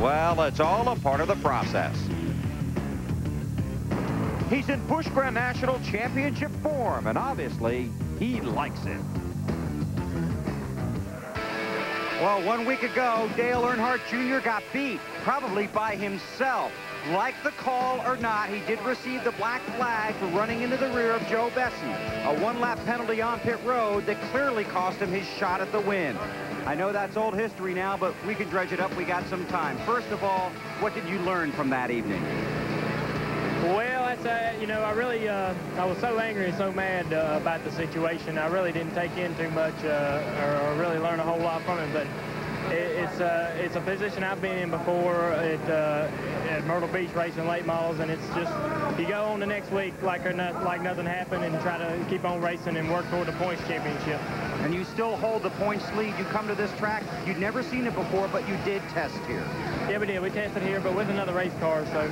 Well, it's all a part of the process. He's in Busch Grand National Championship form, and obviously, he likes it. Well, one week ago, Dale Earnhardt Jr. got beat, probably by himself. Like the call or not, he did receive the black flag for running into the rear of Joe Bessey. A one-lap penalty on pit road that clearly cost him his shot at the win. I know that's old history now, but we can dredge it up. We got some time. First of all, what did you learn from that evening? Well, that's, uh, you know, I really, uh, I was so angry and so mad uh, about the situation. I really didn't take in too much uh, or, or, really learn a whole lot from it, but it's, uh, it's a position I've been in before at, uh, at Myrtle Beach racing late models, and it's just, you go on the next week like, or not, like nothing happened and try to keep on racing and work toward the points championship. And you still hold the points lead. You come to this track, you'd never seen it before, but you did test here. Yeah, we did. We tested here, but with another race car, so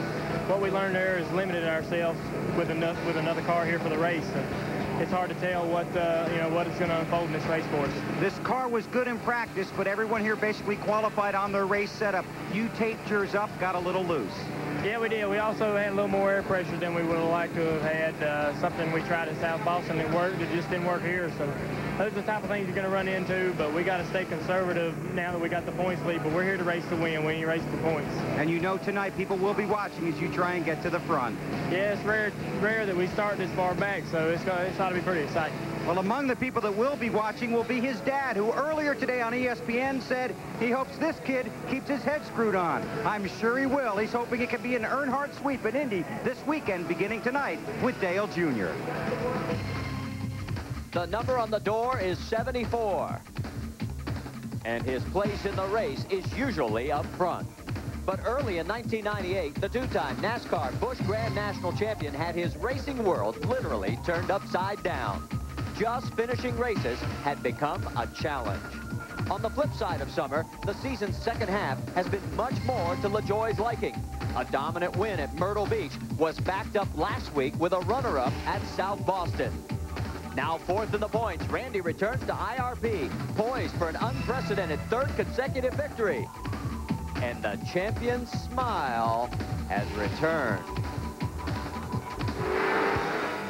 what we learned there is limited ourselves with another with another car here for the race. So it's hard to tell what uh, you know what is going to unfold in this race for us. This car was good in practice, but everyone here basically qualified on their race setup. You taped yours up, got a little loose. Yeah, we did. We also had a little more air pressure than we would have liked to have had. Uh, something we tried at South Boston that worked, it just didn't work here. So those are the type of things you're going to run into, but we got to stay conservative now that we got the points lead. But we're here to race to win. We ain't race for points. And you know tonight people will be watching as you try and get to the front. Yeah, it's rare, rare that we start this far back, so it's, it's ought to be pretty exciting. Well, among the people that will be watching will be his dad, who earlier today on ESPN said he hopes this kid keeps his head screwed on. I'm sure he will. He's hoping it can be an Earnhardt sweep at Indy this weekend beginning tonight with Dale Jr. The number on the door is 74. And his place in the race is usually up front. But early in 1998, the two-time NASCAR Busch Grand National Champion had his racing world literally turned upside down. Just finishing races had become a challenge. On the flip side of summer, the season's second half has been much more to LaJoie's liking. A dominant win at Myrtle Beach was backed up last week with a runner-up at South Boston. Now fourth in the points, Randy returns to IRP, poised for an unprecedented third consecutive victory. And the champion's smile has returned.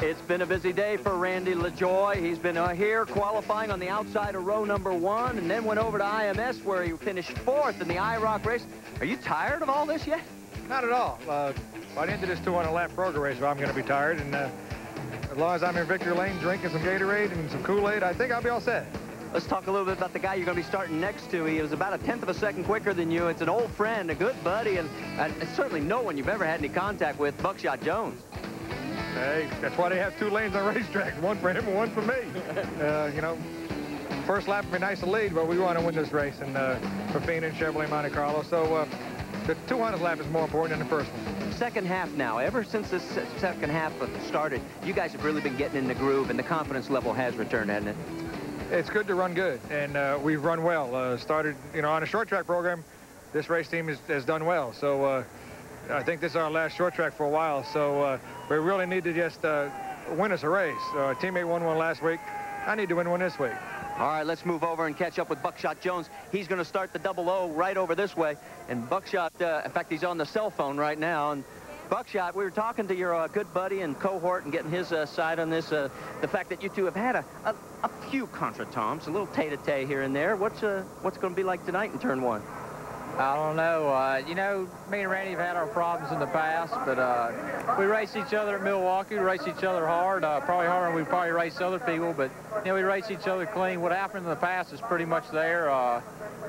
It's been a busy day for Randy LaJoie. He's been uh, here qualifying on the outside of row number one and then went over to IMS where he finished fourth in the IROC race. Are you tired of all this yet? Not at all. Uh, by the end of this 200-lap Prograis race, I'm going to be tired. And uh, as long as I'm in victory lane drinking some Gatorade and some Kool-Aid, I think I'll be all set. Let's talk a little bit about the guy you're going to be starting next to. He was about a tenth of a second quicker than you. It's an old friend, a good buddy, and, and certainly no one you've ever had any contact with, Buckshot Jones. Hey, that's why they have two lanes on racetracks, one for him and one for me. uh, you know, first lap would be nice to lead, but we want to win this race, and uh, for Phoenix Chevrolet Monte Carlo. So uh, the 200th lap is more important than the first one second half now, ever since this second half started, you guys have really been getting in the groove, and the confidence level has returned, hasn't it? It's good to run good, and uh, we've run well. Uh, started, you know, on a short track program, this race team is, has done well. So uh, I think this is our last short track for a while. So uh, we really need to just uh, win us a race. Uh, teammate won one last week. I need to win one this week. All right, let's move over and catch up with Buckshot Jones. He's going to start the double O right over this way. And Buckshot, uh, in fact, he's on the cell phone right now. And Buckshot, we were talking to your uh, good buddy and cohort and getting his uh, side on this. Uh, the fact that you two have had a, a, a few contretemps, a little tete-a-tete here and there. What's, uh, what's going to be like tonight in turn one? I don't know. Uh, you know, me and Randy have had our problems in the past, but uh, we race each other at Milwaukee. We race each other hard, uh, probably harder than we probably race other people, but, you know, we race each other clean. What happened in the past is pretty much there. Uh,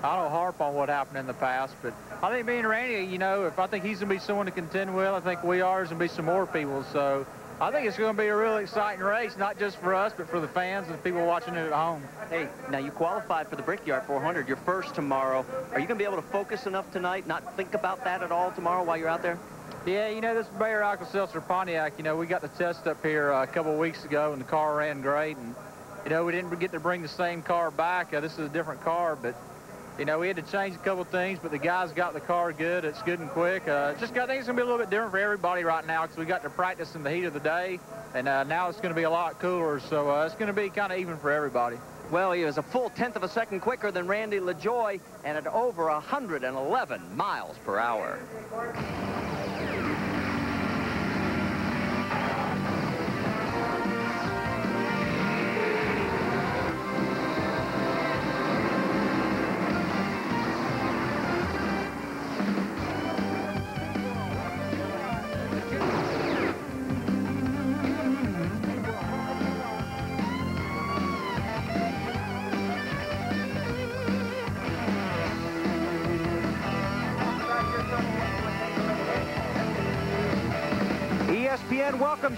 I don't harp on what happened in the past, but I think me and Randy, you know, if I think he's going to be someone to contend with, I think we are, going to be some more people. So I think it's going to be a really exciting race, not just for us, but for the fans and the people watching it at home. Hey, now you qualified for the Brickyard 400. You're first tomorrow. Are you going to be able to focus enough tonight, not think about that at all tomorrow while you're out there? Yeah, you know, this Bayer Alka-Seltzer Pontiac, you know, we got the test up here uh, a couple of weeks ago, and the car ran great. And, you know, we didn't get to bring the same car back. Uh, this is a different car, but you know, we had to change a couple things, but the guys got the car good. It's good and quick. Uh, just got, it's going to be a little bit different for everybody right now because we got to practice in the heat of the day, and uh, now it's going to be a lot cooler, so uh, it's going to be kind of even for everybody. Well, he was a full tenth of a second quicker than Randy LaJoie and at over 111 miles per hour.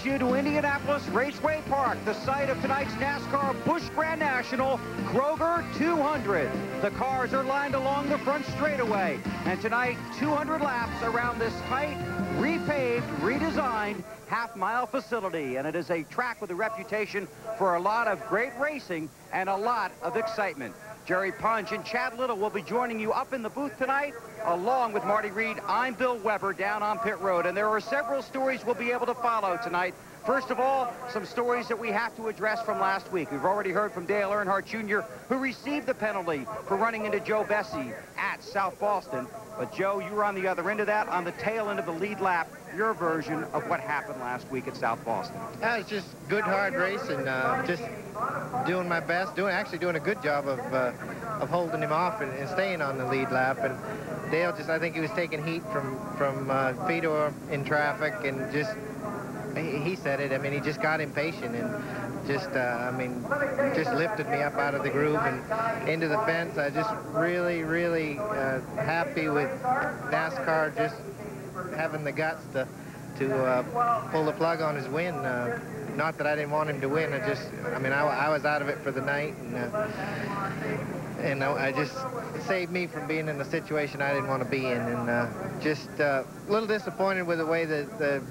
You to Indianapolis Raceway Park, the site of tonight's NASCAR Busch Grand National Kroger 200. The cars are lined along the front straightaway, and tonight 200 laps around this tight, repaved, redesigned half-mile facility, and it is a track with a reputation for a lot of great racing and a lot of excitement. Jerry Punch and Chad Little will be joining you up in the booth tonight, along with Marty Reid. I'm Bill Weber down on pit road, and there are several stories we'll be able to follow tonight. First of all, some stories that we have to address from last week. We've already heard from Dale Earnhardt Jr., who received the penalty for running into Joe Bessey at South Boston. But Joe, you were on the other end of that, on the tail end of the lead lap, your version of what happened last week at South Boston. Yeah, was just good, hard racing. Uh, just doing my best, doing actually doing a good job of uh, of holding him off and, and, staying on the lead lap. And Dale just, I think he was taking heat from from uh, Fedewa in traffic, and just he, said it. I mean, he just got impatient and just, uh, I mean, just lifted me up out of the groove and into the fence. I just really, really uh, happy with NASCAR just having the guts to to uh, pull the plug on his win. Uh, not that I didn't want him to win. I just, I mean, I, I was out of it for the night, and uh, and I, I, just saved me from being in a situation I didn't want to be in, and uh, just uh, a little disappointed with the way that the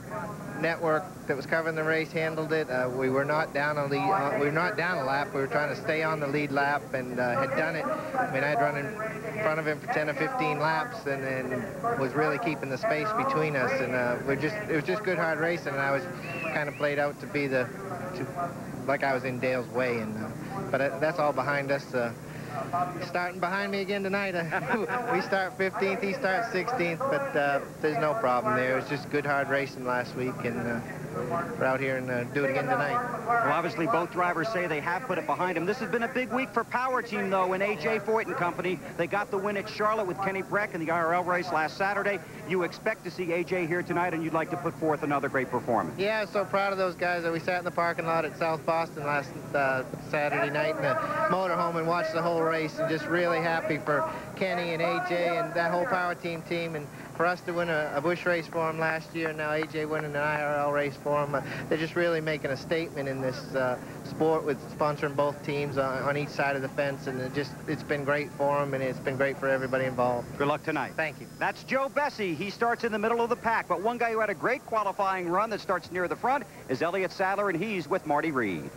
network that was covering the race handled it. Uh, we were not down a lead. Uh, we were not down a lap. We were trying to stay on the lead lap and uh, had done it. I mean, I had run in front of him for 10 or 15 laps and, and was really keeping the space between us. And uh, we're just it was just good hard racing. And I was kind of played out to be the to, like I was in Dale's way. And uh, but uh, that's all behind us starting behind me again tonight. we start 15th, he starts 16th, but uh, there's no problem there. It was just good, hard racing last week, and uh, we're out here and uh, do it again tonight. Well, obviously, both drivers say they have put it behind them. This has been a big week for Power Team, though, and A.J. Foyt and company. They got the win at Charlotte with Kenny Brack in the IRL race last Saturday. You expect to see A.J. here tonight, and you'd like to put forth another great performance. Yeah, so proud of those guys. That we sat in the parking lot at South Boston last uh, Saturday night in the motorhome and watched the whole race, and just really happy for Kenny and A.J. and that whole Power Team team. And for us to win a, a Busch race for him last year, and now AJ winning an IRL race for him, uh, they're just really making a statement in this uh, sport with sponsoring both teams on, on, each side of the fence, and it just it's been great for them, and it's been great for everybody involved. Good luck tonight. Thank you. That's Joe Bessey. He starts in the middle of the pack, but one guy who had a great qualifying run that starts near the front is Elliott Sadler, and he's with Marty Reid.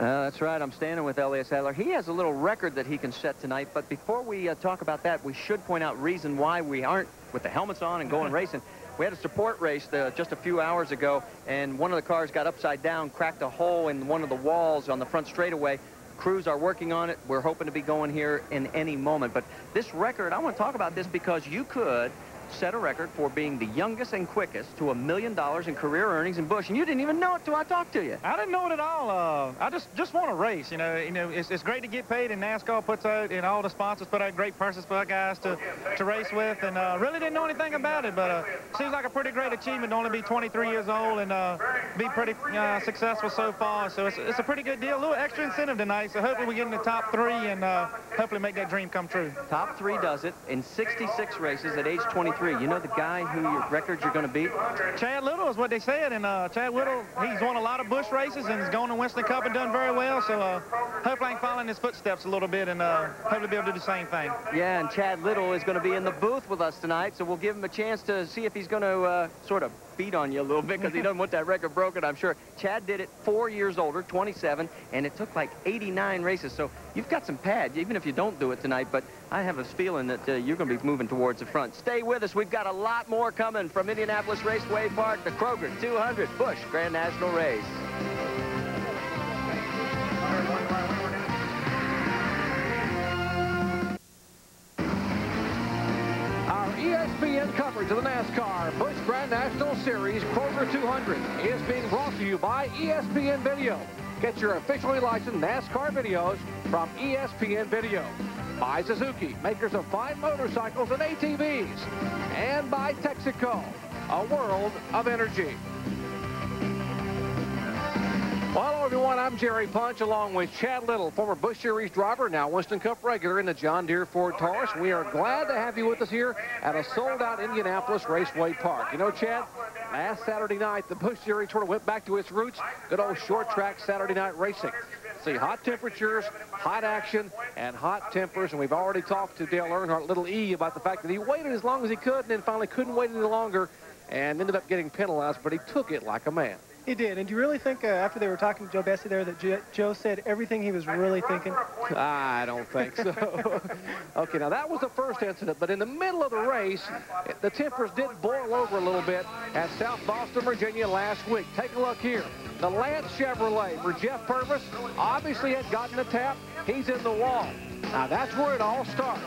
Uh, that's right. I'm standing with Elliott Sadler. He has a little record that he can set tonight, but before we uh, talk about that, we should point out reason why we aren't with the helmets on and going racing. We had a support race uh, just a few hours ago, and one of the cars got upside down, cracked a hole in one of the walls on the front straightaway. Crews are working on it. We're hoping to be going here in any moment. But this record, I want to talk about this because you could set a record for being the youngest and quickest to a million dollars in career earnings in Busch. and you didn't even know it till I talked to you. I didn't know it at all. Uh, I just just want to race. You know, you know, it's, it's great to get paid, and NASCAR puts out, and all the sponsors put out great purses for our guys to to race with, and uh, really didn't know anything about it, but uh, seems like a pretty great achievement to only be 23 years old and uh, be pretty uh, successful so far. So it's, it's a pretty good deal. A little extra incentive tonight, so hopefully we get in the top three and uh, hopefully make that dream come true. Top three does it in 66 races at age 23. You know the guy who your records you're going to beat? Chad Little is what they said, and uh, Chad Little, he's won a lot of Busch races and has gone to Winston Cup and done very well, so uh, hopefully I can follow in his footsteps a little bit and uh, hopefully be able to do the same thing. Yeah, and Chad Little is going to be in the booth with us tonight, so we'll give him a chance to see if he's going to uh, sort of speed on you a little bit because he doesn't want that record broken, I'm sure. Chad did it four years older, 27, and it took like 89 races. So you've got some pad, even if you don't do it tonight. But I have a feeling that uh, you're going to be moving towards the front. Stay with us. We've got a lot more coming from Indianapolis Raceway Park, the Kroger 200 Busch Grand National Race. ESPN coverage of the NASCAR Busch Grand National Series Kroger 200 is being brought to you by ESPN Video. Get your officially licensed NASCAR videos from ESPN Video. By Suzuki, makers of fine motorcycles and ATVs. And by Texaco, a world of energy. Well, hello, everyone. I'm Jerry Punch, along with Chad Little, former Busch Series driver, now Winston Cup regular in the John Deere Ford Taurus. We are glad to have you with us here at a sold-out Indianapolis Raceway Park. You know, Chad, last Saturday night, the Busch Series sort of went back to its roots, good old short-track Saturday night racing. See, hot temperatures, hot action, and hot tempers, and we've already talked to Dale Earnhardt, little E, about the fact that he waited as long as he could and then finally couldn't wait any longer and ended up getting penalized, but he took it like a man. He did. And do you really think, uh, after they were talking to Joe Bessey there, that jo Joe said everything he was really thinking? I don't think so. okay, now that was the first incident, but in the middle of the race, the tempers did boil over a little bit at South Boston, Virginia last week. Take a look here. The Lance Chevrolet for Jeff Purvis obviously had gotten the tap. He's in the wall. Now that's where it all starts.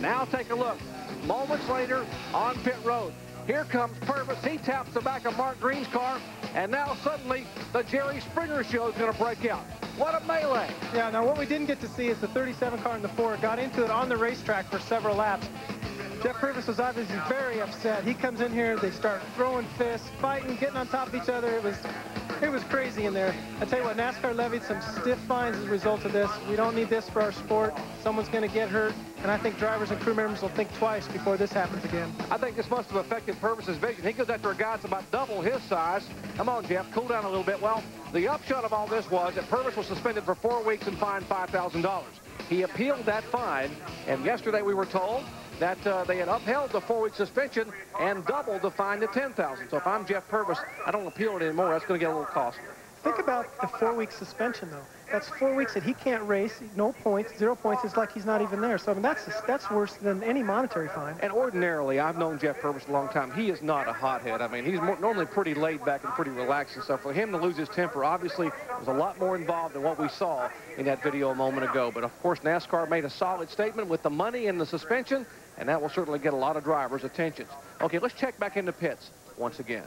Now take a look. Moments later on pit road. Here comes Purvis. He taps the back of Mark Green's car, and now suddenly the Jerry Springer show is going to break out. What a melee. Yeah, now what we didn't get to see is the 37 car in the Ford got into it on the racetrack for several laps. Jeff Purvis was obviously very upset. He comes in here, they start throwing fists, fighting, getting on top of each other. It was it was crazy in there. I tell you what, NASCAR levied some stiff fines as a result of this. We don't need this for our sport. Someone's going to get hurt, and I think drivers and crew members will think twice before this happens again. I think this must have affected Purvis's vision. He goes after a guy that's about double his size. Come on, Jeff, cool down a little bit. Well, the upshot of all this was that Purvis was suspended for four weeks and fined $5,000. He appealed that fine, and yesterday we were told that uh, they had upheld the four-week suspension and doubled the fine to 10000 So if I'm Jeff Purvis, I don't appeal it anymore. That's going to get a little costly. Think about the four-week suspension, though. That's four weeks that he can't race, no points, zero points. It's like he's not even there. So I mean, that's that's worse than any monetary fine. And ordinarily, I've known Jeff Purvis a long time. He is not a hothead. I mean, he's more, normally pretty laid back and pretty relaxed and stuff. For him to lose his temper, obviously, was a lot more involved than what we saw in that video a moment ago. But of course, NASCAR made a solid statement with the money and the suspension and that will certainly get a lot of drivers' attention. Okay, let's check back into pits once again.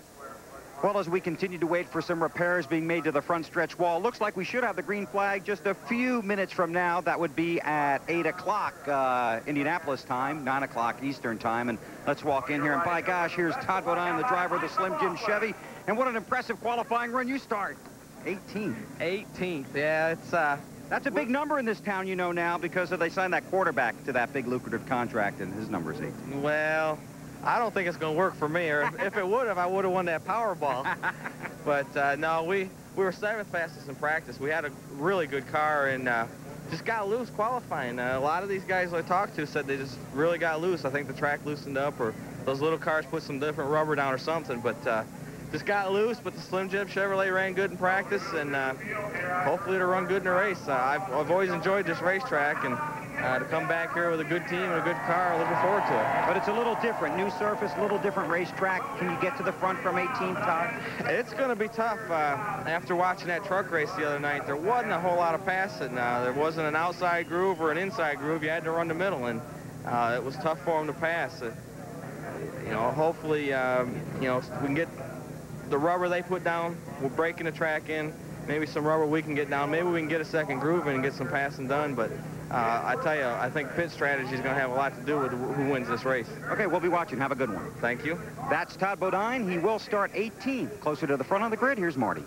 Well, as we continue to wait for some repairs being made to the front stretch wall, looks like we should have the green flag just a few minutes from now. That would be at 8 o'clock uh, Indianapolis time, 9 o'clock Eastern time. And let's walk in here. And by gosh, here's Todd Bodine, the driver of the Slim Jim Chevy. And what an impressive qualifying run you start. 18th. 18th. Yeah, it's uh, that's a big number in this town, you know, now, because they signed that quarterback to that big lucrative contract, and his number's is 18. Well, I don't think it's going to work for me, or if, if it would have, I would have won that Powerball. but, uh, no, we, we were seventh fastest in practice. We had a really good car, and uh, just got loose qualifying. Uh, a lot of these guys I talked to said they just really got loose. I think the track loosened up, or those little cars put some different rubber down or something, but uh, just got loose, but the Slim Jim Chevrolet ran good in practice, and uh, hopefully it'll run good in a race. Uh, I've, I've always enjoyed this racetrack, and uh, to come back here with a good team and a good car, looking forward to it. But it's a little different. New surface, a little different racetrack. Can you get to the front from 18th, Todd? It's going to be tough. Uh, after watching that truck race the other night, there wasn't a whole lot of passing. Uh, there wasn't an outside groove or an inside groove. You had to run the middle, and uh, it was tough for them to pass. you know, hopefully, um, you know, we can get the rubber they put down, we're breaking the track in. Maybe some rubber we can get down. Maybe we can get a second groove and get some passing done. But uh, I tell you, I think pit strategy is going to have a lot to do with who wins this race. Okay, we'll be watching. Have a good one. Thank you. That's Todd Bodine. He will start 18th. Closer to the front of the grid, here's Marty.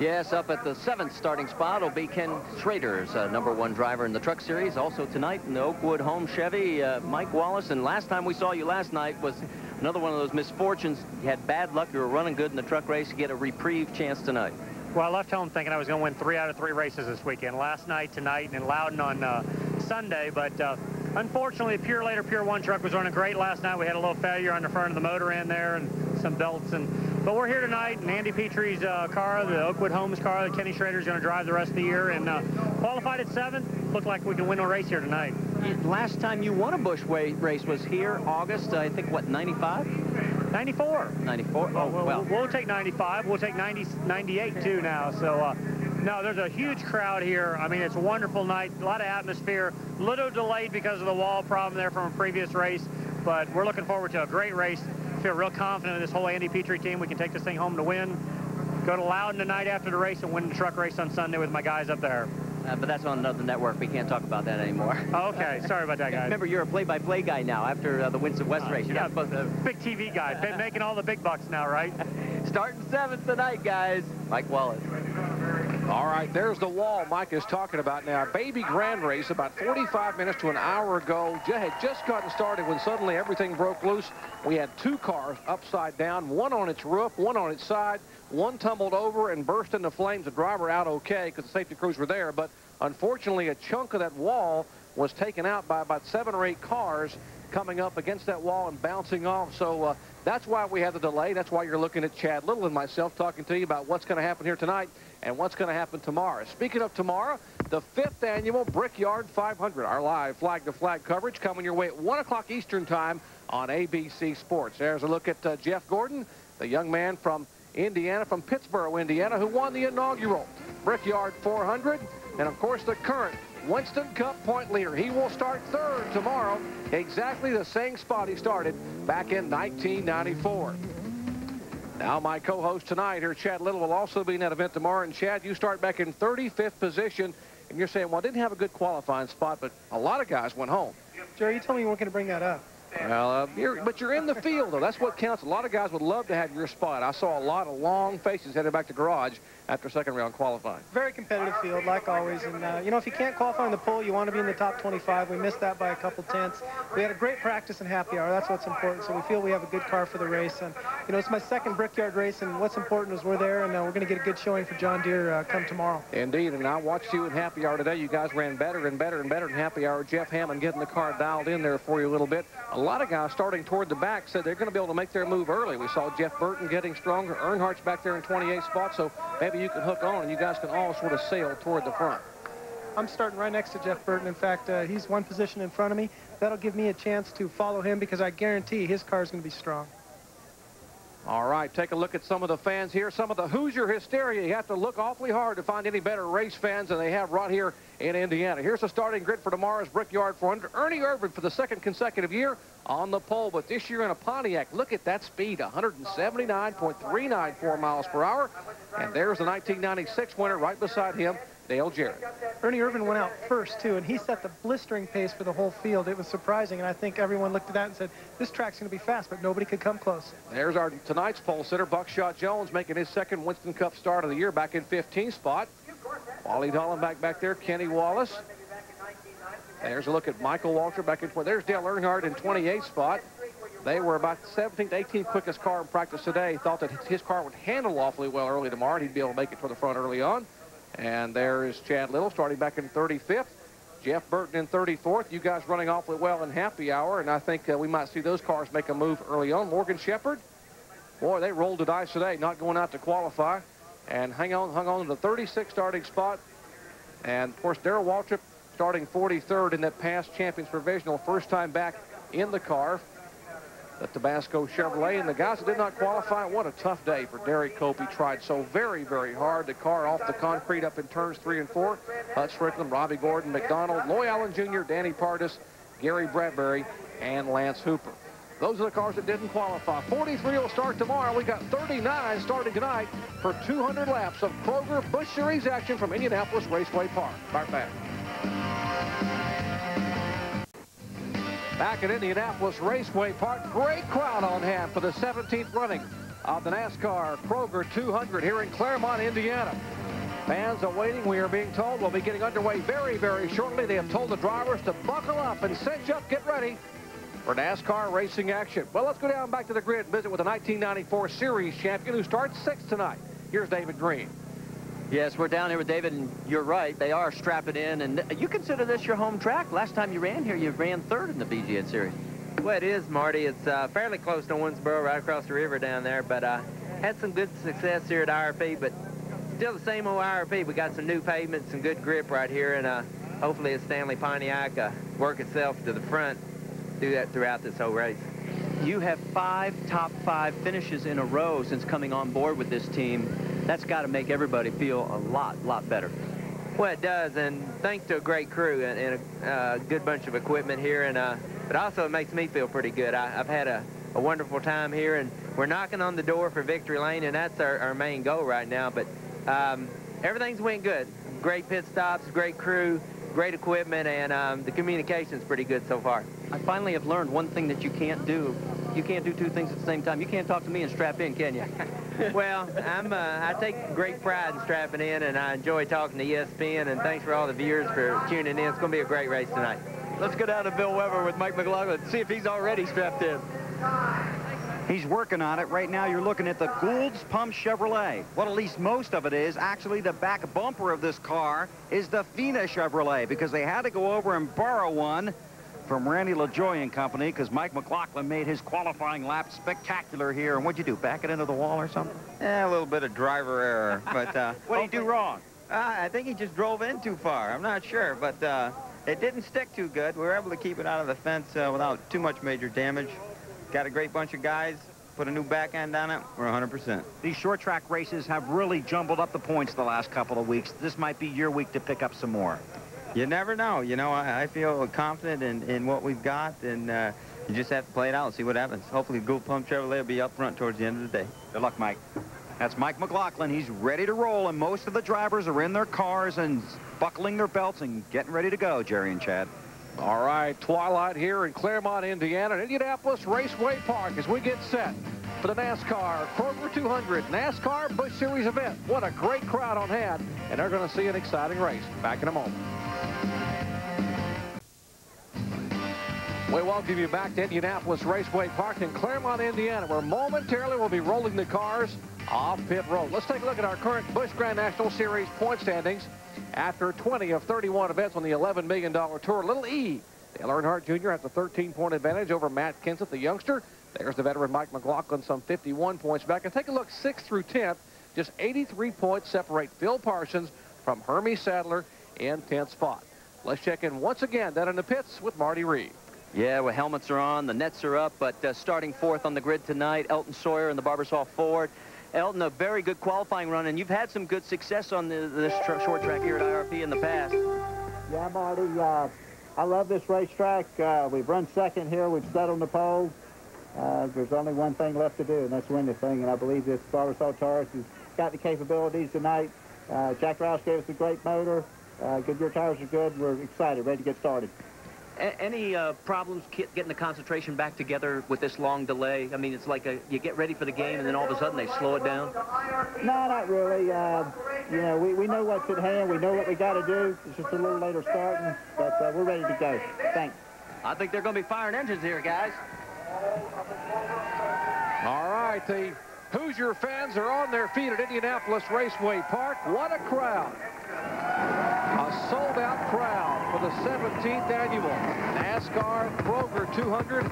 Yes, up at the seventh starting spot will be Ken Schrader's uh, number one driver in the Truck Series. Also tonight in the Oakwood Home Chevy, uh, Mike Wallace. And last time we saw you last night was Another one of those misfortunes. You had bad luck. You were running good in the truck race. You get a reprieve chance tonight. Well, I left home thinking I was going to win three out of three races this weekend. Last night, tonight, and Loudon on uh, Sunday. But uh, unfortunately, the Purolator Pure One truck was running great last night. We had a little failure on the front of the motor end there, and some belts. And But we're here tonight, and Andy Petree's uh, car, the Oakwood Homes car that Kenny Schrader's going to drive the rest of the year, and uh, qualified at seventh. Looked like we can win a race here tonight. Last time you won a Busch race was here, August, I think, what, 95? 94. 94? Oh, well. well. We'll take 95. We'll take 90, 98, too, now. So, uh, no, there's a huge crowd here. I mean, it's a wonderful night, a lot of atmosphere. Little delayed because of the wall problem there from a previous race, but we're looking forward to a great race. Feel real confident in this whole Andy Petree team. We can take this thing home to win. Go to Loudon tonight after the race and win the truck race on Sunday with my guys up there. Uh, but that's on another network. We can't talk about that anymore. Oh, okay. Sorry about that, guys. Remember, you're a play-by-play -play guy now after uh, the Winston West race. You're yeah, not supposed to... Big TV guy. Been making all the big bucks now, right? Starting seventh tonight, guys. Mike Wallace. All right, there's the wall Mike is talking about now. Baby Grand Race about 45 minutes to an hour ago. Had just gotten started when suddenly everything broke loose. We had two cars upside down, one on its roof, one on its side. One tumbled over and burst into flames. The driver out okay because the safety crews were there. But unfortunately, a chunk of that wall was taken out by about seven or eight cars coming up against that wall and bouncing off. So uh, that's why we had the delay. That's why you're looking at Chad Little and myself talking to you about what's going to happen here tonight and what's going to happen tomorrow. Speaking of tomorrow, the fifth annual Brickyard 500, our live flag-to-flag -flag coverage coming your way at 1 o'clock Eastern time on ABC Sports. There's a look at uh, Jeff Gordon, the young man from Indiana, from Pittsboro, Indiana, who won the inaugural Brickyard 400, and, of course, the current Winston Cup point leader. He will start third tomorrow, exactly the same spot he started back in 1994. Now my co-host tonight here, Chad Little, will also be in that event tomorrow. And Chad, you start back in 35th position. And you're saying, well, I didn't have a good qualifying spot, but a lot of guys went home. Jerry, you told me you weren't going to bring that up. Well, uh, you're, but you're in the field, though. That's what counts. A lot of guys would love to have your spot. I saw a lot of long faces headed back to garage after second round qualifying. Very competitive field, like always. And, uh, you know, if you can't qualify in the pole, you want to be in the top 25. We missed that by a couple tenths. We had a great practice and happy hour. That's what's important. So we feel we have a good car for the race. And, you know, it's my second Brickyard race, and what's important is we're there, and uh, we're going to get a good showing for John Deere uh, come tomorrow. Indeed, and I watched you in happy hour today. You guys ran better and better and better in happy hour. Jeff Hammond getting the car dialed in there for you a little bit. A lot of guys starting toward the back said they're going to be able to make their move early. We saw Jeff Burton getting stronger. Earnhardt's back there in 28 spots, so maybe you can hook on and you guys can all sort of sail toward the front. I'm starting right next to Jeff Burton. In fact, uh, he's one position in front of me. That'll give me a chance to follow him because I guarantee his car is going to be strong. All right, take a look at some of the fans here. Some of the Hoosier hysteria. You have to look awfully hard to find any better race fans than they have right here in Indiana. Here's the starting grid for tomorrow's Brickyard 400. Ernie Irvan for the second consecutive year on the pole, but this year in a Pontiac. Look at that speed, 179.394 miles per hour. And there's the 1996 winner right beside him, Dale Jarrett. Ernie Irvan went out first, too, and he set the blistering pace for the whole field. It was surprising, and I think everyone looked at that and said, this track's going to be fast, but nobody could come close. There's our tonight's pole sitter, Buckshot Jones, making his second Winston Cup start of the year back in 15th spot. Wally Dallenbach back there, Kenny Wallace. There's a look at Michael Waltrip back in 20. There's Dale Earnhardt in 28th spot. They were about 17th, 18th quickest car in practice today. Thought that his car would handle awfully well early tomorrow. And he'd be able to make it to the front early on. And there is Chad Little starting back in 35th. Jeff Burton in 34th. You guys running awfully well in happy hour. And I think uh, we might see those cars make a move early on. Morgan Shepherd. Boy, they rolled the dice today, not going out to qualify. And hang on, hung on to the 36th starting spot. And, of course, Darrell Waltrip starting 43rd in that past champions provisional. First time back in the car the Tabasco Chevrolet. And the guys that did not qualify, what a tough day for Derek Cope. He tried so very, very hard. The car off the concrete up in turns three and four. Hut Stricklin, Robby Gordon, McDonald, Loy Allen Jr., Danny Pardus, Gary Bradbury, and Lance Hooper. Those are the cars that didn't qualify. 43 will start tomorrow. We got 39 starting tonight for 200 laps of Kroger Busch Series action from Indianapolis Raceway Park. Right back. Back at Indianapolis Raceway Park, great crowd on hand for the 17th running of the NASCAR Kroger 200 here in Clermont, Indiana. Fans are waiting. We are being told we'll be getting underway very, very shortly. They have told the drivers to buckle up and cinch up, get ready for NASCAR racing action. Well, let's go down back to the grid and visit with the 1994 Series champion who starts sixth tonight. Here's David Green. Yes, we're down here with David, and you're right. They are strapping in, and you consider this your home track. Last time you ran here, you ran third in the BGN Series. Well, it is, Marty. It's uh, fairly close to Owensboro, right across the river down there, but uh, had some good success here at IRP, but still the same old IRP. We got some new pavements, some good grip right here, and uh, hopefully a Stanley Pontiac uh, work itself to the front, do that throughout this whole race. You have five top five finishes in a row since coming on board with this team. That's got to make everybody feel a lot, lot better. Well, it does, and thanks to a great crew and, and a uh, good bunch of equipment here, and uh, but also it makes me feel pretty good. I, have had a, a, wonderful time here, and we're knocking on the door for victory lane, and that's our, our main goal right now. But um, everything's went good. Great pit stops, great crew, great equipment, and um, the communication's pretty good so far. I finally have learned one thing that you can't do. You can't do two things at the same time. You can't talk to me and strap in, can you? well, I'm, uh, I take great pride in strapping in, and I enjoy talking to ESPN, and thanks for all the viewers for tuning in. It's going to be a great race tonight. Let's go down to Bill Weber with Mike McLaughlin, see if he's already strapped in. He's working on it. Right now, you're looking at the Gould's Pump Chevrolet. What at least most of it is, actually the back bumper of this car is the Fina Chevrolet because they had to go over and borrow one from Randy LaJoie and Company because Mike McLaughlin made his qualifying lap spectacular here. And what'd you do, back it into the wall or something? Yeah, a little bit of driver error. But uh, What did he do wrong? Uh, I think he just drove in too far. I'm not sure, but uh, it didn't stick too good. We were able to keep it out of the fence uh, without too much major damage. Got a great bunch of guys. Put a new back end on it. We're 100%. These short track races have really jumbled up the points the last couple of weeks. This might be your week to pick up some more. You never know. You know, I, I feel confident in, in what we've got, and uh, you just have to play it out and see what happens. Hopefully, Gould Pump Chevrolet will be up front towards the end of the day. Good luck, Mike. That's Mike McLaughlin. He's ready to roll, and most of the drivers are in their cars and buckling their belts and getting ready to go, Jerry and Chad. All right, twilight here in Clermont, Indiana, at Indianapolis Raceway Park as we get set for the NASCAR Kroger 200 NASCAR Busch Series event. What a great crowd on hand, and they're going to see an exciting race. Back in a moment. We welcome you back to Indianapolis Raceway Park in Clermont, Indiana, where momentarily we'll be rolling the cars off pit road. Let's take a look at our current Busch Grand National Series point standings. After 20 of 31 events on the $11 million tour, Little E, Dale Earnhardt Jr. has a 13-point advantage over Matt Kenseth, the youngster. There's the veteran Mike McLaughlin, some 51 points back. And take a look, 6th through 10th, just 83 points separate Phil Parsons from Hermie Sadler in 10th spot. Let's check in once again down in the pits with Marty Reid. Yeah, well, helmets are on, the nets are up, but uh, starting fourth on the grid tonight, Elton Sawyer and the Barbasol Ford. Elton, a very good qualifying run, and you've had some good success on the, this short track here at IRP in the past. Yeah, Marty, uh, I love this racetrack. Uh, we've run second here. We've sat on the pole. Uh, there's only one thing left to do, and that's win this thing, and I believe this Barbasol Taurus has got the capabilities tonight. Uh, Jack Roush gave us a great motor. Uh, Goodyear tires are good. We're excited, ready to get started. A any uh, problems getting the concentration back together with this long delay? I mean, it's like a, you get ready for the game, and then all of a sudden they slow it down? No, not really. Uh, you know, we, we know what's at hand. We know what we got to do. It's just a little later starting, but uh, we're ready to go. Thanks. I think they're going to be firing engines here, guys. All right, the Hoosier fans are on their feet at Indianapolis Raceway Park. What a crowd. Sold-out crowd for the 17th annual NASCAR Kroger 200.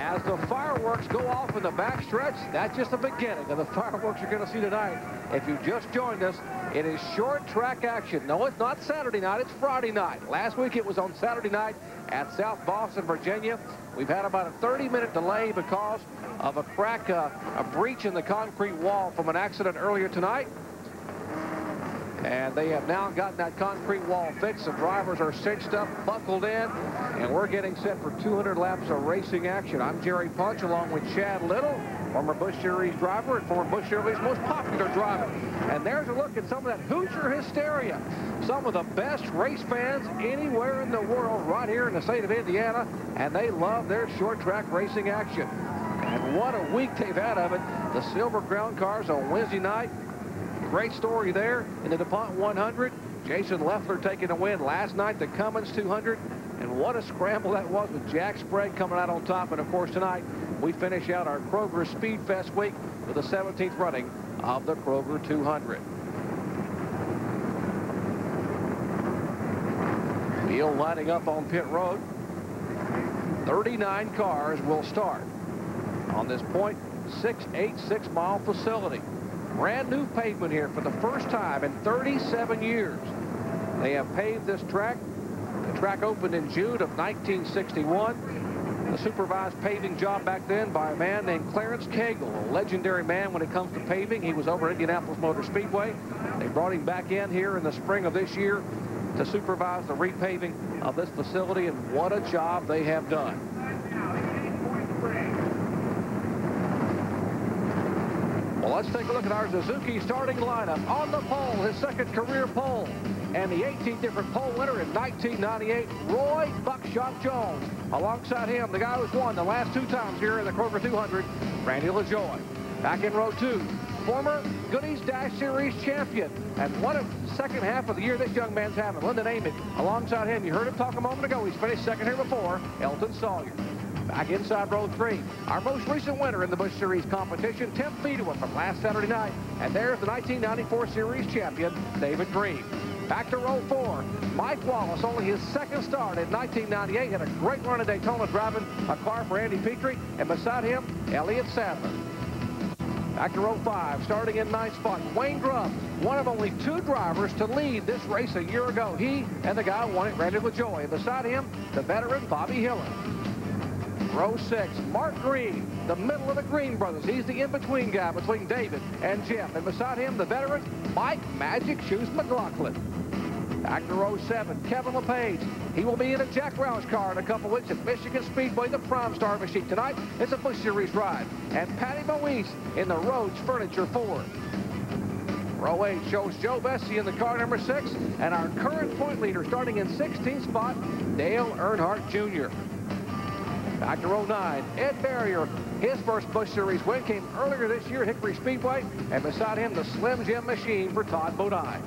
As the fireworks go off in the backstretch, that's just the beginning of the fireworks you're going to see tonight. If you just joined us, it is short track action. No, it's not Saturday night, it's Friday night. Last week it was on Saturday night at South Boston, Virginia. We've had about a 30-minute delay because of a crack, uh, a breach in the concrete wall from an accident earlier tonight. And they have now gotten that concrete wall fixed. The drivers are cinched up, buckled in, and we're getting set for 200 laps of racing action. I'm Jerry Punch along with Chad Little, former Busch Series driver and former Busch Series most popular driver. And there's a look at some of that Hoosier hysteria. Some of the best race fans anywhere in the world right here in the state of Indiana, and they love their short track racing action. And what a week they've had of it. The Silver Crown cars on Wednesday night Great story there in the DuPont 100. Jason Leffler taking a win last night, the Cummins 200. And what a scramble that was with Jack Sprague coming out on top. And, of course, tonight we finish out our Kroger Speed Fest week with the 17th running of the Kroger 200. Wheel lining up on pit road. 39 cars will start on this point 686 mile facility. Brand new pavement here for the first time in 37 years. They have paved this track. The track opened in June of 1961. The supervised paving job back then by a man named Clarence Cagle, a legendary man when it comes to paving. He was over at Indianapolis Motor Speedway. They brought him back in here in the spring of this year to supervise the repaving of this facility, and what a job they have done. Well, let's take a look at our Suzuki starting lineup. On the pole, his second career pole, and the 18th different pole winner in 1998, Roy Buckshot Jones. Alongside him, the guy who's won the last two times here in the Kroger 200, Randy LaJoie. Back in row two, former Goodies Dash Series champion. And what a second half of the year this young man's having. Lyndon Amick, alongside him, you heard him talk a moment ago. He's finished second here before, Elton Sawyer. Back inside row three, our most recent winner in the Busch Series competition, Tim Fedewa from last Saturday night. And there's the 1994 Series champion, David Green. Back to row four, Mike Wallace, only his second start in 1998, had a great run at Daytona driving a car for Andy Petree, and beside him, Elliott Sadler. Back to row five, starting in ninth spot, Wayne Grubb, one of only two drivers to lead this race a year ago. He and the guy who won it, Randy LaJoie. And beside him, the veteran Bobby Hillin. Row six, Mark Green, the middle of the Green brothers. He's the in-between guy between David and Jeff. And beside him, the veteran, Mike Magic Shoes McLaughlin. Back to row seven, Kevin LePage. He will be in a Jack Roush car in a couple weeks at Michigan Speedway, the Prime Star machine. Tonight, it's a Busch Series ride. And Patty Moise in the Rhodes Furniture Ford. Row 8 shows Joe Bessey in the car number 6, and our current point leader starting in 16th spot, Dale Earnhardt Jr. Back to row 9, Ed Berrier. His first Busch Series win came earlier this year at Hickory Speedway, and beside him, the Slim Jim machine for Todd Bodine.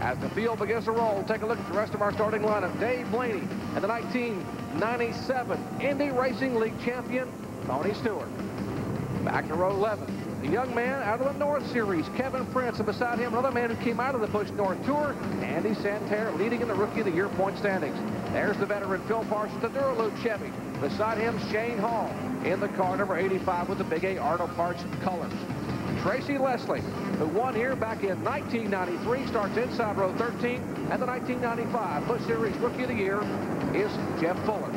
As the field begins to roll, take a look at the rest of our starting lineup. Dave Blaney and the 1997 Indy Racing League champion, Tony Stewart. Back to row 11. The young man out of the North Series, Kevin Prince, and beside him, another man who came out of the Busch North Tour, Andy Santerre, leading in the Rookie of the Year point standings. There's the veteran Phil Parsons, the Duralube Chevy. Beside him, Shane Hall in the car number 85 with the Big A Arnold Parts colors. Tracy Leslie, who won here back in 1993, starts inside row 13. And the 1995 Busch Series Rookie of the Year is Jeff Fuller.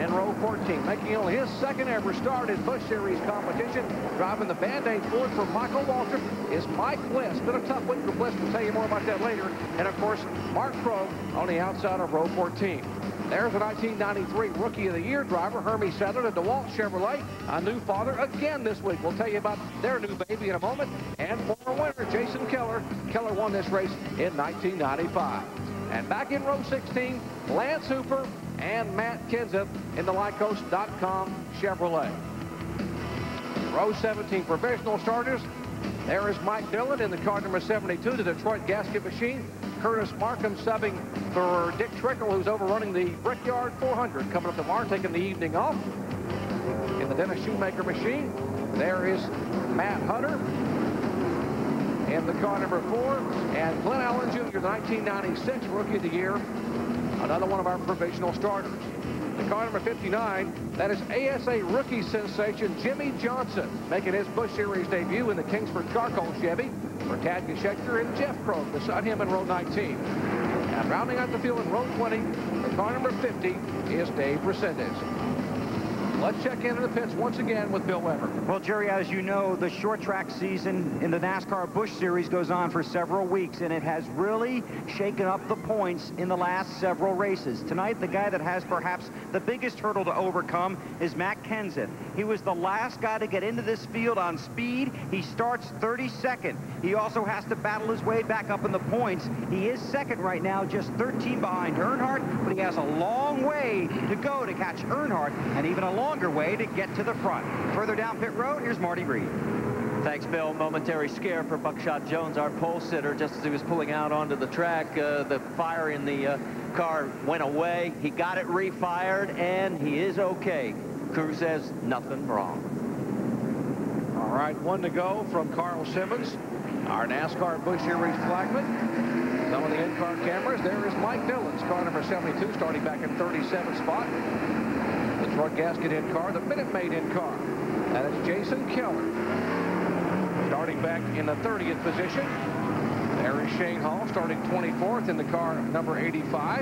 In row 14, making only his second ever start in Busch Series competition, driving the Band-Aid Ford for Michael Waltrip is Mike Bliss. Been a tough week for Bliss. We'll tell you more about that later. And, of course, Mark Krogh on the outside of row 14. There's the 1993 Rookie of the Year driver, Hermie Sadler, to DeWalt Chevrolet. A new father again this week. We'll tell you about their new baby in a moment. And former winner, Jason Keller. Keller won this race in 1995. And back in row 16, Lance Hooper and Matt Kenseth in the Lycos.com Chevrolet. Row 17 professional starters. There is Mike Dillon in the car number 72, the Detroit Gasket Machine. Curtis Markham subbing for Dick Trickle, who's overrunning the Brickyard 400. Coming up tomorrow, taking the evening off. In the Dennis Shoemaker machine, there is Matt Hunter in the car number four. And Glenn Allen Jr., the 1996 Rookie of the Year, another one of our provisional starters. The car number 59, that is ASA rookie sensation Jimmie Johnson, making his Busch Series debut in the Kingsford Charcoal Chevy for Tad Geschickter and Jeff Krogh beside him in row 19. And rounding out the field in row 20, the car number 50 is Dave Rezendes. Let's check into the pits once again with Bill Weber. Well, Jerry, as you know, the short track season in the NASCAR Busch Series goes on for several weeks, and it has really shaken up the points in the last several races. Tonight, the guy that has perhaps the biggest hurdle to overcome is Matt Kenseth. He was the last guy to get into this field on speed. He starts 32nd. He also has to battle his way back up in the points. He is second right now, just 13 behind Earnhardt, but he has a long way to go to catch Earnhardt, and even a longer way to get to the front. Further down pit road, here's Marty Reid. Thanks, Bill. Momentary scare for Buckshot Jones, our pole sitter, just as he was pulling out onto the track. Uh, the fire in the uh, car went away. He got it refired, and he is okay. Crew says nothing wrong. All right, one to go from Carl Simmons, our NASCAR Busch Series flagman. Some of the in-car cameras. There is Mike Dillon's car number 72, starting back in 37th spot. Detroit Gasket in-car, the Minute Maid in-car. That is Jason Keller. Starting back in the 30th position. There is Shane Hall starting 24th in the car number 85.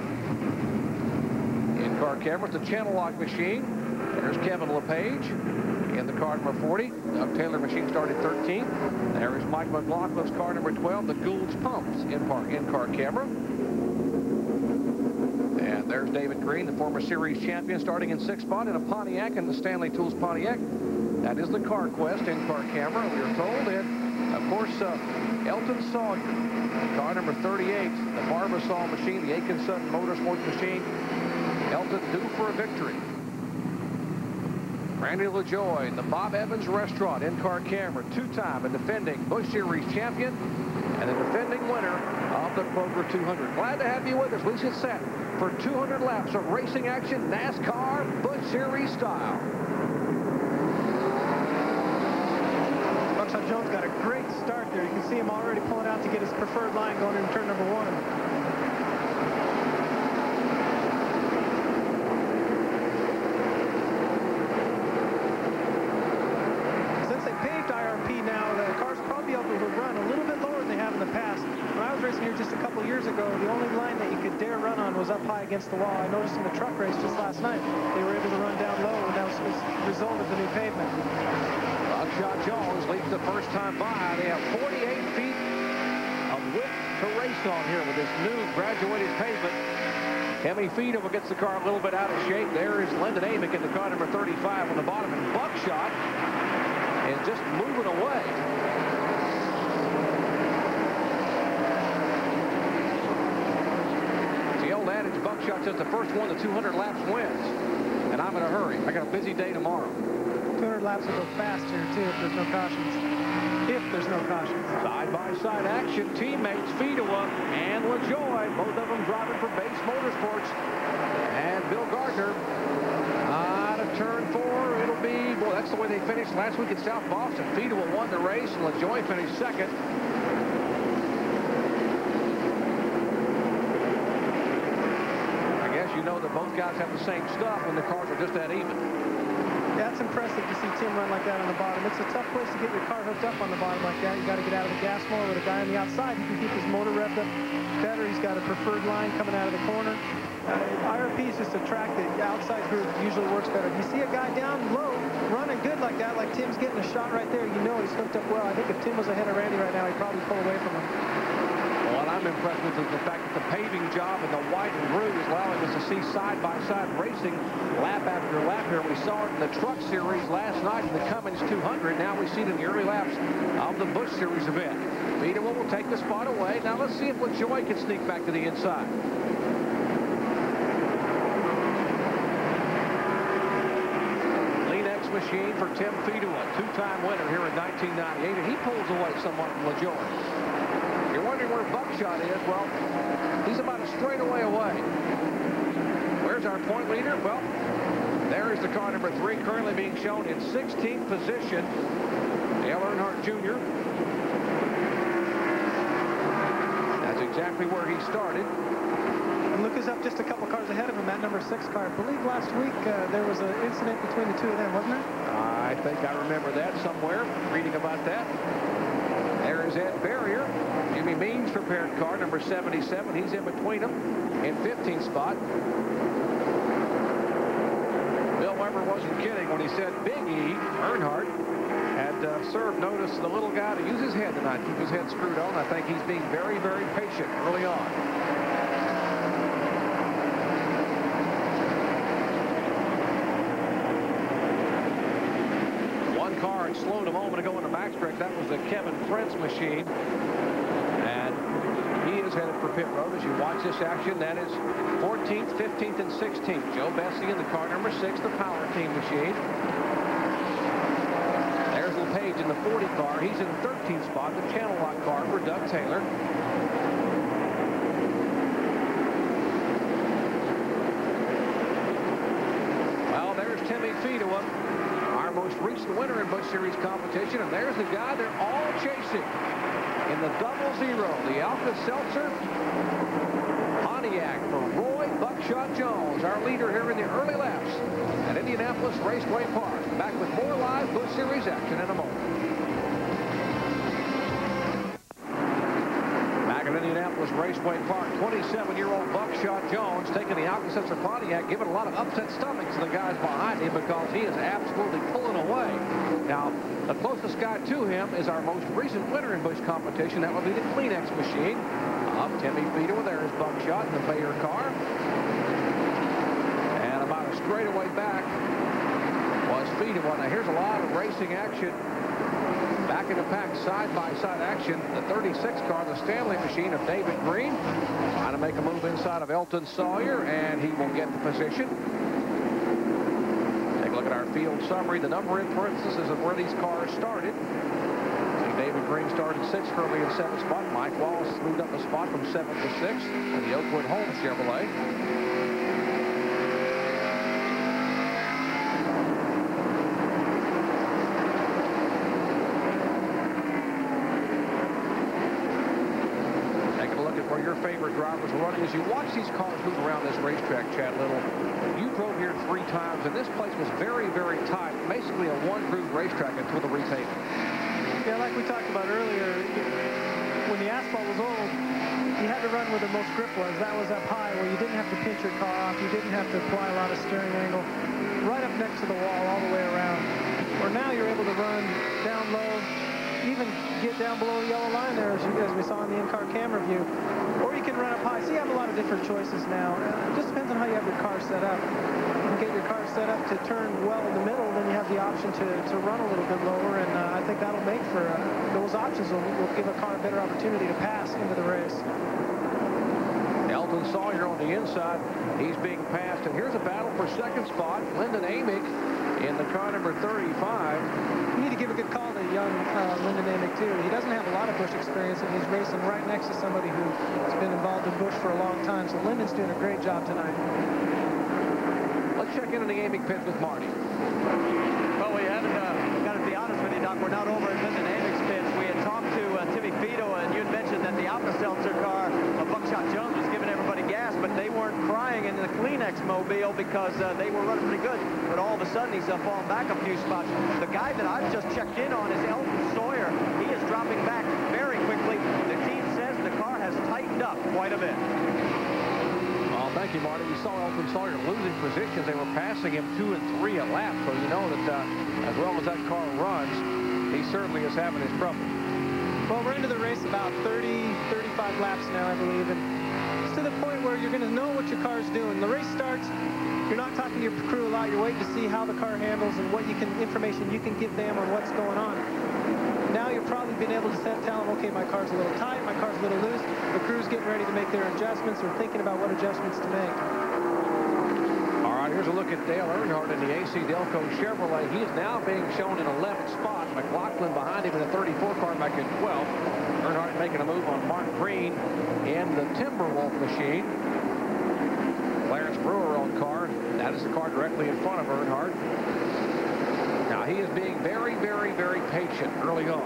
In-car cameras, the Channellock machine. There's Kevin LePage in the car number 40. Doug Taylor machine started 13th. There is Mike McLaughlin's car number 12, the Gould's Pumps in-car in -car camera. And David Green, the former series champion, starting in sixth spot in a Pontiac in the Stanley Tools Pontiac. That is the CARQUEST in-car camera, we are told. And, of course, uh, Elton Sawyer, car number 38, the Barbasol machine, the Atkinson Motorsports machine. Elton due for a victory. Randy LaJoie, the Bob Evans Restaurant in-car camera, two-time and defending Busch Series champion and the defending winner of the Kroger 200. Glad to have you with us. Get set for 200 laps of racing action, NASCAR Busch Series style. Buckshot Jones got a great start there. You can see him already pulling out to get his preferred line going in turn number one. Since they paved IRP now, the cars will probably be able to run a little bit lower than they have in the past. When I was racing here just a couple years ago, the only line that you could dare run on was up high against the wall. I noticed in the truck race just last night, they were able to run down low, and that was a result of the new pavement. Buckshot Jones leads the first time by. They have 48 feet of width to race on here with this new graduated pavement. Hemi Fedewa gets the car a little bit out of shape. There is Lyndon Amick in the car number 35 on the bottom, and Buckshot is just moving away. It's the old adage, Buckshot says the first one the 200 laps wins. And I'm in a hurry. I got a busy day tomorrow. 200 laps will go faster, too, if there's no cautions. If there's no cautions. Side-by-side action, teammates Fedewa and LaJoie, both of them driving for BACE Motorsports. And Bill Gardner out of turn four. It'll be, boy, that's the way they finished last week at South Boston. Fedewa won the race, and LaJoie finished second. I guess you know that both guys have the same stuff when the cars are just that even. It's impressive to see Tim run like that on the bottom. It's a tough place to get your car hooked up on the bottom like that. You got to get out of the gas more with a guy on the outside. He can keep his motor revved up better. He's got a preferred line coming out of the corner. Uh, IRP is just a track that outside group usually works better. If you see a guy down low running good like that, like Tim's getting a shot right there, you know he's hooked up well. I think if Tim was ahead of Randy right now, he'd probably pull away from him. I'm impressed with is the fact that the paving job and the widened route is allowing us to see side-by-side -side racing lap after lap here. We saw it in the Truck Series last night in the Cummins 200. Now we see it in the early laps of the Busch Series event. Beatable will take the spot away. Now let's see if LaJoie can sneak back to the inside. Machine for Tim Fedewa, two-time winner here in 1998, and he pulls away somewhat from LaJoie. Wondering where Buckshot is. Well, he's about a straightaway away. Where's our point leader? Well, there is the car number three, currently being shown in 16th position. Dale Earnhardt Jr. That's exactly where he started. And Lucas up just a couple cars ahead of him, that number six car. I believe last week uh, there was an incident between the two of them, wasn't there? I think I remember that somewhere, reading about that. There is Ed Berrier. Jimmy Means prepared car, number 77. He's in between them in 15th spot. Bill Weber wasn't kidding when he said Big E, Earnhardt, had uh, served notice the little guy to use his head tonight, keep his head screwed on. I think he's being very, very patient early on. One car had slowed a moment ago in the backstretch. That was the Kevin Prince machine. And he is headed for pit road as you watch this action. That is 14th, 15th, and 16th. Joe Bessey in the car number six, the power team machine. There's LePage in the 40 car. He's in 13th spot, the Channellock car for Doug Taylor. Well, there's Timmy Fedewa, our our most recent winner in Busch Series competition. And there's the guy they're all chasing in the double zero, the Alka-Seltzer Pontiac for Roy Buckshot Jones, our leader here in the early laps at Indianapolis Raceway Park. Back with more live Busch Series action in a moment. Indianapolis Raceway Park. 27-year-old Buckshot Jones taking the Alka-Seltzer Pontiac, giving a lot of upset stomachs to the guys behind him because he is absolutely pulling away. Now, the closest guy to him is our most recent winner in Busch competition. That would be the Kleenex machine of Timmy Fedewa. There is Buckshot in the Bayer car. And about a straightaway back was Fedewa. Now, here's a lot of racing action Back in the pack, side-by-side -side action. The 36 car, the Stanley machine of David Green, trying to make a move inside of Elton Sawyer, and he will get the position. Take a look at our field summary. The number in parentheses is where these cars started. David Green started sixth, currently in seventh spot. Mike Wallace moved up a spot from seventh to sixth in the Oakwood Homes Chevrolet. Drivers running. As you watch these cars move around this racetrack, Chad Little, you drove here three times, and this place was very, very tight. Basically a one-groove racetrack until the retake. Yeah, like we talked about earlier, when the asphalt was old, you had to run where the most grip was. That was up high where you didn't have to pinch your car off. You didn't have to apply a lot of steering angle. Right up next to the wall all the way around. Where now you're able to run down low, even get down below the yellow line there as, you, as we saw in the in-car camera view or you can run up high. So you have a lot of different choices now. It just depends on how you have your car set up. You can get your car set up to turn well in the middle, then you have the option to, to run a little bit lower, and uh, I think that'll make for, uh, those options will, will give a car a better opportunity to pass into the race. Elton Sawyer on the inside. He's being passed, and here's a battle for second spot. Lyndon Amick in the car number 35. You need to give a good call to young uh, Lyndon Amick, too. He doesn't have a lot of Busch experience, and he's racing right next to somebody who's been involved in Busch for a long time. So Lyndon's doing a great job tonight. Let's check in on the Amick pit with Marty. Well, we haven't uh, got to be honest with you, Doc. We're not over at Lyndon Amick's pits. We had talked to uh, Timmy Fedewa, and you had mentioned that the Alka-Seltzer car, uh, Buckshot Jones, was giving everybody gas, but they weren't crying in the Kleenex mobile because uh, they were running pretty good. But all of a sudden, he's uh, falling back a few spots. The guy that I've just checked in on is Elton Sawyer. He is dropping back very quickly. The team says the car has tightened up quite a bit. Well, thank you, Marty. We saw Elton Sawyer losing positions. They were passing him two and three a lap, so you know that uh, as well as that car runs, he certainly is having his trouble. Well, we're into the race about 30, 35 laps now, I believe, and point where you're going to know what your car's doing. The race starts, you're not talking to your crew a lot. You're waiting to see how the car handles and what you can information you can give them on what's going on. Now you're probably being able to tell them, okay, my car's a little tight, my car's a little loose. The crew's getting ready to make their adjustments or thinking about what adjustments to make. All right, here's a look at Dale Earnhardt in the AC Delco Chevrolet. He is now being shown in a left spot. McLaughlin behind him in the 34 car back in 12. Earnhardt making a move on Mark Green in the Timberwolf machine. Clarence Brewer on car. That is the car directly in front of Earnhardt. Now, he is being very, very, very patient early on.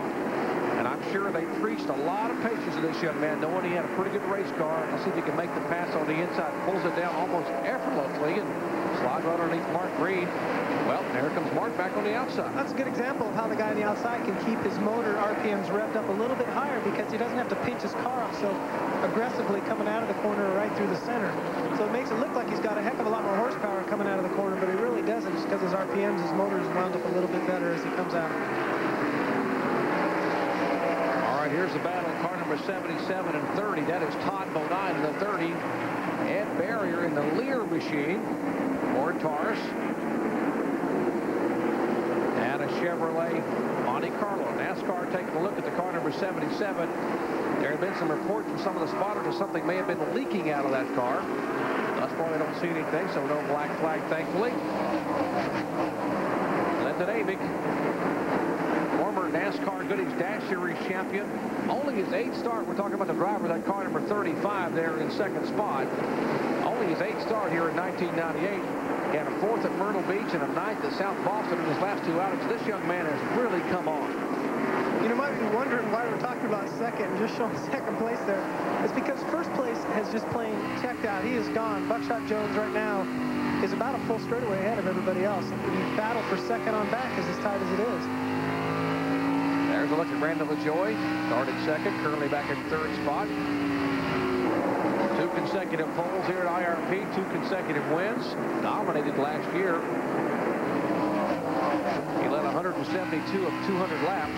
And I'm sure they preached a lot of patience to this young man, knowing he had a pretty good race car. Let's see if he can make the pass on the inside. Pulls it down almost effortlessly and right underneath Mark Green. Well, there comes Mark back on the outside. That's a good example of how the guy on the outside can keep his motor RPMs revved up a little bit higher because he doesn't have to pinch his car off so aggressively coming out of the corner right through the center. So it makes it look like he's got a heck of a lot more horsepower coming out of the corner, but he really doesn't just because his RPMs, his motor is wound up a little bit better as he comes out. All right, here's the battle. Car number 77 and 30. That is Todd Bodine in the 30. Ed Berrier in the Lear machine. Ford a Chevrolet Monte Carlo. NASCAR taking a look at the car number 77. There have been some reports from some of the spotters that something may have been leaking out of that car. Thus far, they don't see anything, so no black flag, thankfully. Lyndon Amick, former NASCAR Goody's Dash Series champion. Only his eighth start. We're talking about the driver that car number 35 there in second spot. Only his eighth start here in 1998. Had a fourth at Myrtle Beach and a ninth at South Boston in his last two outings. This young man has really come on. You know, might be wondering why we're talking about second and just showing second place there. It's because first place has just plain checked out. He is gone. Buckshot Jones right now is about a full straightaway ahead of everybody else. The battle for second on back is as tight as it is. There's a look at Brandon LaJoie. Started second, currently back in third spot. Consecutive poles here at IRP, two consecutive wins. Dominated last year. He led 172 of 200 laps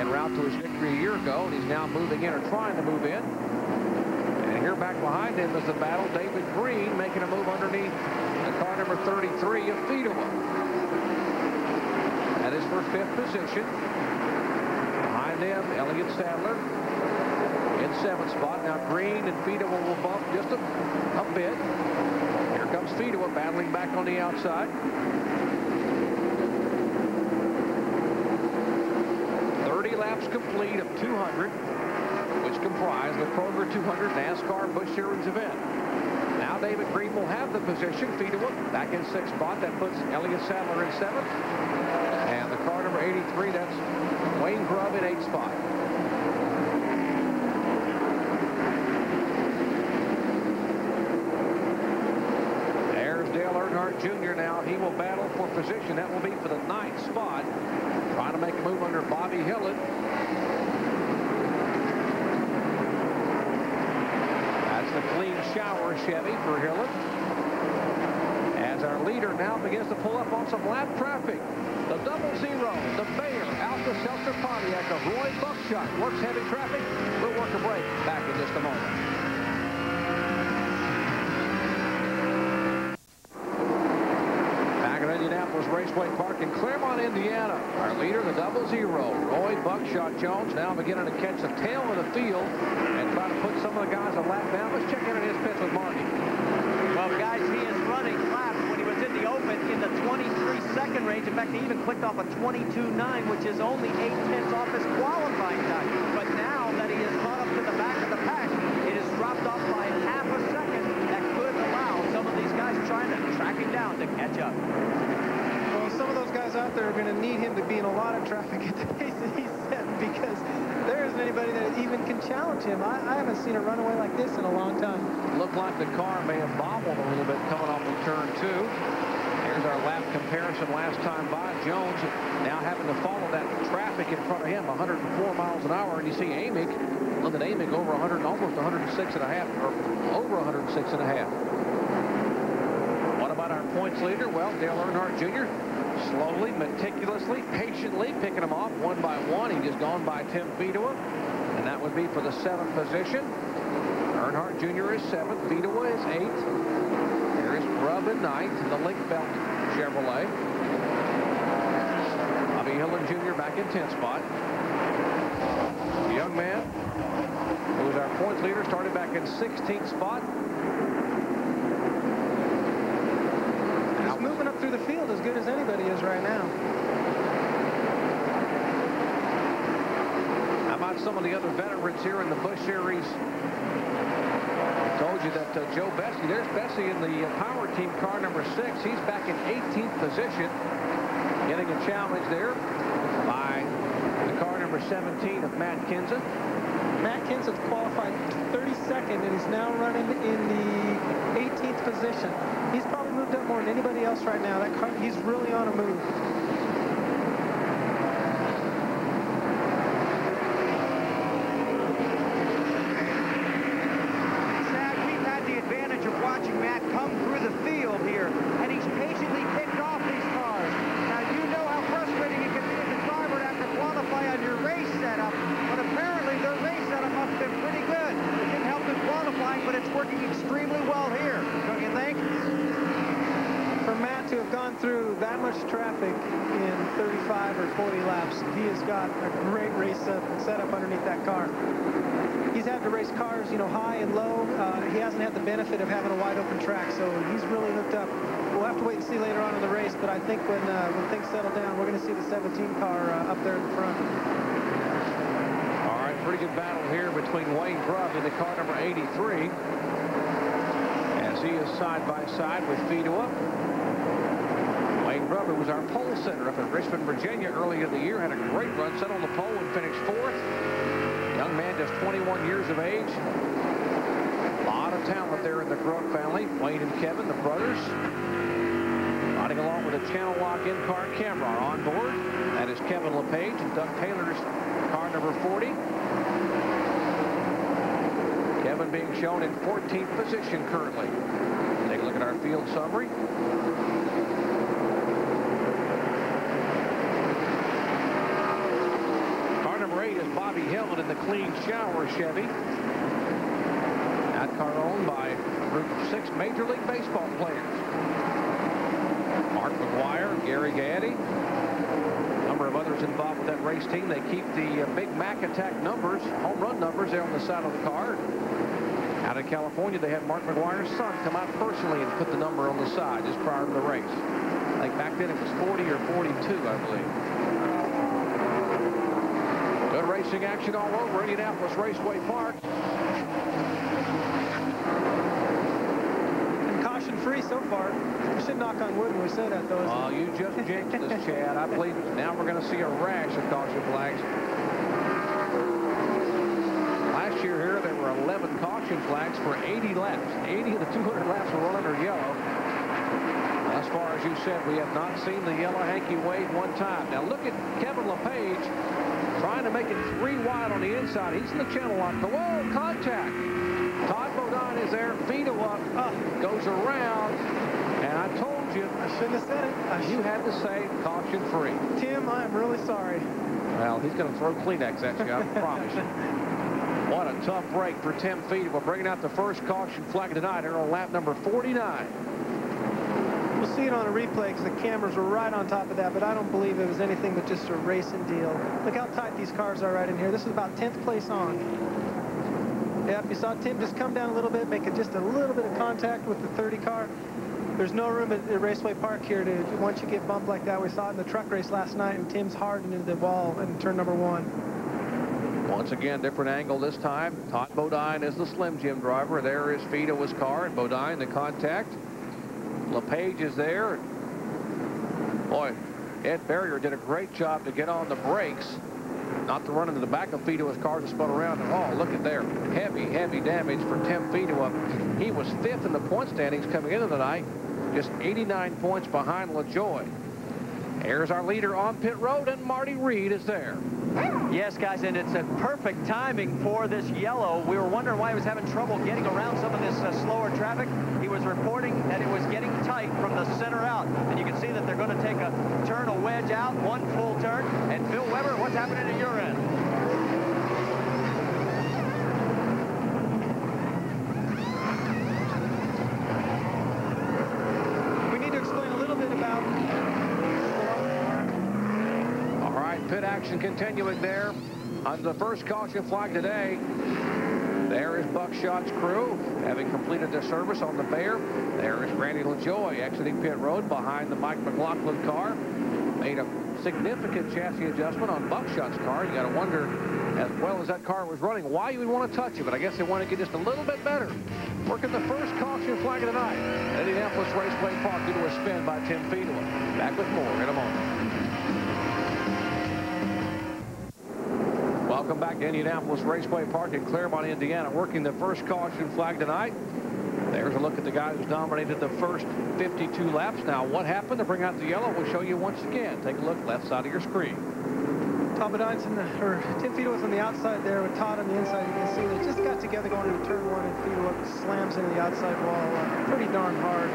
en route to his victory a year ago, and he's now moving in or trying to move in. And here back behind him is the battle, David Green making a move underneath the car number 33 of Fedewa. That is for fifth position. Behind them, Elliott Sadler in seventh spot. Now Green and Fedewa will bump just a, a bit. Here comes Fedewa battling back on the outside. 30 laps complete of 200, which comprise the Kroger 200 NASCAR Busch Series event. Now David Green will have the position. Fedewa back in sixth spot. That puts Elliott Sadler in seventh. And the car number 83, that's Wayne Grubb in eighth spot. There's Dale Earnhardt Jr. now. He will battle for position. That will be for the ninth spot. Trying to make a move under Bobby Hillin. That's the clean shower Chevy for Hillin. As our leader now begins to pull up on some lap traffic. The double zero, the Bayer Alka Seltzer Pontiac of Roy Buckshot works heavy traffic. We'll work a break. Back in just a moment. Back at Indianapolis Raceway Park in Clermont, Indiana. Our leader, the double zero, Roy Buckshot Jones, now beginning to catch the tail of the field and try to put some of the guys a lap down. Let's check in on his pits with Marty. Well, guys, he is running laps when he was in the open in the 23-second range. In fact, he even clicked off a 22.9, which is only eight tenths off his qualifying time. But now that he is caught up to the back of the pack, it is dropped off by half a second. That could allow some of these guys trying to track him down to catch up. Well, some of those guys out there are going to need him to be in a lot of traffic at the pace that he's setting because there isn't anybody that even can challenge him. I, I haven't seen a runaway like this in a long time. Looked like the car may have bobbled a little bit coming off of turn two. Here's our lap comparison last time by. Jones now having to follow that traffic in front of him, 104 miles an hour. And you see Amick, Lyndon Amick over 100, almost 106 and a half, or over 106 and a half. Points leader? Well, Dale Earnhardt Jr. slowly, meticulously, patiently picking them off one by one. He just gone by Tim Fedewa, and that would be for the seventh position. Earnhardt Jr. is seventh. Fedewa is eighth. There is Grubb in ninth in the Link Belt Chevrolet. Bobby Hillin Jr. back in 10th spot. The young man, who was our points leader, started back in 16th spot. He's moving up through the field as good as anybody is right now. How about some of the other veterans here in the Busch Series? I told you that uh, Joe Bessey, there's Bessey in the uh, power team car number six. He's back in 18th position, getting a challenge there by the car number 17 of Matt Kenseth. Matt Kenseth qualified 32nd and he's now running in the 18th position. He's up more than anybody else right now. That he's really on a move. Sad, we've had the advantage of watching Matt come through the field here, and he's patiently picked off these cars. Now, you know how frustrating it can be as a driver to have to qualify on your race setup, but apparently their race setup must have been pretty good. It didn't help in qualifying, but it's working extremely well here, don't you think? For Matt to have gone through that much traffic in 35 or 40 laps, he has got a great race set, setup underneath that car. He's had to race cars, you know, high and low. Uh, he hasn't had the benefit of having a wide open track, so he's really hooked up. We'll have to wait and see later on in the race, but I think when uh, when things settle down, we're going to see the 17 car uh, up there in the front. All right, pretty good battle here between Wayne Grubb and the car number 83. As he is side by side with. Wayne Grubb, who was our pole sitter up in Richmond, Virginia earlier in the year, had a great run, set on the pole and finished fourth. Young man just 21 years of age. A lot of talent there in the Grubb family. Wayne and Kevin, the brothers. Riding along with a Channellock in-car camera on board. That is Kevin LePage and Doug Taylor's car number 40. Kevin being shown in 14th position currently. Take a look at our field summary. Car number eight is Bobby Hillin in the clean shower Chevy. That car owned by a group of six Major League Baseball players. Mark McGwire, Gary Gaetti, a number of others involved with that race team. They keep the uh, Big Mac attack numbers, home run numbers there on the side of the car. Out of California, they had Mark McGwire's son come out personally and put the number on the side just prior to the race. I think back then it was 40 or 42, I believe. Good racing action all over Indianapolis Raceway Park. And caution free so far. We should knock on wood when we say that, though. Oh, you just jinxed us, Chad. I believe now we're going to see a rash of caution flags. Last year here, there were 11 caution flags for 80 laps. 80 of the 200 laps were run under yellow. As far as you said, we have not seen the yellow hanky wave one time. Now look at Kevin LePage trying to make it three wide on the inside. He's in the Channellock. Whoa, contact. Todd Bodine is there. Feet up. Uh, goes around. And I told you. I shouldn't have said it. I you had to say caution free. Tim, I am really sorry. Well, he's going to throw Kleenex at you, I promise you. What a tough break for Tim Feet. We're bringing out the first caution flag tonight here on lap number 49. See it on a replay because the cameras were right on top of that, but I don't believe it was anything but just a racing deal. Look how tight these cars are right in here. This is about 10th place on. Yep, you saw Tim just come down a little bit, make just a little bit of contact with the 30 car. There's no room at, at Raceway Park here to, once you get bumped like that. We saw it in the truck race last night, and Tim's hardened into the wall in turn number one. Once again, different angle this time. Todd Bodine is the Slim Jim driver. There is Fedewa's car, and Bodine the contact. LePage is there. Boy, Ed Berrier did a great job to get on the brakes. Not to run into the back of Fedewa's car to spun around at all. Look at there. Heavy, heavy damage for Tim Fedewa. He was fifth in the point standings coming into the night. Just 89 points behind LaJoie. Here's our leader on pit road, and Marty Reid is there. Yes, guys, and it's a perfect timing for this yellow. We were wondering why he was having trouble getting around some of this uh, slower traffic. He was reporting that it was getting tight from the center out. And you can see that they're going to take a turn, a wedge out, one full turn. And Phil Weber, what's happening at your end? We need to explain a little bit about All right, pit action continuing there. On the first caution flag today, there is Buckshot's crew, having completed their service on the Bear. There is Randy LaJoie exiting pit road behind the Mike McLaughlin car. Made a significant chassis adjustment on Buckshot's car. You got to wonder, as well as that car was running, why you would want to touch it. But I guess they want to get just a little bit better. Working the first caution flag of the night. at Indianapolis Raceway Park due to a spin by Tim Fedewa. Back with more in a moment. Welcome back to Indianapolis Raceway Park in Clermont, Indiana. Working the first caution flag tonight. There's a look at the guy who's dominated the first 52 laps. Now, what happened to bring out the yellow? We'll show you once again. Take a look left side of your screen. In the, or Tim Fedewa was on the outside there with Todd on the inside. You can see they just got together going into turn one, and Fedewa slams into the outside wall uh, pretty darn hard.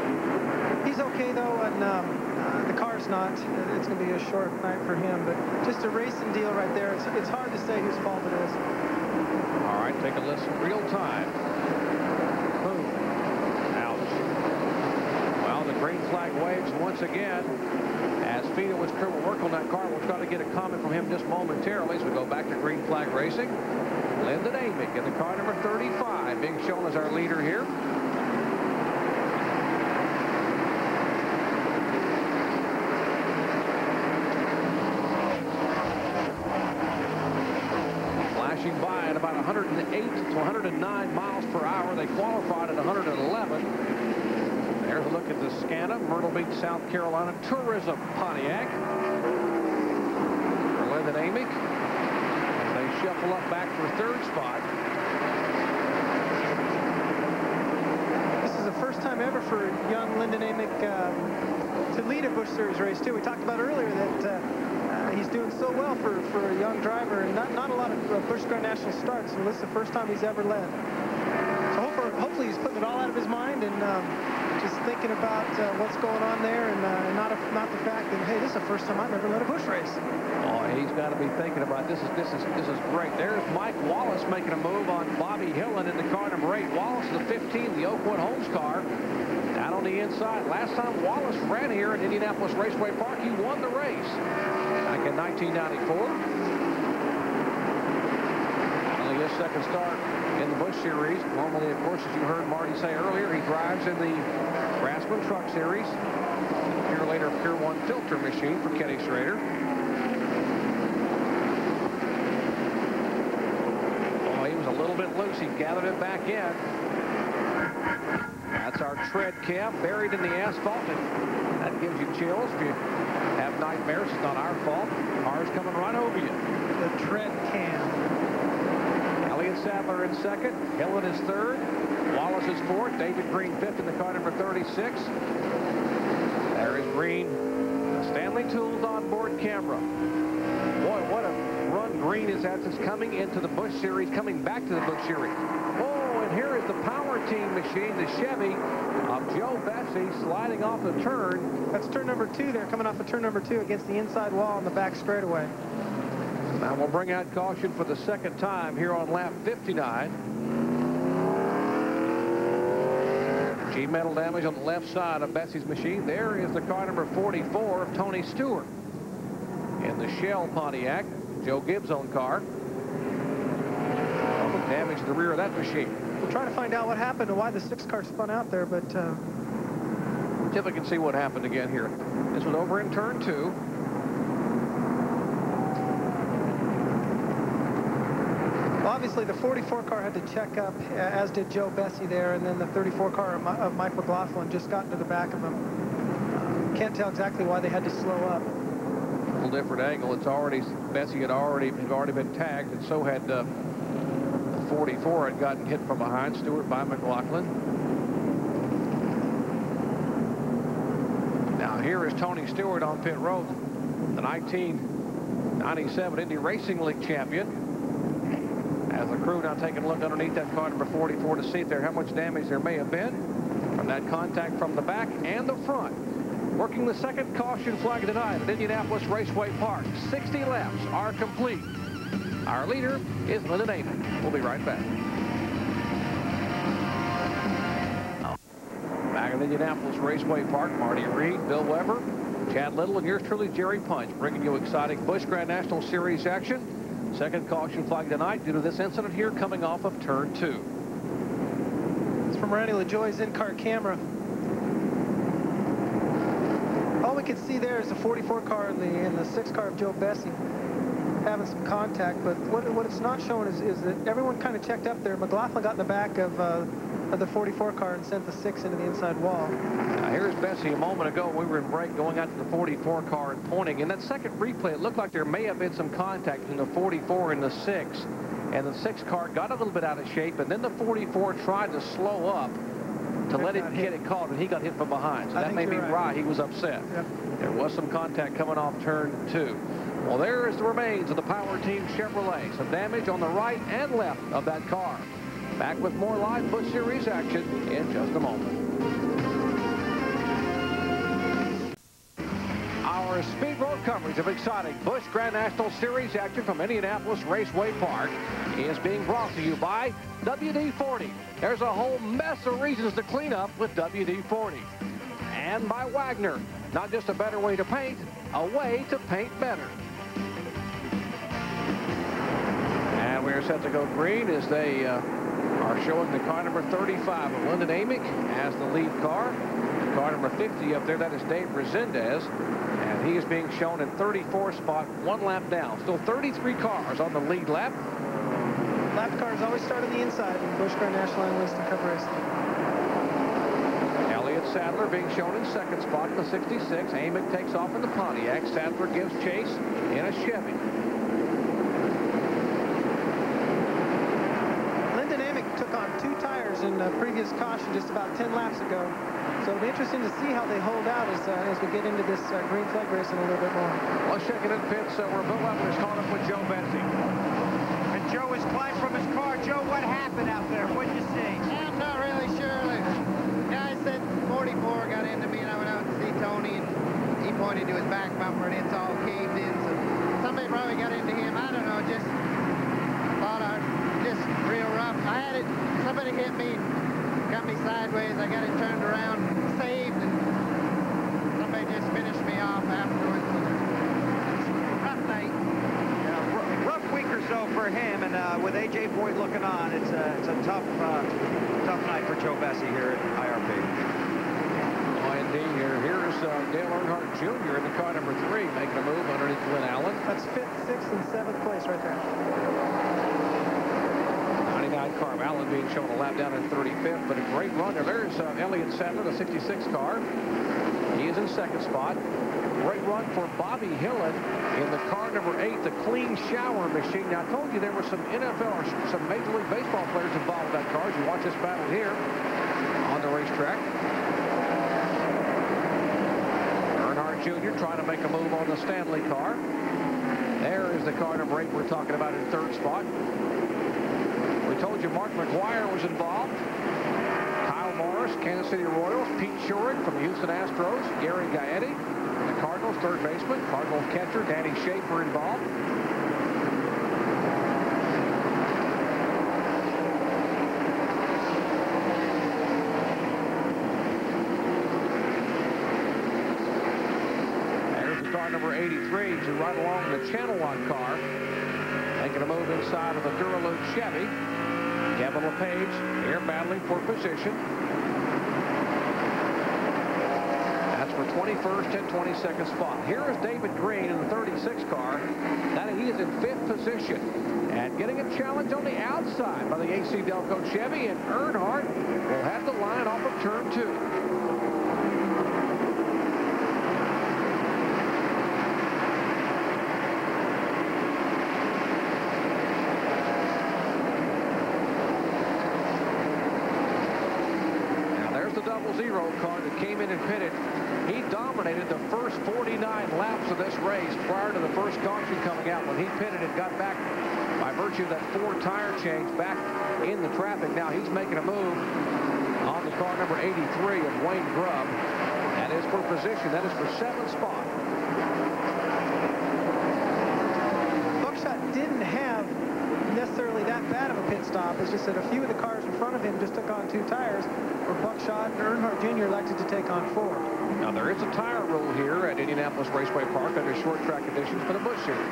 He's okay though, and um, uh, the car's not. It's going to be a short night for him, but just a racing deal right there. It's, it's hard to say whose fault it is. All right, take a listen. Real time. Boom. Ouch. Well, the green flag waves once again. As his crew will work on that car, we'll try to get a comment from him just momentarily as we go back to green flag racing. Lyndon Amick in the car number 35 being shown as our leader here. Flashing by at about 108 to 109 miles per hour. They qualified at 111. There's a look at the SCANA Myrtle Beach, South Carolina Tourism Pontiac. For Lyndon Amick. They shuffle up back for third spot. This is the first time ever for young Lyndon Amick uh, to lead a Busch Series race, too. We talked about earlier that uh, he's doing so well for, for a young driver and not, not a lot of uh, Busch Grand National starts. So this is the first time he's ever led. So hopefully, hopefully he's putting it all out of his mind and um, just thinking about uh, what's going on there and uh, not, a, not the fact that, hey, this is the first time I've ever led a Busch race. Oh, he's got to be thinking about this is this is this is great. There's Mike Wallace making a move on Bobby Hillin in the car number eight. Wallace the 15, the Oakwood Homes car. Down on the inside. Last time Wallace ran here at Indianapolis Raceway Park, he won the race in 1994. Only his second start in the Busch Series. Normally, of course, as you heard Marty say earlier, he drives in the Craftsman Truck Series. Here later, Pier 1 filter machine for Kenny Schrader. Oh, he was a little bit loose. He gathered it back in. That's our tread cam buried in the asphalt. And that gives you chills. If you have nightmares, it's not our fault. Cars coming right over you. The tread cam. Elliott Sadler in second. Hillin is third. Wallace is fourth. David Green fifth in the car number 36. There is Green. Stanley Tools onboard camera. Boy, what a run Green has had since coming into the Busch Series, coming back to the Busch Series. Here is the power team machine, the Chevy of Joe Bessey sliding off the turn. That's turn number two there, coming off of turn number two against the inside wall on the back straightaway. Now we'll bring out caution for the second time here on lap 59. G metal damage on the left side of Bessey's machine. There is the car number 44 of Tony Stewart. In the Shell Pontiac, Joe Gibbs' own car. Damage to the rear of that machine. We'll try to find out what happened and why the six car spun out there, but uh, See if we can see what happened again here. This was over in turn two. obviously the 44 car had to check up, as did Joe Bessey there, and then the 34 car of, Mike McLaughlin just got into the back of him. Can't tell exactly why they had to slow up. A little different angle. It's already Bessey had already had already been tagged, and so had uh, 44 had gotten hit from behind. Stewart by McLaughlin. Now here is Tony Stewart on pit road, the 1997 Indy Racing League champion. As the crew now taking a look underneath that car number 44 to see if there how much damage there may have been from that contact from the back and the front. Working the second caution flag tonight at Indianapolis Raceway Park. 60 laps are complete. Our leader is Lyndon Amick. We'll be right back. Back at Indianapolis Raceway Park, Marty Reid, Bill Weber, Chad Little, and yours truly, Jerry Punch, bringing you exciting Busch Grand National Series action. Second caution flag tonight due to this incident here coming off of turn two. It's from Randy LaJoie's in-car camera. All we can see there is the 44 car and the, and the 6 car of Joe Bessey having some contact, but what, what it's not showing is, is that everyone kind of checked up there. McLaughlin got in the back of, uh, of the 44 car and sent the 6 into the inside wall. Now here's Bessey a moment ago. We were in break going out to the 44 car and pointing. In that second replay, it looked like there may have been some contact between the 44 and the 6. And the 6 car got a little bit out of shape, and then the 44 tried to slow up to let it get it caught, and he got hit from behind. So I that may be right. why he was upset. Yep. There was some contact coming off turn two. Well, there is the remains of the Power Team Chevrolet. Some damage on the right and left of that car. Back with more live Busch Series action in just a moment. Our speed road coverage of exciting Busch Grand National Series action from Indianapolis Raceway Park is being brought to you by WD-40. There's a whole mess of reasons to clean up with WD-40. And by Wagner. Not just a better way to paint, a way to paint better. We are set to go green as they uh, are showing the car number 35 of Lyndon Amick as the lead car. Car number 50 up there, that is Dave Rezendes. And he is being shown in 34 spot, one lap down. Still 33 cars on the lead lap. Lap cars always start on the inside in Busch Grand National Analyst and Racing. Elliott Sadler being shown in second spot in the 66. Amick takes off in the Pontiac. Sadler gives chase in a Chevy. Lyndon Amick took on two tires in a previous caution just about 10 laps ago. So it'll be interesting to see how they hold out as, uh, as we get into this uh, green flag racing a little bit more. Let's check it in pits. Uh, where Bill Weber is caught up with Joe Bessey. And Joe has climbed from his car. Joe, what happened out there? What did you see? I'm not really sure. The guy said 44 got into me, and I went out to see Tony, and he pointed to his back bumper, and it's all caved in. So somebody probably got into him. I don't know. Just thought I just real rough. I had it. Somebody hit me, got me sideways. I got it turned around, saved, and somebody just finished me off afterwards. Rough night. Yeah, rough week or so for him, and uh, with A.J. Boyd looking on, it's a, it's a tough, uh, tough night for Joe Bessey here at IRP. Oh. Here, here's uh, Dale Earnhardt Jr. in the car number three, making a move underneath Glenn Allen. That's fifth, sixth, and seventh place right there. 99 car. Allen being shown a lap down in 35th, but a great run there. There's uh, Elliott Sadler, the 66 car. He is in second spot. Great run for Bobby Hillin in the car number eight, the clean shower machine. Now, I told you there were some NFL or some Major League Baseball players involved in that car. As you watch this battle here on the racetrack. Earnhardt Jr. trying to make a move on the Stanley car. There is the car number eight we're talking about in third spot. Told you Mark McGwire was involved. Kyle Morris, Kansas City Royals. Pete Shorrock from Houston Astros. Gary Gaetti, the Cardinals, third baseman. Cardinals catcher Danny Sheaffer involved. Number 83 to right along the Channel One car. Making a move inside of the Duralube Chevy. Kevin LePage here battling for position. That's for 21st and 22nd spot. Here is David Green in the 36 car. That he is in fifth position. And getting a challenge on the outside by the AC Delco Chevy. And Earnhardt will have the line off of turn two. Now there's the double zero car that came in and pitted. He dominated the first 49 laps of this race prior to the first caution coming out. When he pitted and got back by virtue of that four tire change back in the traffic. Now he's making a move on the car number 83 of Wayne Grubb. That is for position. That is for seventh spot. Buckshot didn't have necessarily that bad of a pit stop. It's just that a few of the cars in front of him just took on two tires, where Buckshot and Earnhardt Jr. elected to take on four. Now there is a tire rule here at Indianapolis Raceway Park under short track conditions for the Busch Series.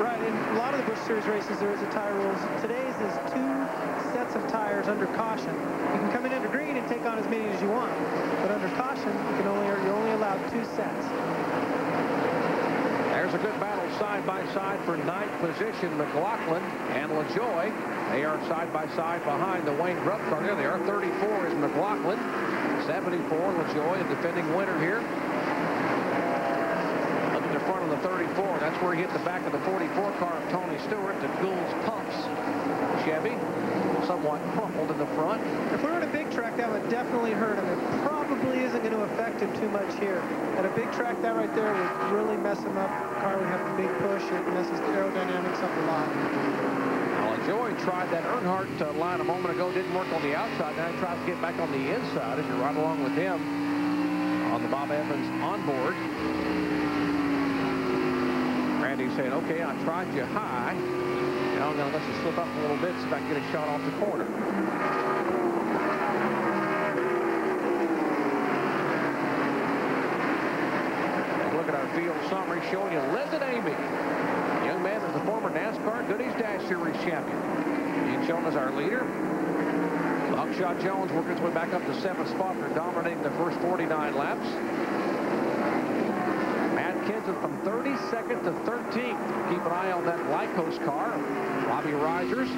Right, in a lot of the Busch Series races, there is a tire rule. Today's is two sets of tires under caution. You can come in under green and take on as many as you want, but under caution, you can only you're only allowed two sets. There's a good battle side by side for ninth position. McLaughlin and LaJoie. They are side by side behind the Wayne Grubb car. There they are. 34 is McLaughlin. 74 LaJoie, a defending winner here. Up at the front of the 34. That's where he hit the back of the 44 car of Tony Stewart. The Gould's Pumps Chevy. Somewhat crumpled in the front. If we were at a big track, that would definitely hurt him. It probably isn't going to affect him too much here. At a big track, that right there would really mess him up. Car would have a big push. It messes the aerodynamics up a lot. Now, LaJoie tried that Earnhardt uh, line a moment ago. Didn't work on the outside. Now he tries to get back on the inside as you're right along with him on the Bob Evans onboard. Randy saying, okay, I tried you high. Now I'm going to let you slip up a little bit, so I can get a shot off the corner. Field summary showing you Lyndon Amick. Young man is the former NASCAR Goody's Dash Series champion. Being shown as our leader. Buckshot Jones working his way back up to seventh spot for dominating the first 49 laps. Matt Kenseth from 32nd to 13th. Keep an eye on that Lycos car. Robbie Risers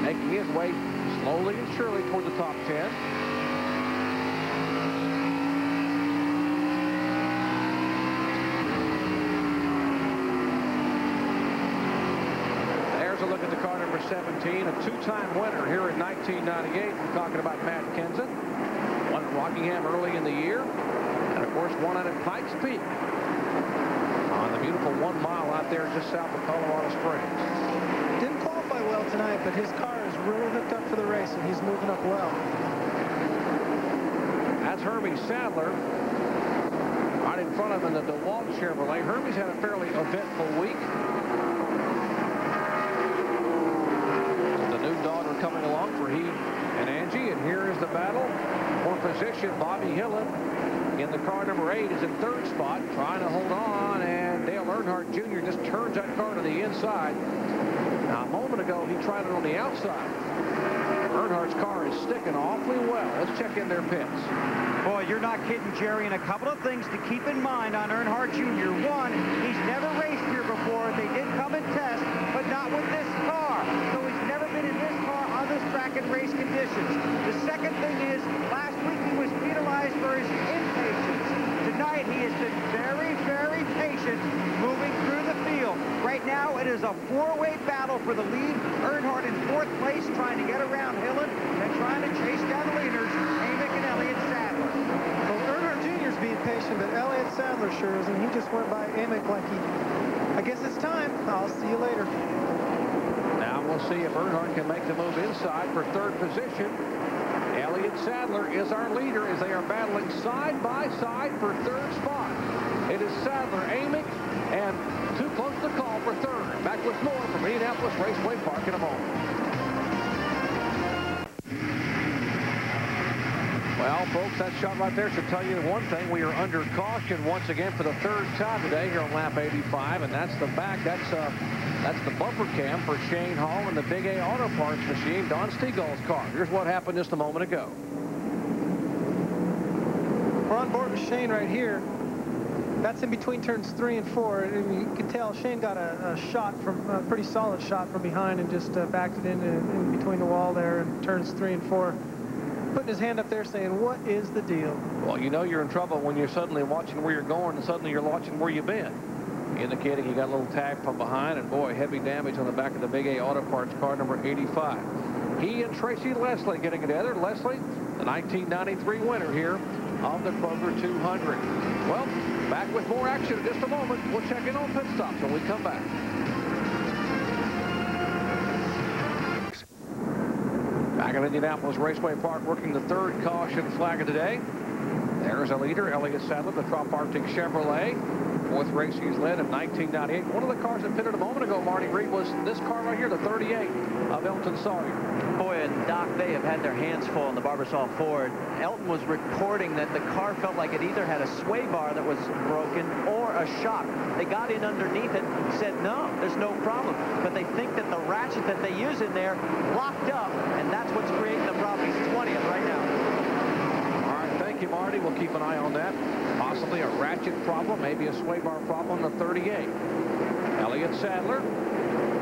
making his way slowly and surely toward the top 10. 17, a two-time winner here in 1998. We're talking about Matt Kenseth. Won at Rockingham early in the year. And, of course, won out at Pikes Peak on the beautiful one mile out there just south of Colorado Springs. Didn't qualify well tonight, but his car is really hooked up for the race, and he's moving up well. That's Hermie Sadler right in front of him in the DeWalt Chevrolet. Hermie's had a fairly eventful week. Coming along for he and Angie, and here is the battle for position. Bobby Hillin in the car number eight is in third spot, trying to hold on, and Dale Earnhardt Jr. just turns that car to the inside. Now, a moment ago, he tried it on the outside. Earnhardt's car is sticking awfully well. Let's check in their pits. Boy, you're not kidding, Jerry. And a couple of things to keep in mind on Earnhardt Jr. One, he's never raced here before. They did come and test, but not with this car. So he's never been in this car on this track in race conditions. The second thing is, last week he was penalized for his impatience. Tonight he has been very, very patient moving through the field. Right now it is a four-way battle for the lead. Earnhardt in fourth place trying to get around Hillin and trying to chase down the leaders, Amick and Elliott Sadler. Well, Earnhardt Jr.'s being patient, but Elliott Sadler sure is, and he just went by Amick like he, I guess it's time. I'll see you later. We'll see if Earnhardt can make the move inside for third position. Elliott Sadler is our leader as they are battling side by side for third spot. It is Sadler, aiming and too close to call for third. Back with more from Indianapolis Raceway Park in a moment. Well, folks, that shot right there should tell you one thing. We are under caution once again for the third time today here on lap 85, and that's the back. That's uh, that's the bumper cam for Shane Hall and the Big A Auto Parts machine, Don Stegall's car. Here's what happened just a moment ago. We're on board with Shane right here. That's in between turns three and four. And you can tell Shane got a, a shot from a pretty solid shot from behind and just uh, backed it in, in between the wall there in turns three and four. Putting his hand up there saying, what is the deal? Well, you know you're in trouble when you're suddenly watching where you're going and suddenly you're watching where you've been. Indicating he got a little tag from behind and boy, heavy damage on the back of the Big A Auto Parts car number 85. He and Tracy Leslie getting together. Leslie, the 1993 winner here of the Kroger 200. Well, back with more action in just a moment. We'll check in on pit stops when we come back. At Indianapolis Raceway Park working the third caution flag of the day. There's a leader, Elliott Sadler, the TropArtic Chevrolet. Fourth race he's led in 1998. One of the cars that pitted a moment ago, Marty Reid, was this car right here, the 38 of Elton Sawyer. Boy, and Doc, they have had their hands full on the Barbasol Ford. Elton was reporting that the car felt like it either had a sway bar that was broken or a shock. They got in underneath it said, no, there's no problem. But they think that the ratchet that they use in there locked up, and that's what's creating the problem. He's 20th right now. All right, thank you, Marty. We'll keep an eye on that. Possibly a ratchet problem, maybe a sway bar problem the 38. Elliott Sadler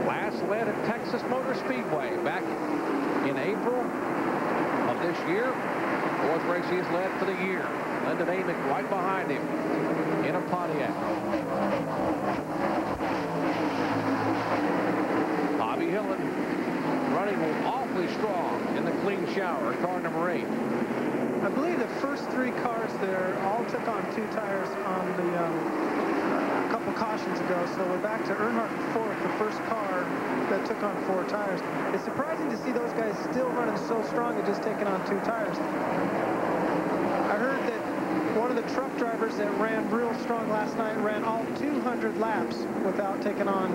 last led at Texas Motor Speedway back in April of this year. Fourth race he's led for the year. Lyndon Amick right behind him in a Pontiac. Bobby Hillin running awfully strong in the clean shower, car number eight. I believe the first three cars there all took on two tires on the um, a couple cautions ago. So we're back to Earnhardt fourth, the first car that took on four tires. It's surprising to see those guys still running so strong and just taking on two tires. I heard that one of the truck drivers that ran real strong last night ran all 200 laps without taking on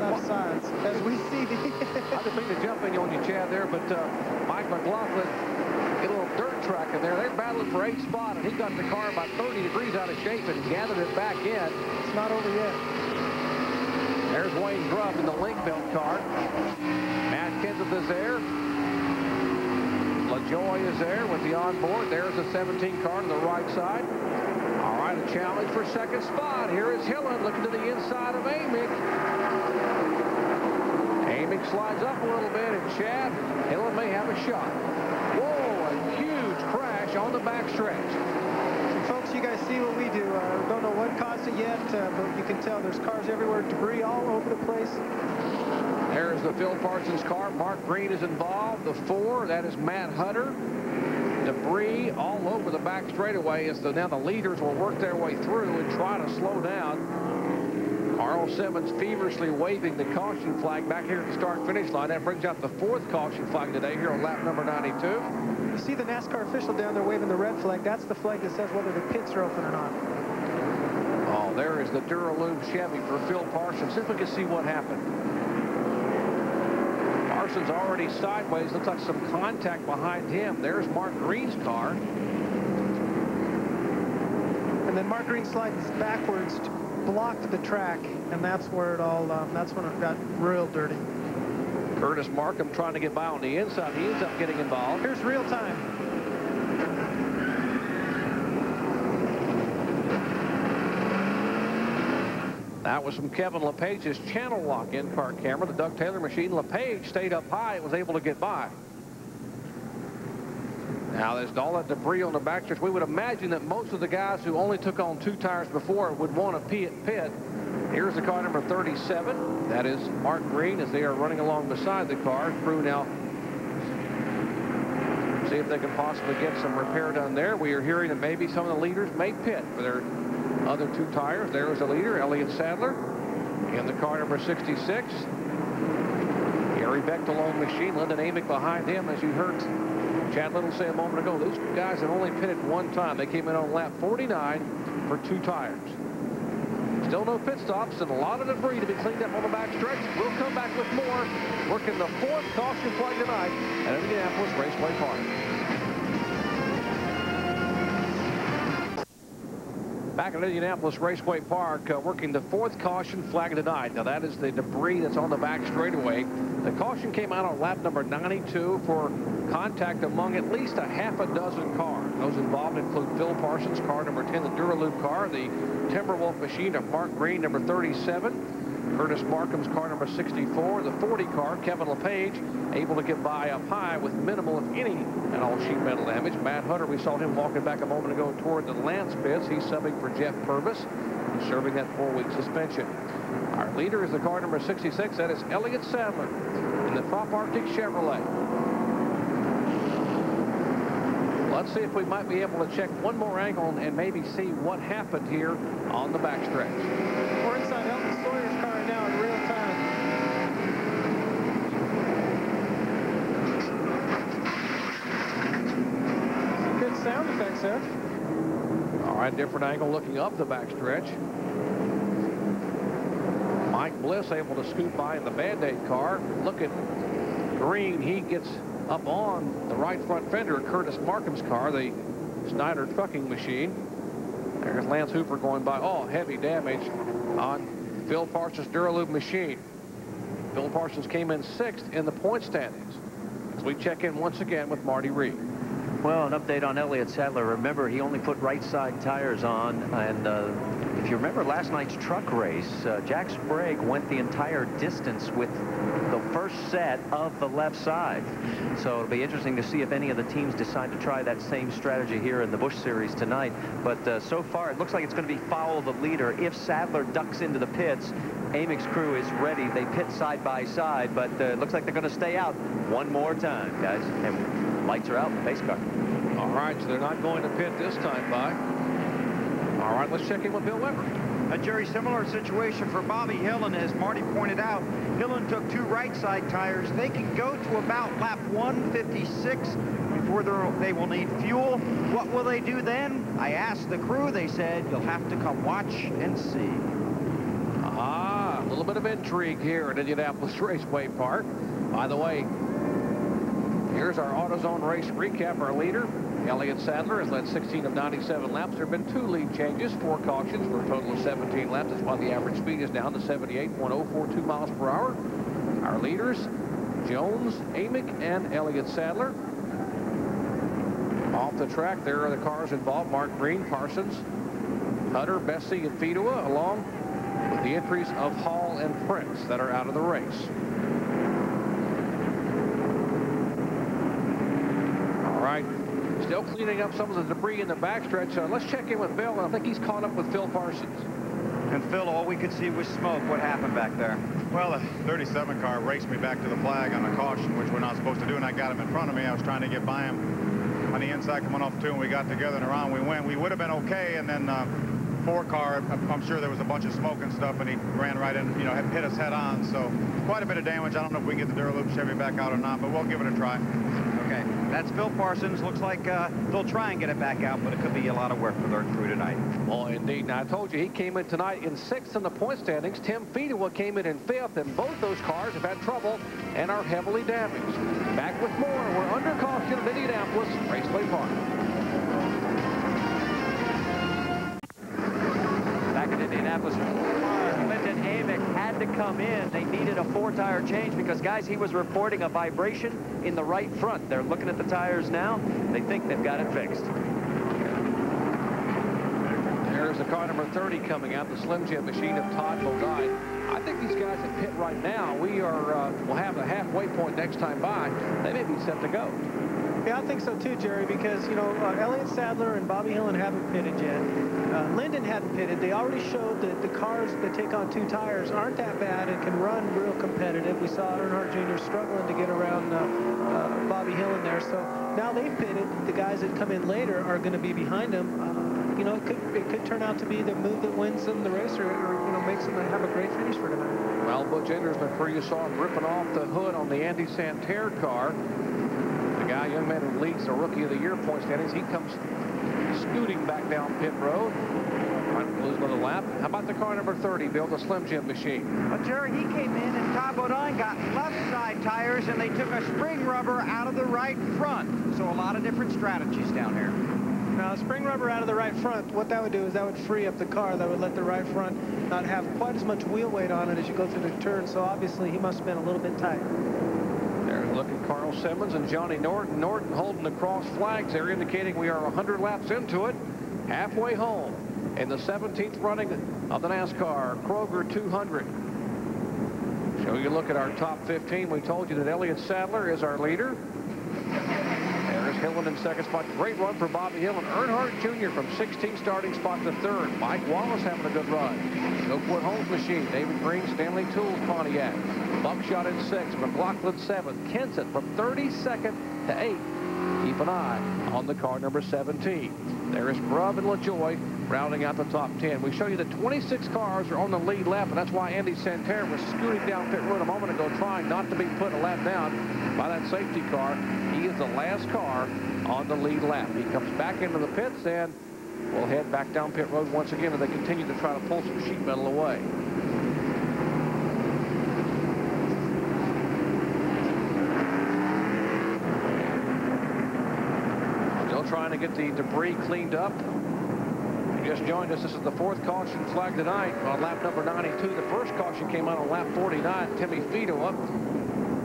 left sides. As we see the... I didn't mean to jump in on you, Chad, there, but uh, Mike McLaughlin, get a little dirt track in there. They're battling for eighth spot, and he got the car about 30 degrees out of shape and gathered it back in. It's not over yet. There's Wayne Grubb in the link belt car. Matt Kenseth is there. LaJoie is there with the onboard. There's the 17 car to the right side. All right, a challenge for second spot. Here is Hillin looking to the inside of Amick. Amick slides up a little bit, and Chad, Hillin may have a shot. Whoa, a huge crash on the backstretch. Folks, you guys see what we do. Uh, don't know what caused it yet, uh, but you can tell there's cars everywhere, debris all over the place. There's the Phil Parsons car. Mark Green is involved. The four, that is Matt Hutter. Debris all over the back straightaway as the, now the leaders will work their way through and try to slow down. Carl Simmons feverishly waving the caution flag back here at the start-finish line. That brings out the fourth caution flag today here on lap number 92. You see the NASCAR official down there waving the red flag. That's the flag that says whether the pits are open or not. Oh, there is the Duralube Chevy for Phil Parsons. See if we can see what happened. Parsons already sideways. Looks like some contact behind him. There's Mark Green's car. And then Mark Green slides backwards, blocked the track, and that's where it all, um, that's when it got real dirty. Curtis Markham trying to get by on the inside. He ends up getting involved. Here's real time. That was from Kevin LePage's Channellock in-car camera. The Doug Taylor machine. LePage stayed up high and was able to get by. Now, there's all that debris on the backstretch. We would imagine that most of the guys who only took on two tires before would want to pit. pit. Here's the car number 37. That is Mark Green as they are running along beside the car. Crew now see if they can possibly get some repair done there. We are hearing that maybe some of the leaders may pit for their other two tires. There is the leader, Elliott Sadler, in the car number 66. Gary Bechtel on machine, Lyndon Amick behind him, as you heard Chad Little say a moment ago. Those guys have only pitted one time. They came in on lap 49 for two tires. Still no pit stops and a lot of debris to be cleaned up on the back stretch. We'll come back with more. Working the fourth caution flag tonight at Indianapolis Raceway Park. Back at Indianapolis Raceway Park, uh, working the fourth caution flag tonight. Now, that is the debris that's on the back straightaway. The caution came out on lap number 92 for contact among at least a half a dozen cars. Those involved include Phil Parsons, car number 10, the Duralube car, the Timberwolf machine of Mark Green, number 37, Curtis Markham's car number 64, the 40 car, Kevin LePage, able to get by up high with minimal, if any, and all sheet metal damage. Matt Hutter, we saw him walking back a moment ago toward the Lance pits. He's subbing for Jeff Purvis, serving that four-week suspension. Our leader is the car number 66. That is Elliott Sadler in the TropArtic Chevrolet. Let's see if we might be able to check one more angle and maybe see what happened here on the backstretch. We're inside Elton Sawyer's car now in real time. Good sound effects there. Right, different angle looking up the backstretch. Mike Bliss able to scoot by in the Band-Aid car. Look at Green. He gets up on the right front fender of Curtis Markham's car, the Snyder trucking machine. There's Lance Hooper going by. Oh, heavy damage on Phil Parsons' Duralube machine. Phil Parsons came in sixth in the point standings. As we check in once again with Marty Reid. Well, an update on Elliott Sadler. Remember, he only put right side tires on, and uh, if you remember last night's truck race, uh, Jack Sprague went the entire distance with the first set of the left side. So it'll be interesting to see if any of the teams decide to try that same strategy here in the Busch Series tonight. But uh, so far, it looks like it's going to be follow the leader. If Sadler ducks into the pits, Amick's crew is ready. They pit side by side, but uh, it looks like they're going to stay out one more time, guys. And lights are out in the pace car. All right, so they're not going to pit this time by. All right, let's check in with Bill Weber. A Jerry, similar situation for Bobby Hillin, as Marty pointed out. Hillin took two right side tires. They can go to about lap 156 before they will need fuel. What will they do then? I asked the crew. They said, you'll have to come watch and see. Ah, a little bit of intrigue here at Indianapolis Raceway Park. By the way, here's our AutoZone race recap. Our leader, Elliott Sadler, has led 16 of 97 laps. There have been two lead changes, four cautions for a total of 17 laps. That's why the average speed is down to 78.042 miles per hour. Our leaders, Jones, Amick, and Elliott Sadler. Off the track, there are the cars involved. Mark Green, Parsons, Hutter, Bessey, and Fedewa, along with the entries of Hall and Prince that are out of the race. All right, still cleaning up some of the debris in the backstretch. Uh, let's check in with Bill. I think he's caught up with Phil Parsons. And Phil, all we could see was smoke. What happened back there? Well, the 37 car raced me back to the flag on a caution, which we're not supposed to do, and I got him in front of me. I was trying to get by him on the inside coming off two, and we got together and around we went. We would have been okay, and then uh, four car, I'm sure there was a bunch of smoke and stuff, and he ran right in, you know, hit us head on. So quite a bit of damage. I don't know if we can get the Duraloop Chevy back out or not, but we'll give it a try. Okay, that's Phil Parsons. Looks like uh, they'll try and get it back out, but it could be a lot of work for their crew tonight. Oh, indeed. Now, I told you he came in tonight in sixth in the point standings. Tim Fedewa came in in fifth, and both those cars have had trouble and are heavily damaged. Back with more. We're under caution at Indianapolis Raceway Park. Back in Indianapolis, Lyndon Amick had to come in. They needed a four-tire change because, guys, he was reporting a vibration in the right front. They're looking at the tires now. They think they've got it fixed. There's the car number 30 coming out, the Slim Jim machine of Todd Bodine. I think these guys at pit right now, we are, uh, will have the halfway point next time by. They may be set to go. Yeah, I think so too, Jerry, because, you know, uh, Elliott Sadler and Bobby Hillin haven't pitted yet. Uh, Lyndon hadn't pitted. They already showed that the cars that take on two tires aren't that bad and can run real competitive. We saw Earnhardt Jr. struggling to get around uh, uh, Bobby Hillin there. So now they've pitted. The guys that come in later are going to be behind them. Uh, you know, it could, it could turn out to be the move that wins them the race or, or you know, makes them have a great finish for tonight. Well, Butch Enders, before you saw him ripping off the hood on the Andy Santerre car, the guy, young man who leads the Rookie of the Year point standings, he comes scooting back down pit road. Trying to lose another lap. How about the car number 30, Bill, the Slim Jim machine? Well, Jerry, he came in and Todd Bodine got left side tires and they took a spring rubber out of the right front. So a lot of different strategies down here. Now, spring rubber out of the right front, what that would do is that would free up the car. That would let the right front not have quite as much wheel weight on it as you go through the turn. So obviously, he must have been a little bit tight. There's looking Carl Simmons and Johnny Norton. Norton holding the cross flags They're indicating we are 100 laps into it. Halfway home in the 17th running of the NASCAR Kroger 200. So you look at our top 15. We told you that Elliott Sadler is our leader. Hillin in second spot. Great run for Bobby Hillin. Earnhardt Jr. from 16 starting spot to third. Mike Wallace having a good run. Oakwood Homes Machine. David Green, Stanley Tools, Pontiac. Buckshot in sixth. McLaughlin seventh. Kenseth from 32nd to eighth. Keep an eye on the car number 17. There is Grubb and LaJoie rounding out the top 10. We show you that 26 cars are on the lead lap, and that's why Andy Santerre was scooting down pit road a moment ago, trying not to be put a lap down by that safety car. He is the last car on the lead lap. He comes back into the pits, and we'll head back down pit road once again as they continue to try to pull some sheet metal away. Still trying to get the debris cleaned up. Just joined us. This is the fourth caution flag tonight on lap number 92. The first caution came out on lap 49. Timmy Fedewa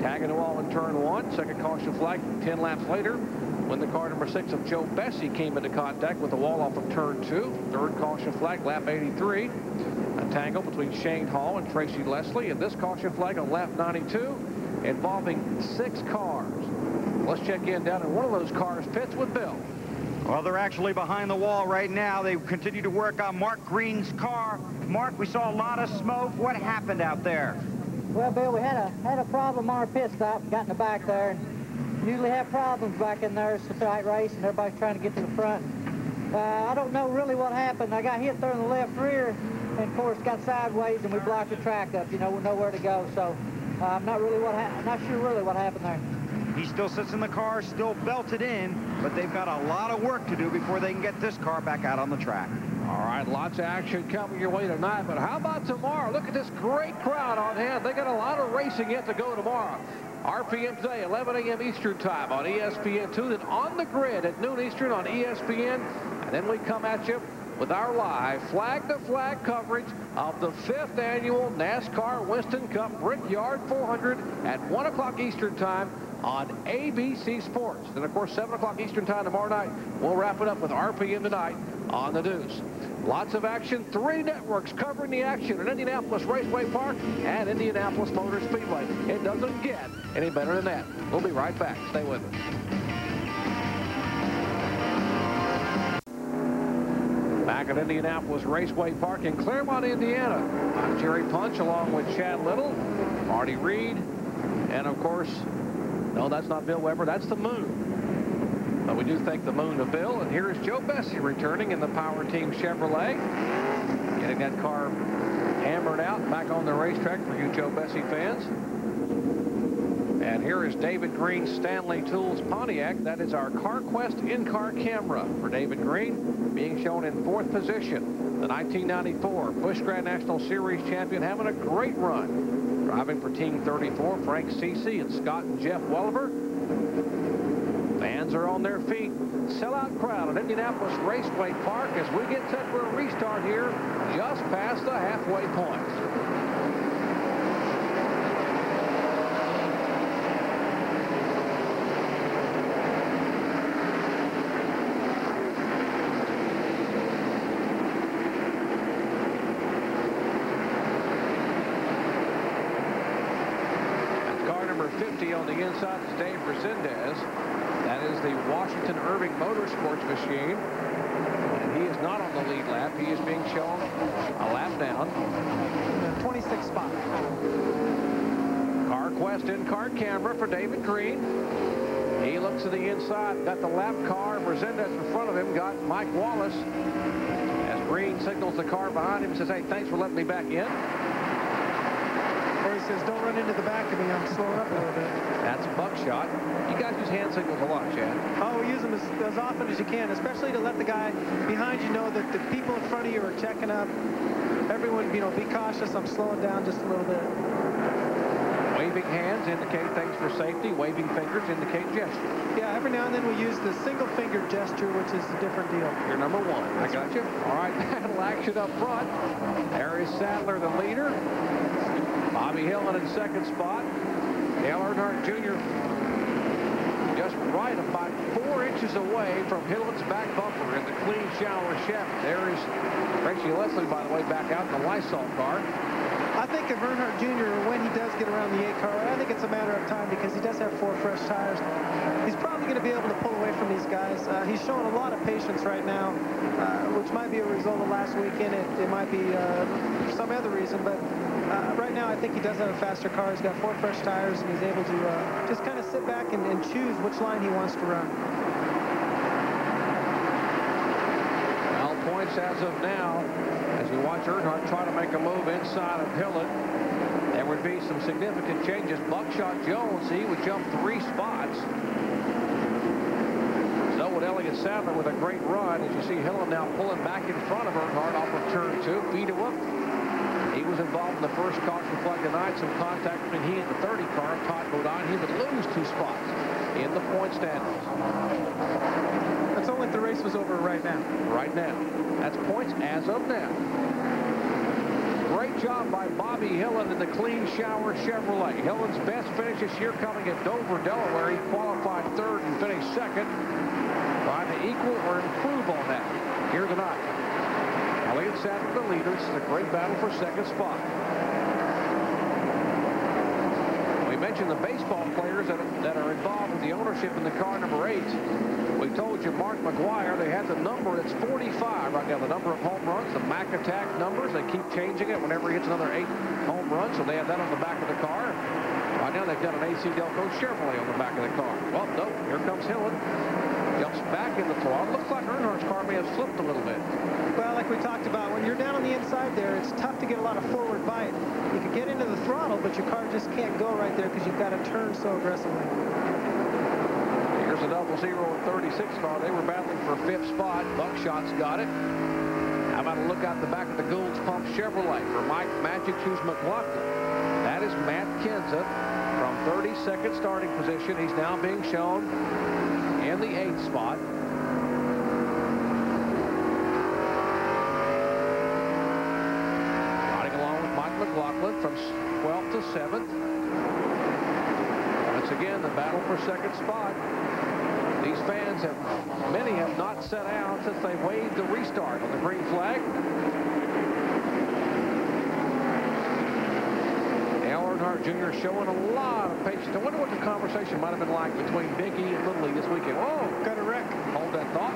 tagging the wall in turn one. Second caution flag 10 laps later when the car number six of Joe Bessey came into contact with the wall off of turn two. Third caution flag, lap 83. A tangle between Shane Hall and Tracy Leslie. And this caution flag on lap 92 involving six cars. Let's check in down in one of those cars pits with Bill. Well, they're actually behind the wall right now. They continue to work on Mark Green's car. Mark, we saw a lot of smoke. What happened out there? Well, Bill, we had a had a problem on our pit stop. Got in the back there. And usually have problems back in there. It's a tight race, and everybody's trying to get to the front. Uh, I don't know really what happened. I got hit there in the left rear, and of course got sideways, and we blocked the track up. You know, we know where to go. So uh, I'm not really what I'm not sure really what happened there. He still sits in the car, still belted in, but they've got a lot of work to do before they can get this car back out on the track. All right, lots of action coming your way tonight, but how about tomorrow? Look at this great crowd on hand. They got a lot of racing yet to go tomorrow. RPM today, 11 a.m. Eastern time on E ESPN2, then on the grid at noon Eastern on ESPN, and then we come at you with our live flag-to-flag coverage of the fifth annual NASCAR Winston Cup Brickyard 400 at 1 o'clock Eastern time on ABC Sports. Then, of course, 7 o'clock Eastern time tomorrow night, we'll wrap it up with RPM tonight on the Deuce. Lots of action. Three networks covering the action at Indianapolis Raceway Park and Indianapolis Motor Speedway. It doesn't get any better than that. We'll be right back. Stay with us. Back at Indianapolis Raceway Park in Clermont, Indiana. I'm Jerry Punch along with Chad Little, Marty Reid, and of course, no, that's not Bill Weber, that's the moon. But we do thank the moon to Bill, and here is Joe Bessey returning in the Power Team Chevrolet. Getting that car hammered out back on the racetrack for you Joe Bessey fans. And here is David Green Stanley Tools Pontiac. That is our CARQUEST in-car camera for David Green, being shown in fourth position. The 1994 Busch Grand National Series champion having a great run. Driving for Team 34, Frank Cicci and Scott and Jeff Welliver. Are on their feet. Sellout crowd at Indianapolis Raceway Park as we get set for a restart here just past the halfway point. On the inside is Dave Rezendes. Washington Erving Motorsports machine. And he is not on the lead lap. He is being shown a lap down. 26 spot. CARQUEST in-car camera for David Green. He looks to the inside, got the lap car. Rezendes in front of him, got Mike Wallace. As Green signals the car behind him, says, hey, thanks for letting me back in don't run into the back of me. I'm slowing up a little bit. That's buckshot. You guys use hand signals a lot, Chad. Oh, we use them as, as often as you can, especially to let the guy behind you know that the people in front of you are checking up. Everyone, you know, be cautious. I'm slowing down just a little bit. Waving hands indicate things for safety. Waving fingers indicate gesture. Yeah, every now and then we use the single finger gesture, which is a different deal. You're number one. I got you. All right, battle action up front. There is Sadler, the leader. Bobby Hillin in second spot. Dale Earnhardt Jr. just right about four inches away from Hillin's back bumper in the clean shower Chevy. There is Tracy Leslie, by the way, back out in the Lysol car. I think of Earnhardt Jr., when he does get around the 8 car, I think it's a matter of time because he does have four fresh tires. He's probably going to be able to pull away from these guys. Uh, he's showing a lot of patience right now, uh, which might be a result of last weekend. It, it might be uh, some other reason, but uh, right now, I think he does have a faster car. He's got four fresh tires, and he's able to uh, just kind of sit back and, and, choose which line he wants to run. Well, points as of now, as we watch Earnhardt try to make a move inside of Hillin, there would be some significant changes. Buckshot Jones, he would jump three spots. So would Elliott Sadler with a great run. As you see Hillin now pulling back in front of Earnhardt off of turn two. Beat him up was involved in the first caution flag tonight. Some contact between he and the 30 car, Todd Bodine. He would lose two spots in the point standings. That's only if the race was over right now. Right now. That's points as of now. Great job by Bobby Hillin in the clean shower Chevrolet. Hillin's best finish this year coming at Dover, Delaware. He qualified third and finished second. Trying to equal or improve on that here tonight. Sadler the leader. It's a great battle for second spot. We mentioned the baseball players that, that are involved with the ownership in the car number eight. We told you Mark McGwire, they had the number, it's 45 right now, the number of home runs, the Mac Attack numbers. They keep changing it whenever he hits another eight home runs, so they have that on the back of the car. Right now they've got an AC Delco Chevrolet on the back of the car. Well, no, here comes Hillin. Jumps back in the throttle. Looks like Earnhardt's car may have slipped a little bit. Well, like we talked about, when you're down on the inside there, it's tough to get a lot of forward bite. You can get into the throttle, but your car just can't go right there because you've got to turn so aggressively. Here's a double zero and 36 car. They were battling for fifth spot. Buckshot's got it. How about a look out the back of the Gould's Pump Chevrolet for Mike Magic Shoes McLaughlin. That is Matt Kenseth from 32nd starting position. He's now being shown in the eighth spot. Riding along with Mike McLaughlin from 12th to 7th. Once again, the battle for second spot. These fans have, many have not set out since they waved the restart on the green flag. Earnhardt Jr. showing a lot of patience. I wonder what the conversation might have been like between Big E and Little League this weekend. Whoa, got a wreck. Hold that thought.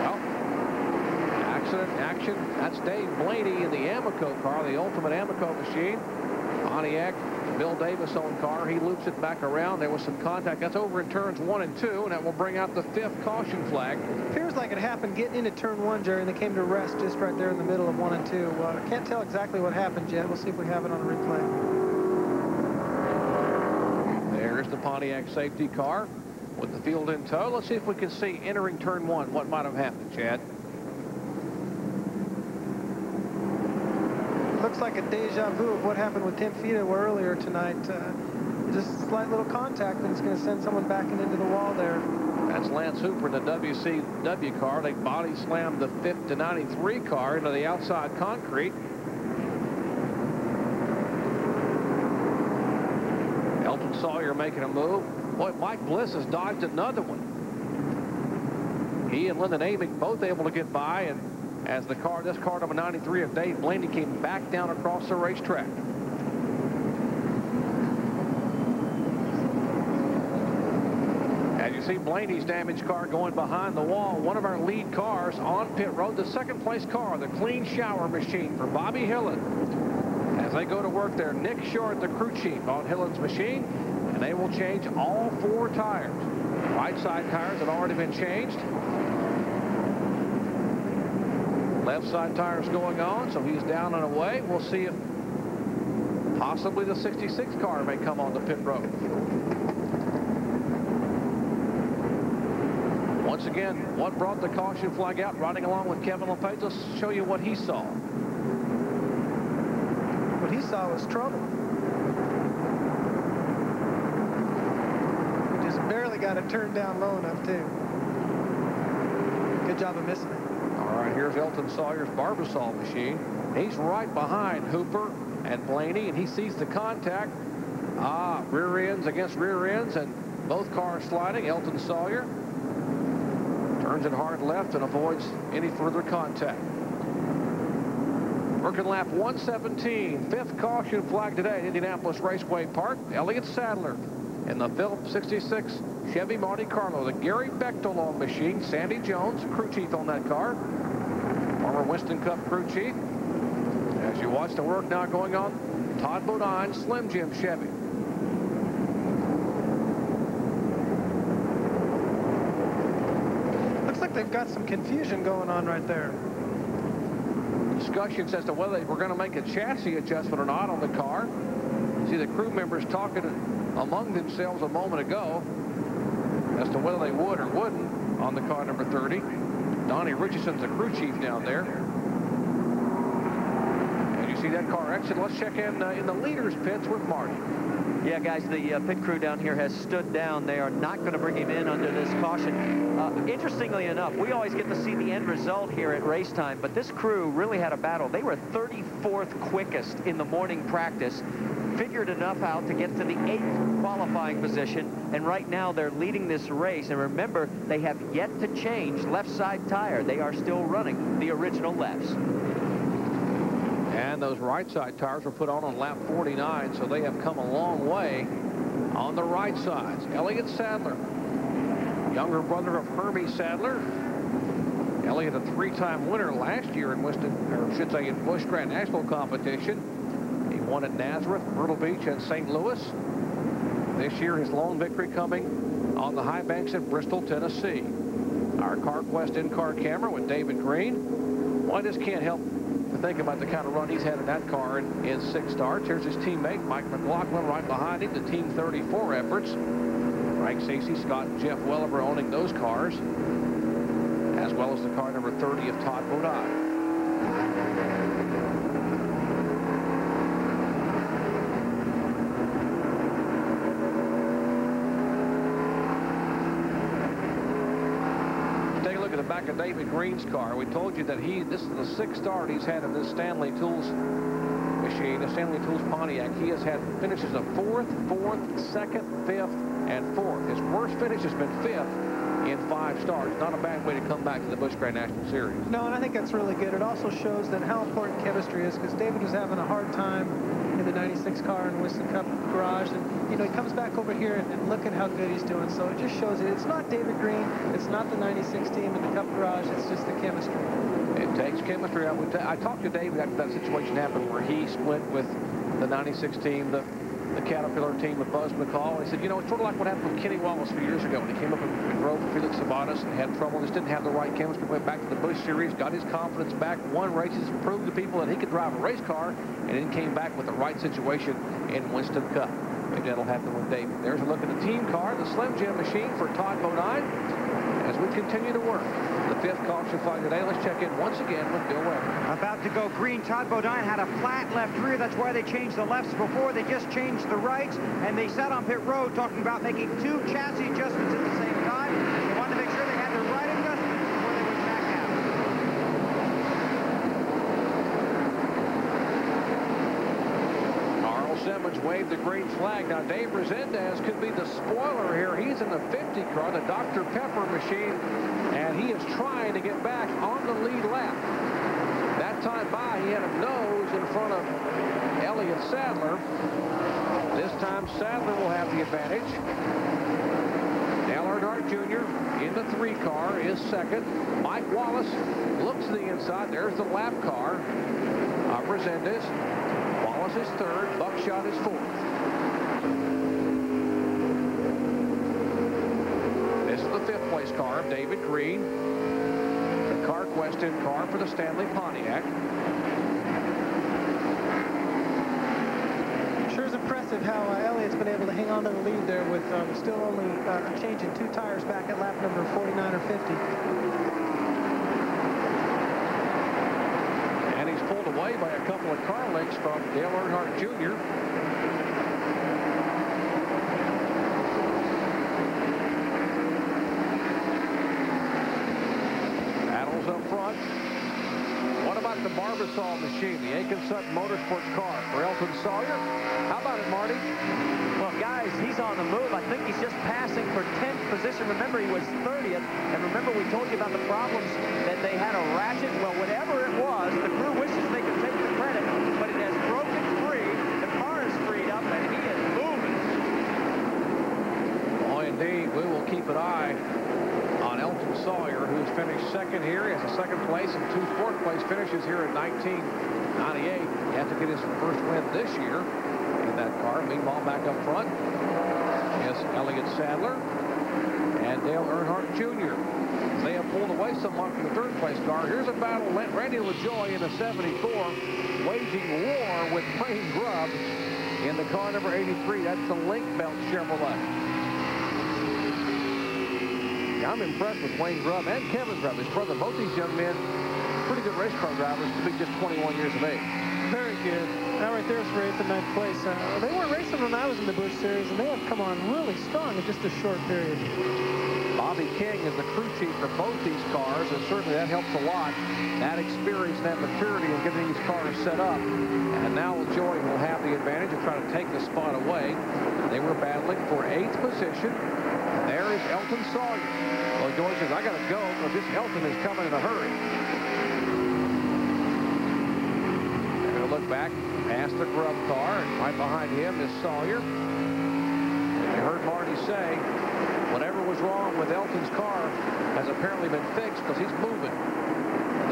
Well, accident action. That's Dave Blaney in the Amoco car, the ultimate Amoco machine. Pontiac, Bill Davis on car. He loops it back around. There was some contact. That's over in turns one and two, and that will bring out the fifth caution flag. Appears like it happened getting into turn one, Jerry, and they came to rest just right there in the middle of one and two. Uh, can't tell exactly what happened yet. We'll see if we have it on the replay. There's the Pontiac safety car with the field in tow. Let's see if we can see entering turn one what might have happened, Chad. Looks like a deja vu of what happened with Tim Fedewa earlier tonight. Uh, just a slight little contact, and it's going to send someone backing into the wall there. That's Lance Hooper in the WCW car. They body slammed the 5th to 93 car into the outside concrete. Elton Sawyer making a move. Boy, Mike Bliss has dodged another one. He and Lyndon Amick both able to get by, and as the car, this car number 93 of Dave Blaney came back down across the racetrack. As you see Blaney's damaged car going behind the wall, one of our lead cars on pit road, the second place car, the clean shower machine for Bobby Hillin. As they go to work there, Nick Short, the crew chief on Hillin's machine, and they will change all four tires. Right side tires have already been changed. Left side tires going on, so he's down and away. We'll see if possibly the 66 car may come on the pit road. Once again, what brought the caution flag out, riding along with Kevin LePage, let's show you what he saw. What he saw was trouble. Just barely got it turned down low enough, too. Good job of missing it. Here's Elton Sawyer's Barbasol machine. He's right behind Hooper and Blaney, and he sees the contact. Ah, rear ends against rear ends, and both cars sliding. Elton Sawyer turns it hard left and avoids any further contact. Working lap 117, fifth caution flag today at Indianapolis Raceway Park. Elliott Sadler in the Phillips 66 Chevy Monte Carlo, the Gary Bechtelon machine. Sandy Jones, crew chief on that car. Winston Cup crew chief. As you watch the work now going on, Todd Bodine, Slim Jim Chevy. Looks like they've got some confusion going on right there. Discussions as to whether they were going to make a chassis adjustment or not on the car. See the crew members talking among themselves a moment ago as to whether they would or wouldn't on the car number 30. Donnie Richardson's the crew chief down there. And you see that car exit. Let's check in uh, in the leader's pits with Marty. Yeah, guys, the uh, pit crew down here has stood down. They are not going to bring him in under this caution. Uh, interestingly enough, we always get to see the end result here at race time, but this crew really had a battle. They were 34th quickest in the morning practice, figured enough out to get to the eighth qualifying position, and right now they're leading this race. And remember, they have yet to change left side tire. They are still running the original lefts. And those right side tires were put on on lap 49, so they have come a long way on the right sides. Elliott Sadler, younger brother of Hermie Sadler. Elliott, a three-time winner last year in Winston, or should say in Busch Grand National competition. Won at Nazareth, Myrtle Beach, and St. Louis. This year, his lone victory coming on the high banks at Bristol, Tennessee. Our CARQUEST in-car camera with David Green. Well, I just can't help but think about the kind of run he's had in that car in, in six starts. Here's his teammate, Mike McLaughlin, right behind him, the Team 34 efforts. Frank Stacy, Scott, and Jeff Welliver owning those cars, as well as the car number 30 of Todd Bodine. Take a look at the back of David Green's car. We told you that he, this is the sixth start he's had in this Stanley Tools machine, the Stanley Tools Pontiac. He has had finishes of fourth, fourth, second, fifth, and fourth. His worst finish has been fifth in five starts. Not a bad way to come back to the Busch Grand National Series. No, and I think that's really good. It also shows that how important chemistry is because David was having a hard time in the 96 car in Winston Cup garage. And, you know, he comes back over here and, and look at how good he's doing. So it just shows it. It's not David Green. It's not the 96 team in the Cup garage. It's just the chemistry. It takes chemistry. I, would I talked to David after that situation happened where he split with the 96 team, the, the Caterpillar team with Buzz McCall. He said, you know, it's sort of like what happened with Kenny Wallace a few years ago when he came up and, drove for Felix Sabates and had trouble, just didn't have the right chemistry, went back to the Busch Series, got his confidence back, won races, proved to people that he could drive a race car, and then came back with the right situation in Winston Cup. Maybe that'll happen with David. There's a look at the team car, the Slim Jim machine for Todd Bodine as we continue to work. The fifth caution flag today. Let's check in once again with Bill Weber. About to go green. Todd Bodine had a flat left rear. That's why they changed the lefts before. They just changed the rights, and they sat on pit road talking about making two chassis adjustments at the same time. They wanted to make sure they had the right adjustments before they went back out. Carl Simmons the green flag. Now, Dave Rezendes could be the spoiler here. He's in the 50 car, the Dr. Pepper machine, and he is trying to get back on the lead lap. That time by, he had a nose in front of Elliott Sadler. This time, Sadler will have the advantage. Dale Earnhardt Jr. in the three car is second. Mike Wallace looks to the inside. There's the lap car of Rezendes. Is third. Buckshot is fourth. This is the fifth place car of David Green. The CARQUEST in car for the Stanley Pontiac. Sure is impressive how uh, Elliott's been able to hang on to the lead there with um, still only uh, changing two tires back at lap number 49 or 50. And by a couple of car lengths from Dale Earnhardt Jr. Battles up front. What about the Barbasol machine, the Aiken Sutton Motorsports car for Elton Sawyer? How about it, Marty? Well, guys, he's on the move. I think he's just passing for 10th position. Remember, he was 30th. And remember, we told you about the problems that they had a ratchet. Well, whatever it was, the crew wishes they could take the credit, but it has broken free. The car is freed up, and he is moving. Oh, indeed. We will keep an eye on Elton Sawyer, who's finished second here. He has a second place and two fourth place finishes here in 1998. He has to get his first win this year in that car. Meanwhile, back up front is Elliott Sadler and Dale Earnhardt Jr. They have pulled away somewhat from the third place car. Here's a battle. Randy LaJoie in a 74 waging war with Wayne Grubb in the car number 83. That's the Link Belt Chevrolet. I'm impressed with Wayne Grubb and Kevin Grubb, his brother. Both these young men, pretty good race car drivers to be just 21 years of age. Very good. Now right there is for eighth and ninth place. Uh, they weren't racing when I was in the Busch Series, and they have come on really strong in just a short period. Bobby King is the crew chief for both these cars, and certainly that helps a lot. That experience, that maturity in getting these cars set up. And now LaJoie will have the advantage of trying to take the spot away. They were battling for eighth position. There is Elton Sawyer. LaJoie says, I got to go because this Elton is coming in a hurry. They're going to look back past the Grubb car, and right behind him is Sawyer. You heard Marty say, whatever was wrong with Elton's car has apparently been fixed because he's moving.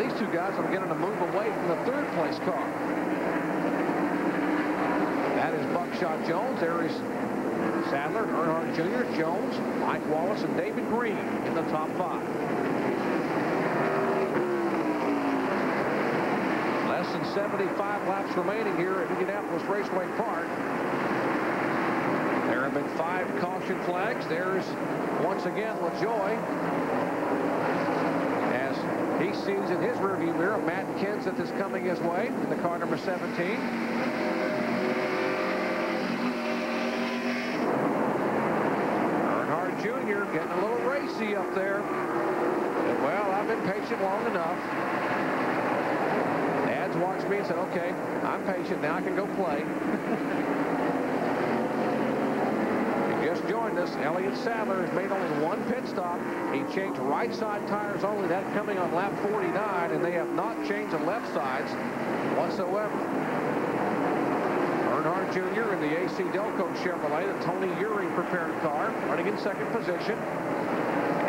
These two guys are beginning to move away from the third place car. That is Buckshot Jones. There is Sadler, Earnhardt Jr., Jones, Mike Wallace, and David Green in the top five. Less than 75 laps remaining here at Indianapolis Raceway Park. There have been five caution flags. There's, once again, LaJoie. As he sees in his rearview mirror Matt Kenseth is coming his way in the car number 17. Getting a little racy up there. Well, I've been patient long enough. Dad's watched me and said, okay, I'm patient. Now I can go play. just joined us. Elliott Sadler has made only one pit stop. He changed right side tires only. That coming on lap 49, and they have not changed the left sides whatsoever. Jr. in the AC Delco Chevrolet, the Tony Eury prepared car, running in second position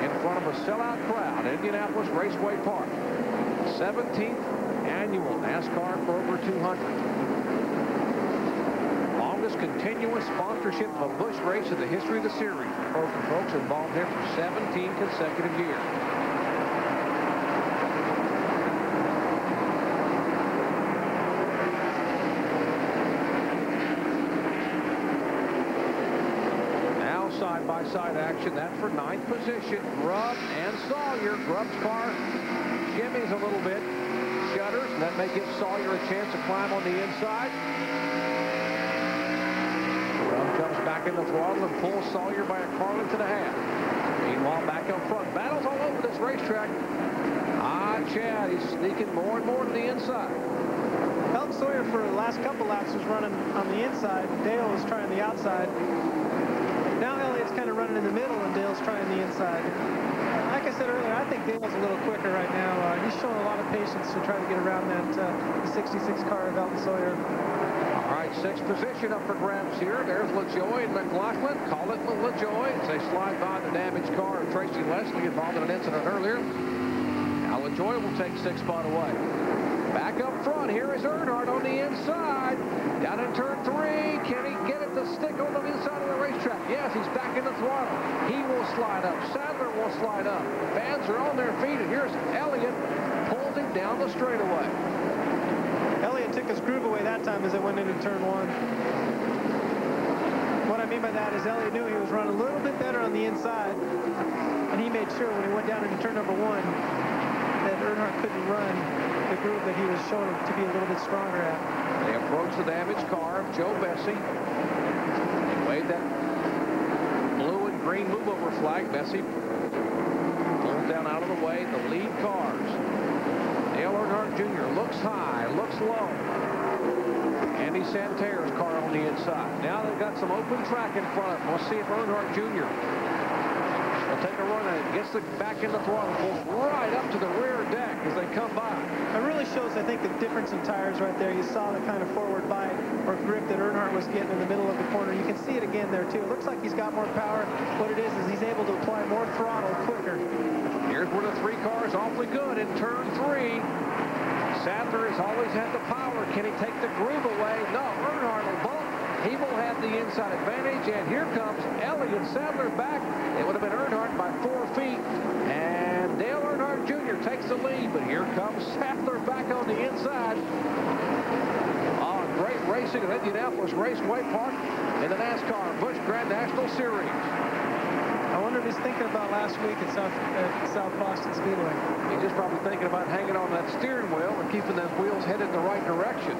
in front of a sellout crowd Indianapolis Raceway Park. 17th annual NASCAR Kroger 200. Longest continuous sponsorship of a Busch race in the history of the series. Folks involved here for 17 consecutive years. Now side-by-side action. That for ninth position. Grubb and Sawyer. Grubb's car shimmies a little bit. Shutters. That may give Sawyer a chance to climb on the inside. Grubb comes back in the throttle and pulls Sawyer by a car and a half. Meanwhile, back up front. Battles all over this racetrack. Ah, Chad, he's sneaking more and more to the inside. Helm Sawyer for the last couple laps was running on the inside. Dale was trying the outside. Now Elliott's kind of running in the middle and Dale's trying the inside. Like I said earlier, I think Dale's a little quicker right now. Uh, he's showing a lot of patience to try to get around that uh, 66 car of Elton Sawyer. All right, sixth position up for grabs here. There's LaJoie and McLaughlin. Call it LaJoie as they slide by the damaged car of Tracy Leslie involved in an incident earlier. Now LaJoie will take sixth spot away. Back up front, here is Earnhardt on the inside. Down in turn three. Can he get it to stick on the inside of the racetrack? Yes, he's back in the throttle. He will slide up. Sadler will slide up. Fans are on their feet, and here's Elliott. Pulls him down the straightaway. Elliott took his groove away that time as it went into turn one. What I mean by that is Elliott knew he was running a little bit better on the inside, and he made sure when he went down into turn number one that Earnhardt couldn't run that he was shown to be a little bit stronger at. They approach the damaged car of Joe Bessey. They wave that blue and green move-over flag. Bessey pulls down out of the way the lead cars. Dale Earnhardt Jr. looks high, looks low. Andy Santerre's car on the inside. Now they've got some open track in front of them. We'll see if Earnhardt Jr. will run at it. Gets the back in the throttle, pulls right up to the rear deck as they come by. It really shows, I think, the difference in tires right there. You saw the kind of forward bite or grip that Earnhardt was getting in the middle of the corner. You can see it again there, too. It looks like he's got more power. What it is is he's able to apply more throttle quicker. Here's where the three cars awfully good in turn three. Sadler has always had the power. Can he take the groove away? No, Earnhardt will bump. He will have the inside advantage, and here comes Elliott Sadler back. It would have been Earnhardt by four feet, and Dale Earnhardt Jr. takes the lead, but here comes Sadler back on the inside. Oh, great racing at Indianapolis Raceway Park in the NASCAR Busch Grand National Series. I wonder if he's thinking about last week at South, at South Boston Speedway. He's just probably thinking about hanging on that steering wheel and keeping those wheels headed in the right direction.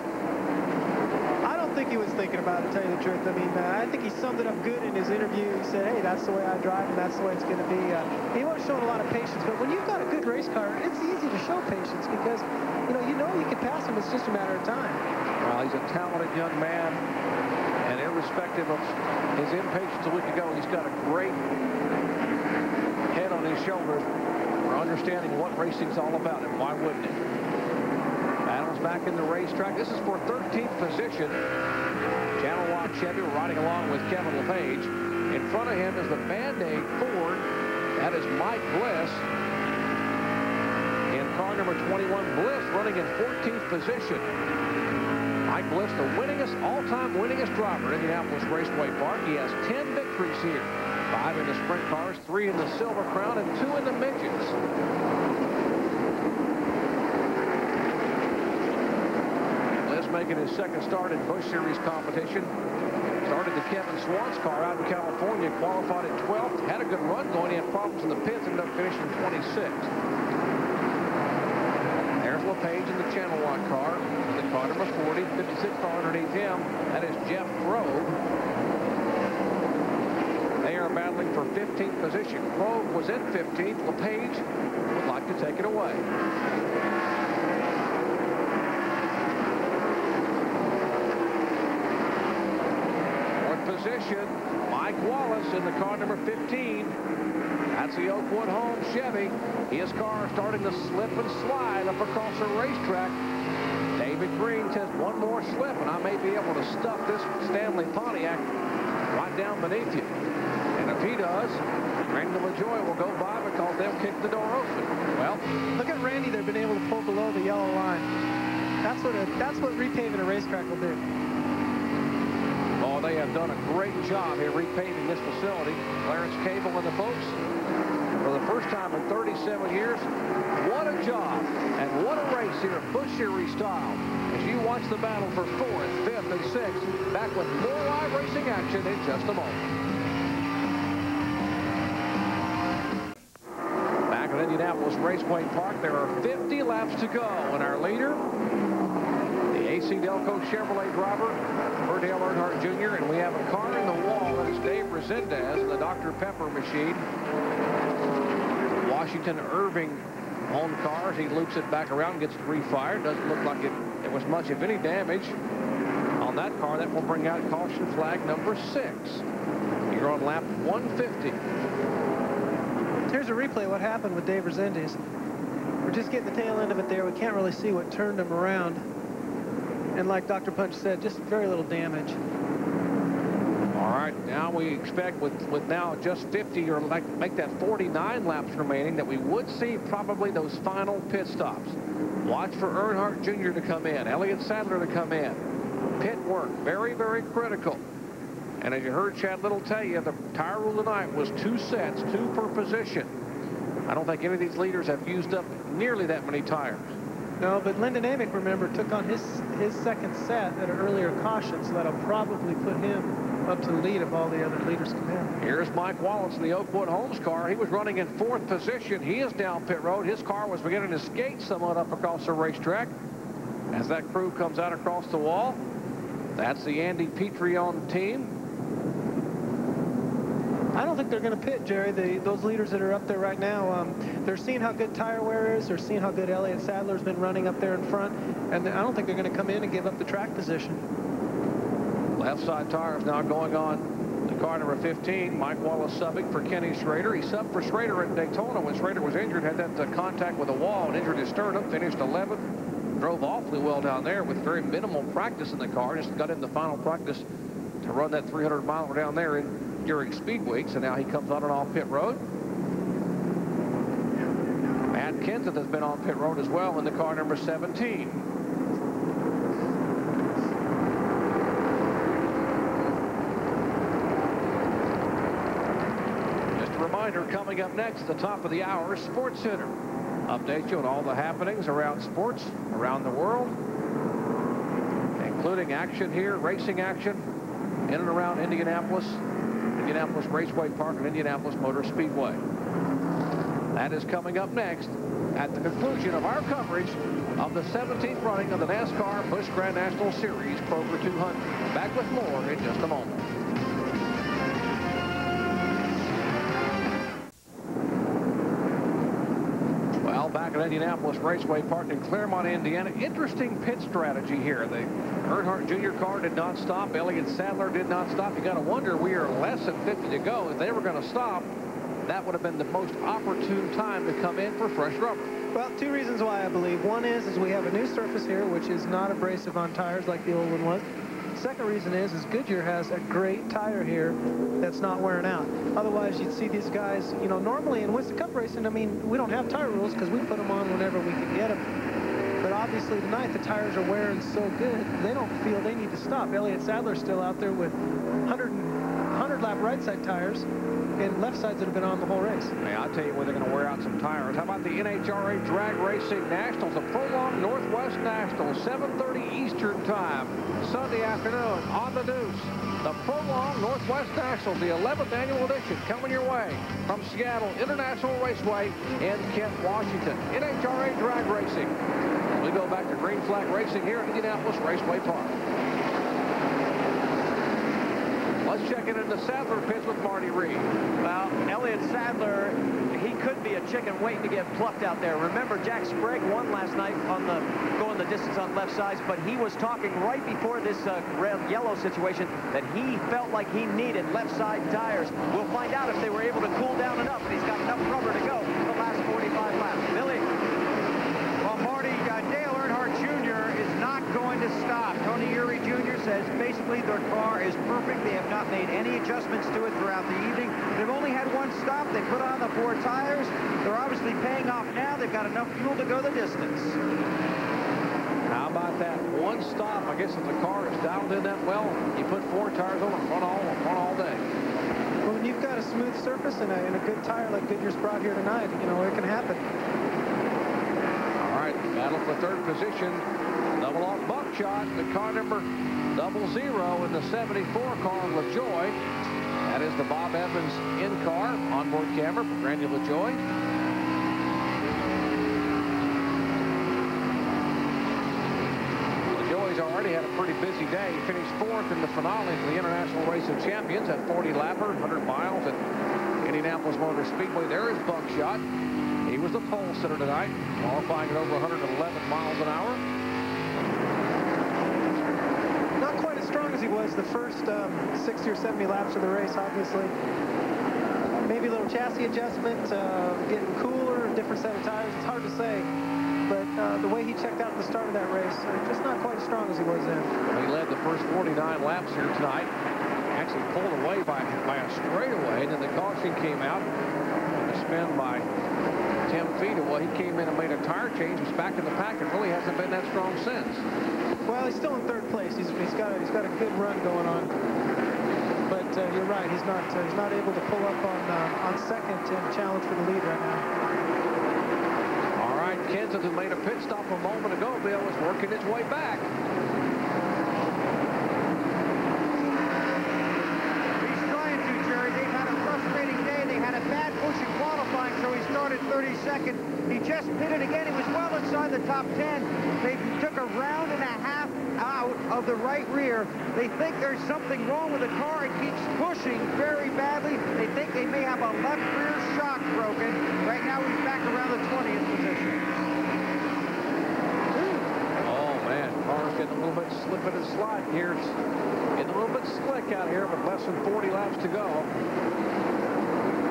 Think he was thinking about it, to tell you the truth. I mean, uh, I think he summed it up good in his interview. He said, hey, that's the way I drive, and that's the way it's going to be. Uh, he wasn't showing a lot of patience, but when you've got a good race car, it's easy to show patience because, you know, you know you can pass him. It's just a matter of time. Well, he's a talented young man, and irrespective of his impatience a week ago, he's got a great head on his shoulders for understanding what racing's all about, and why wouldn't it? Back in the racetrack. This is for 13th position. Channellock Chevy riding along with Kevin LePage. In front of him is the Band-Aid Ford. That is Mike Bliss. In car number 21, Bliss running in 14th position. Mike Bliss, the winningest, all-time winningest driver in Indianapolis Raceway Park. He has 10 victories here. Five in the sprint cars, three in the Silver Crown, and two in the midgets. Making his second start in Busch Series competition. Started the Kevin Swantz car out in California, qualified at 12th, had a good run going. He had problems in the pits, ended up finishing 26th. There's LePage in the Channellock car. The car number 40, 56 car underneath him. That is Jeff Grove. They are battling for 15th position. Grove was in 15th. LePage would like to take it away. Fourth position, Mike Wallace in the car number 15. That's the Oakwood home Chevy. His car starting to slip and slide up across the racetrack. David Green says one more slip and I may be able to stuff this Stanley Pontiac right down beneath you. And if he does, Randy LaJoie will go by because they'll kick the door open. Well, look at Randy. They've been able to pull below the yellow line. That's what a, that's what repaving a racetrack will do. Have done a great job here repaving this facility. Clarence Cable and the folks, for the first time in 37 years, what a job and what a race here, Series style. As you watch the battle for fourth, fifth, and sixth, back with more live racing action in just a moment. Back at Indianapolis Raceway Park, there are 50 laps to go, and our leader, the Delco Chevrolet driver, Dale Earnhardt Jr., and we have a car in the wall, and it's Dave Rezendes in the Dr. Pepper machine. Washington Erving on cars. He loops it back around, gets it refired. Doesn't look like it, there was much, if any, damage on that car. That will bring out caution flag number six. You're on lap 150. Here's a replay of what happened with Dave Rezendes. We're just getting the tail end of it there. We can't really see what turned him around. And like Dr. Punch said, just very little damage. All right, now we expect with, with now just 50 or like make that 49 laps remaining that we would see probably those final pit stops. Watch for Earnhardt Jr. to come in, Elliott Sadler to come in. Pit work, very, very critical. And as you heard Chad Little tell you, the tire rule tonight was two sets, two per position. I don't think any of these leaders have used up nearly that many tires. No, but Lyndon Amick, remember, took on his his second set at an earlier caution, so that'll probably put him up to the lead if all the other leaders come in. Here's Mike Wallace in the Oakwood Homes car. He was running in fourth position. He is down pit road. His car was beginning to skate somewhat up across the racetrack. As that crew comes out across the wall, that's the Andy Petree team. I don't think they're going to pit, Jerry. The, those leaders that are up there right now, um, they're seeing how good tire wear is. They're seeing how good Elliott Sadler's been running up there in front. And I don't think they're going to come in and give up the track position. Left side tire is now going on the car number 15. Mike Wallace subbing for Kenny Schrader. He subbed for Schrader at Daytona when Schrader was injured, had that uh, contact with a wall and injured his sternum, finished 11th. Drove awfully well down there with very minimal practice in the car. Just got in the final practice to run that 300 mile down there in during speed and now he comes on and off pit road. Matt Kenseth has been on pit road as well in the car number 17. Just a reminder, coming up next, the top of the hour, Sports Center. Update you on all the happenings around sports around the world, including action here, racing action in and around Indianapolis, Indianapolis Raceway Park and Indianapolis Motor Speedway. That is coming up next at the conclusion of our coverage of the 17th running of the NASCAR Busch Grand National Series Kroger 200. Back with more in just a moment. Well, back at Indianapolis Raceway Park in Clermont, Indiana. Interesting pit strategy here. The Earnhardt Jr. car did not stop. Elliott Sadler did not stop. You got to wonder, we are less than 50 to go. If they were going to stop, that would have been the most opportune time to come in for fresh rubber. Well, two reasons why I believe. One is, is we have a new surface here, which is not abrasive on tires like the old one was. Second reason is, is Goodyear has a great tire here that's not wearing out. Otherwise, you'd see these guys, you know, normally in Winston Cup racing, I mean, we don't have tire rules because we put them on whenever we can get them. But obviously tonight, the tires are wearing so good, they don't feel they need to stop. Elliott Sadler's still out there with 100, 100 lap right side tires and left sides that have been on the whole race. Hey, I'll tell you where they're going to wear out some tires. How about the NHRA Drag Racing Nationals, the Prolong Northwest Nationals, 7.30 Eastern Time, Sunday afternoon on the Deuce. The Prolong Northwest Nationals, the 11th annual edition, coming your way from Seattle International Raceway in Kent, Washington. NHRA Drag Racing. We go back to Green Flag Racing here at Indianapolis Raceway Park. Let's check in in the Sadler pits with Marty Reid. Well, Elliott Sadler, he could be a chicken waiting to get plucked out there. Remember, Jack Sprague won last night on the going the distance on left sides, but he was talking right before this uh, red yellow situation that he felt like he needed left side tires. We'll find out if they were able to cool down enough, and he's got enough rubber to go for the last 45 laps. Billy. Well, Marty, uh, Dale Earnhardt Jr. is not going to stop. Tony Eury Jr. says basically their car is perfect. They have not made any adjustments to it throughout the evening. They've only had one stop. They put on the four tires. They're obviously paying off now. They've got enough fuel to go the distance. How about that? One stop. I guess if the car is dialed in that well, you put four tires on and run all, run all day. Well, when you've got a smooth surface and a, and a good tire like Goodyear's brought here tonight, you know, it can happen. All right, battle for third position. Double off buckshot. The car number double zero in the 74 car LaJoie. That is the Bob Evans in-car onboard camera for Randy. LaJoie's already had a pretty busy day. He finished fourth in the finale for the International Race of Champions at 40 lapper, 100 miles at Indianapolis Motor Speedway. There is Buckshot. He was the pole sitter tonight, qualifying at over 111 miles an hour. Not quite as strong as he was the first um, 60 or 70 laps of the race, obviously. Maybe a little chassis adjustment, uh, getting cooler, different set of tires. It's hard to say. But uh, the way he checked out at the start of that race, uh, just not quite as strong as he was then. He led the first 49 laps here tonight. Actually pulled away by, by a straightaway, and then the caution came out. A spin by Tim Fedewa. Well, he came in and made a tire change, was back in the pack, and really hasn't been that strong since. Well, he's still in third place. He's, he's got a, he's got a good run going on. But uh, you're right. He's not uh, he's not able to pull up on uh, on second and challenge for the lead right now. All right, Kenseth, who made a pit stop a moment ago, Bill, is working his way back. He's trying to, Jerry. They've had a frustrating day. They had a bad push in qualifying, so he started 32nd. He just pitted again. He was well inside the top 10. Round and a half out of the right rear. They think there's something wrong with the car. It keeps pushing very badly. They think they may have a left rear shock broken. Right now, he's back around the 20th position. Oh, man, getting a little bit slipping and sliding here. It's getting a little bit slick out here, but less than 40 laps to go.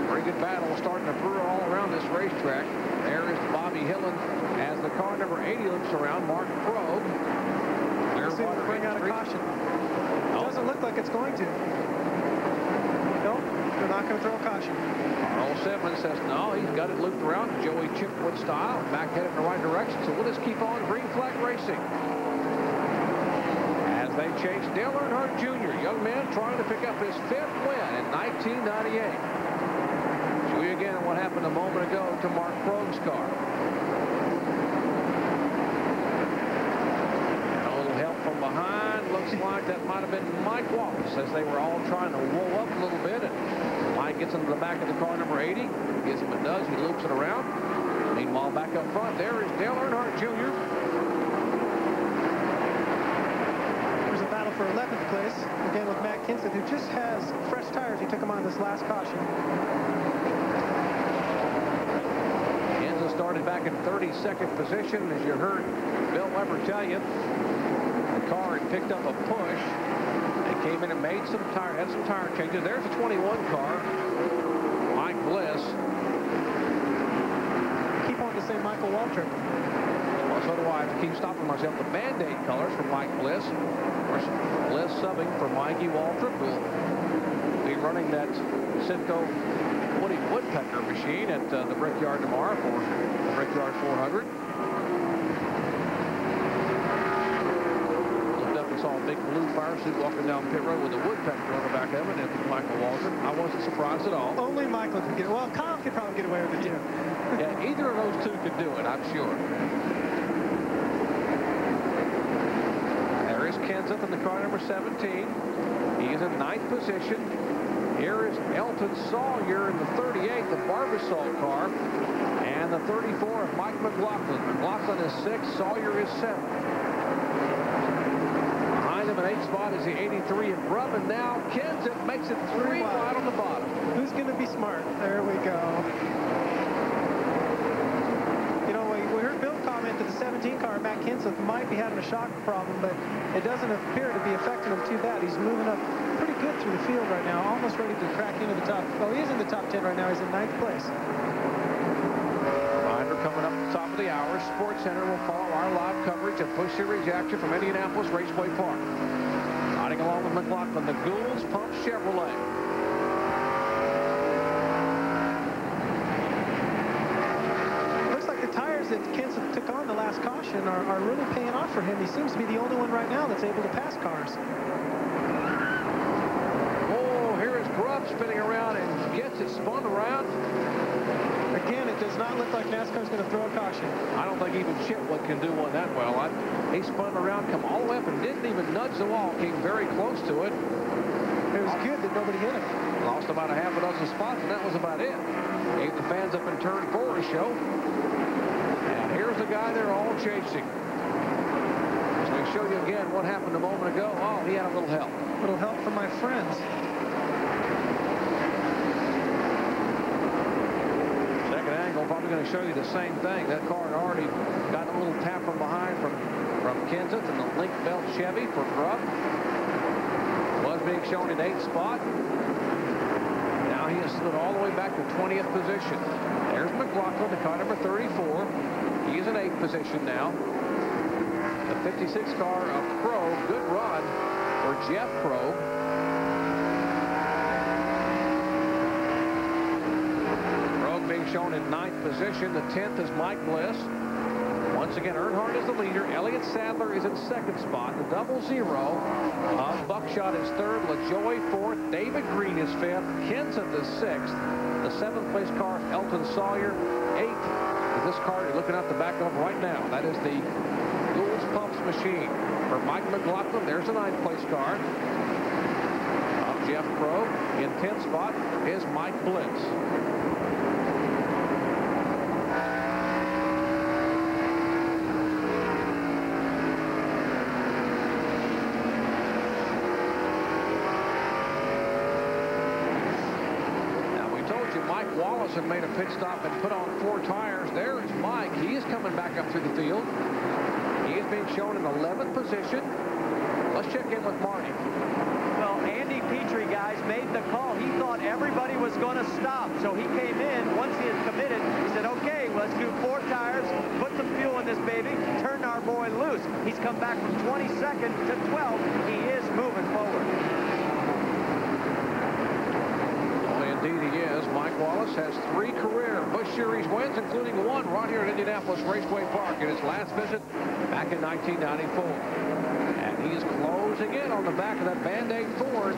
Pretty good battle starting to brew all around this racetrack. There is Bobby Hillin as the car number 80 looks around Mark Probe. Let's see if bring out a caution. It doesn't look like it's going to. Nope, they're not going to throw a caution. Carl Simmons says no, he's got it looped around Joey Chitwood style, back headed in the right direction. So we'll just keep on green flag racing. As they chase Dale Earnhardt Jr., young man trying to pick up his fifth win in 1998. What happened a moment ago to Mark Probe's car. And a little help from behind. Looks like that might have been Mike Wallace as they were all trying to wool up a little bit. And Mike gets into the back of the car number 80. Gives him a nudge. He loops it around. Meanwhile, back up front, there is Dale Earnhardt Jr. There's a battle for 11th place, again with Matt Kenseth, who just has fresh tires. He took him on this last caution. Back in 32nd position. As you heard Bill Weber tell you, the car had picked up a push. They came in and made some tire, had some tire changes. There's a 21 car, Mike Bliss. Keep on to say Michael Waltrip. Well, so do I. I keep stopping myself. The Band-Aid colors from Mike Bliss. Of course, Bliss subbing for Mikey Waltrip, who'll be running that Woody Woodpecker machine at uh, the Brickyard tomorrow for the Brickyard 400. Looked up and saw a big blue fire suit walking down pit road with a woodpecker on the back of it, and Michael Waltrip. I wasn't surprised at all. Only Michael could get it. Well, Kyle could probably get away with it, too. Yeah, either of those two could do it, I'm sure. There is Kenseth in the car number 17. He is in ninth position. Here is Elton Sawyer in the 38, the Barbasol car, and the 34 of Mike McLaughlin. McLaughlin is sixth, Sawyer is seventh. Behind him in eighth spot is the 83 of Grubb, and now Kenseth makes it three wide on the bottom. Who's going to be smart? There we go. You know, we, we heard Bill comment that the 17 car, Matt Kenseth, might be having a shock problem, but it doesn't appear to be affecting him too bad. He's moving up pretty good through the field right now, almost ready to crack into the top. Well, he is in the top 10 right now. He's in ninth place. Reminder coming up at the top of the hour. Sports Center will follow our live coverage of Busch Series action from Indianapolis Raceway Park. Riding along with McLaughlin, the Goulds Pump Chevrolet. Looks like the tires that Kenseth took on the last caution are, are really paying off for him. He seems to be the only one right now that's able to pass cars. Grubb spinning around and gets it spun around. Again, it does not look like NASCAR's going to throw a caution. I don't think even Chitwood can do one that well. I, he spun around, come all the way up, and didn't even nudge the wall. Came very close to it. It was good that nobody hit him. Lost about a half a dozen spots, and that was about it. Gave the fans up in turn four a show. And here's the guy they're all chasing. As we show you again what happened a moment ago. Oh, he had a little help. A little help from my friends. Second angle, probably going to show you the same thing. That car had already got a little tap from behind from, from Kenseth and the link belt Chevy for Grubb. Was being shown in eighth spot. Now he has slid all the way back to 20th position. There's McLaughlin, the car number 34. He's in eighth position now. The 56 car of Krogh. Good run for Jeff Krogh. Being shown in ninth position. The 10th is Mike Bliss. Once again, Earnhardt is the leader. Elliott Sadler is in second spot. The double zero of Buckshot is third. LaJoie fourth. David Green is fifth. Kenseth is sixth. The seventh place car, Elton Sawyer. Eighth is this car you're looking at the back of right now. That is the Goulds Pumps machine. For Mike McLaughlin, there's a ninth place car. Jeff Krogh. In 10th spot is Mike Bliss. Now, we told you Mike Wallace had made a pit stop and put on four tires. There is Mike. He is coming back up through the field. He is being shown in 11th position. Let's check in with Marty. Well, Andy Petree, guys, made the call. He thought everybody was going to stop. So he came in. Once he had committed, he said, okay, let's do four tires, put some fuel in this baby, turn our boy loose. He's come back from 22nd to 12th. He is moving forward. Is. Mike Wallace has three career Busch Series wins, including one right here at Indianapolis Raceway Park in his last visit back in 1994. And he is closing in on the back of that Band-Aid Ford.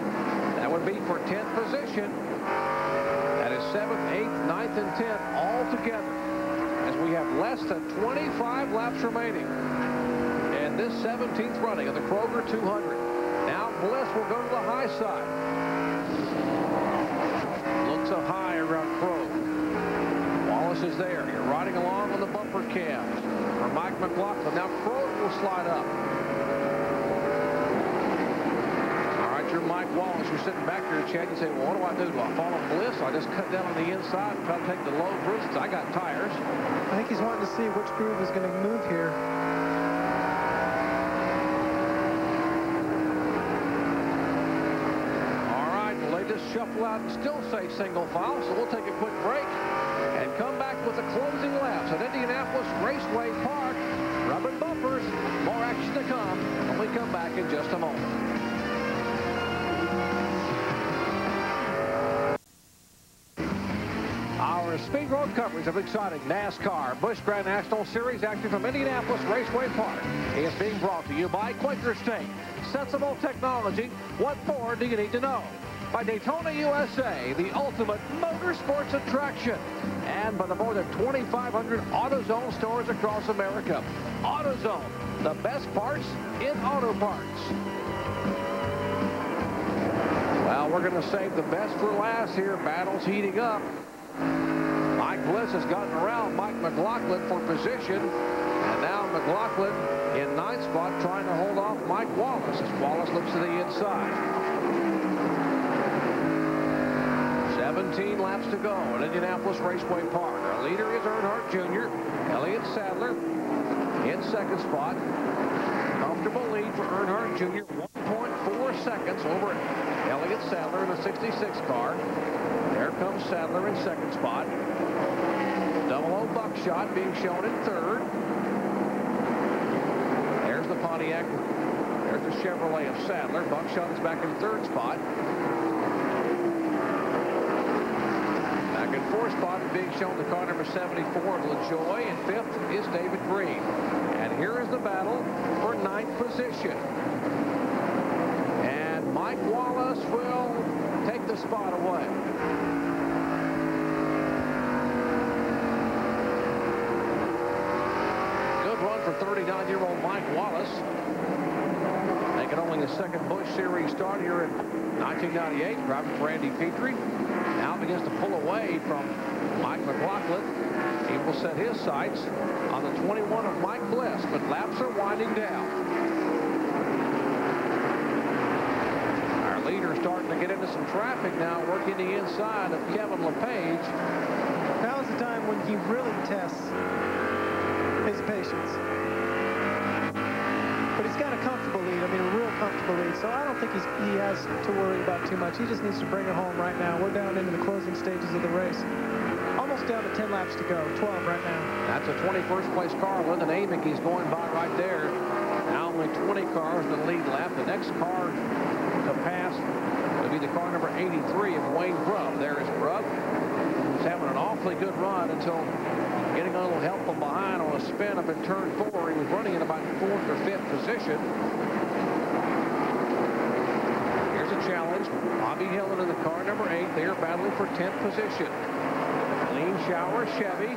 That would be for 10th position. That is 7th, 8th, 9th, and 10th all together as we have less than 25 laps remaining in this 17th running of the Kroger 200. Now Bliss will go to the high side. Looks up high around Krogh. Wallace is there. You're riding along on the bumper cams for Mike McLaughlin. Now Krogh will slide up. All right, you're Mike Wallace. You're sitting back there, Chad. You say, well, what do I do? Do I follow Bliss? I just cut down on the inside and try to take the low routes. I got tires. I think he's wanting to see which groove is going to move here. All right, well, they just shuffle out and still say single file, so we'll take a quick break come back with the closing laps at Indianapolis Raceway Park. Rubbing bumpers. More action to come when we come back in just a moment. Our Speedworld coverage of exciting NASCAR Busch Grand National Series action from Indianapolis Raceway Park is being brought to you by Quaker State. Sensible technology. What more do you need to know? By Daytona USA, the ultimate motorsports attraction. And by the more than 2,500 AutoZone stores across America. AutoZone, the best parts in auto parts. Well, we're going to save the best for last here. Battle's heating up. Mike Bliss has gotten around Mike McLaughlin for position. And now McLaughlin in ninth spot trying to hold off Mike Wallace as Wallace looks to the inside. 17 laps to go at Indianapolis Raceway Park. Our leader is Earnhardt Jr. Elliott Sadler in second spot. Comfortable lead for Earnhardt Jr. 1.4 seconds over Elliott Sadler in the 66 car. There comes Sadler in second spot. Double O Buckshot being shown in third. There's the Pontiac. There's the Chevrolet of Sadler. Buckshot is back in third spot. Fourth spot being shown to car number 74 of LaJoie, and fifth is David Green. And here is the battle for ninth position. And Mike Wallace will take the spot away. Good run for 39-year-old Mike Wallace. Making only his second Busch Series start here in 1998, driving for Andy Petree. Now begins to pull away from Mike McLaughlin. He will set his sights on the 21 of Mike Bliss, but laps are winding down. Our leader starting to get into some traffic now, working the inside of Kevin LePage. Now is the time when he really tests his patience. But he's got a comfortable lead. I mean, lead. So I don't think he's, he has to worry about too much. He just needs to bring it home right now. We're down into the closing stages of the race. Almost down to 10 laps to go. 12 right now. That's a 21st place car. Lyndon Amick, he's going by right there. Now only 20 cars in the lead lap. The next car to pass will be the car number 83 of Wayne Grubb. There is Grubb. He's having an awfully good run until getting a little help from behind on a spin up in turn four. He was running in about fourth or fifth position. Here's a challenge. Bobby Hillin in the car number eight. They are battling for 10th position. Clean shower Chevy.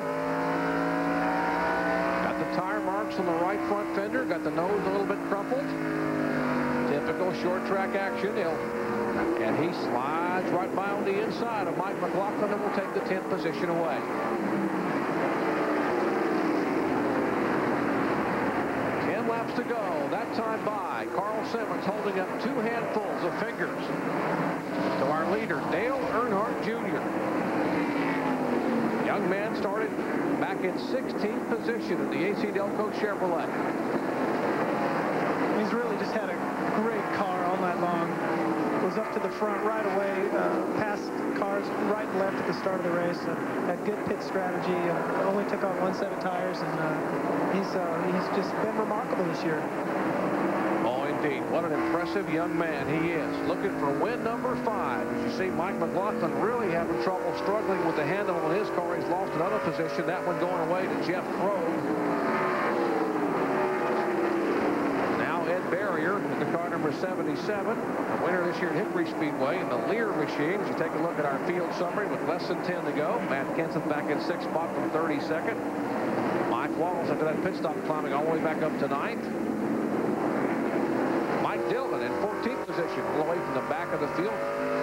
Got the tire marks on the right front fender. Got the nose a little bit crumpled. Typical short track action. He'll, and he slides right by on the inside of Mike McLaughlin and will take the 10th position away. 10 laps to go. That time by. Carl Simmons holding up two handfuls of fingers to our leader, Dale Earnhardt Jr. Young man started back in 16th position in the AC Delco Chevrolet. He's really just had a great car all night long. Was up to the front right away, uh, cars right and left at the start of the race. Uh, had good pit strategy. Uh, only took on one set of tires, and uh, he's uh, he's just been remarkable this year. Oh, indeed. What an impressive young man he is. Looking for win number five. As you see, Mike McLaughlin really having trouble struggling with the handle on his car. He's lost another position. That one going away to Jeff Krogh. Now Ed Berrier with the car number 77. The winner this year at Hickory Speedway in the Lear machine. As you take a look at our field summary with less than 10 to go. Matt Kenseth back in sixth spot from 32nd. Mike Wallace after that pit stop climbing all the way back up to ninth. Mike Dillon in 14th position, all the way from the back of the field.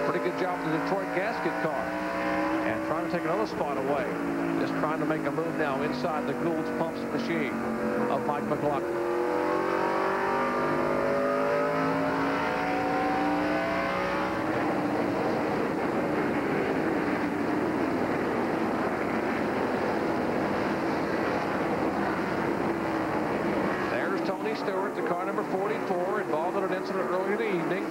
Pretty good job the Detroit gasket car. And trying to take another spot away. Just trying to make a move now inside the Gould's Pumps machine of Mike McLaughlin. There's Tony Stewart, the car number 44, involved in an incident earlier in the evening.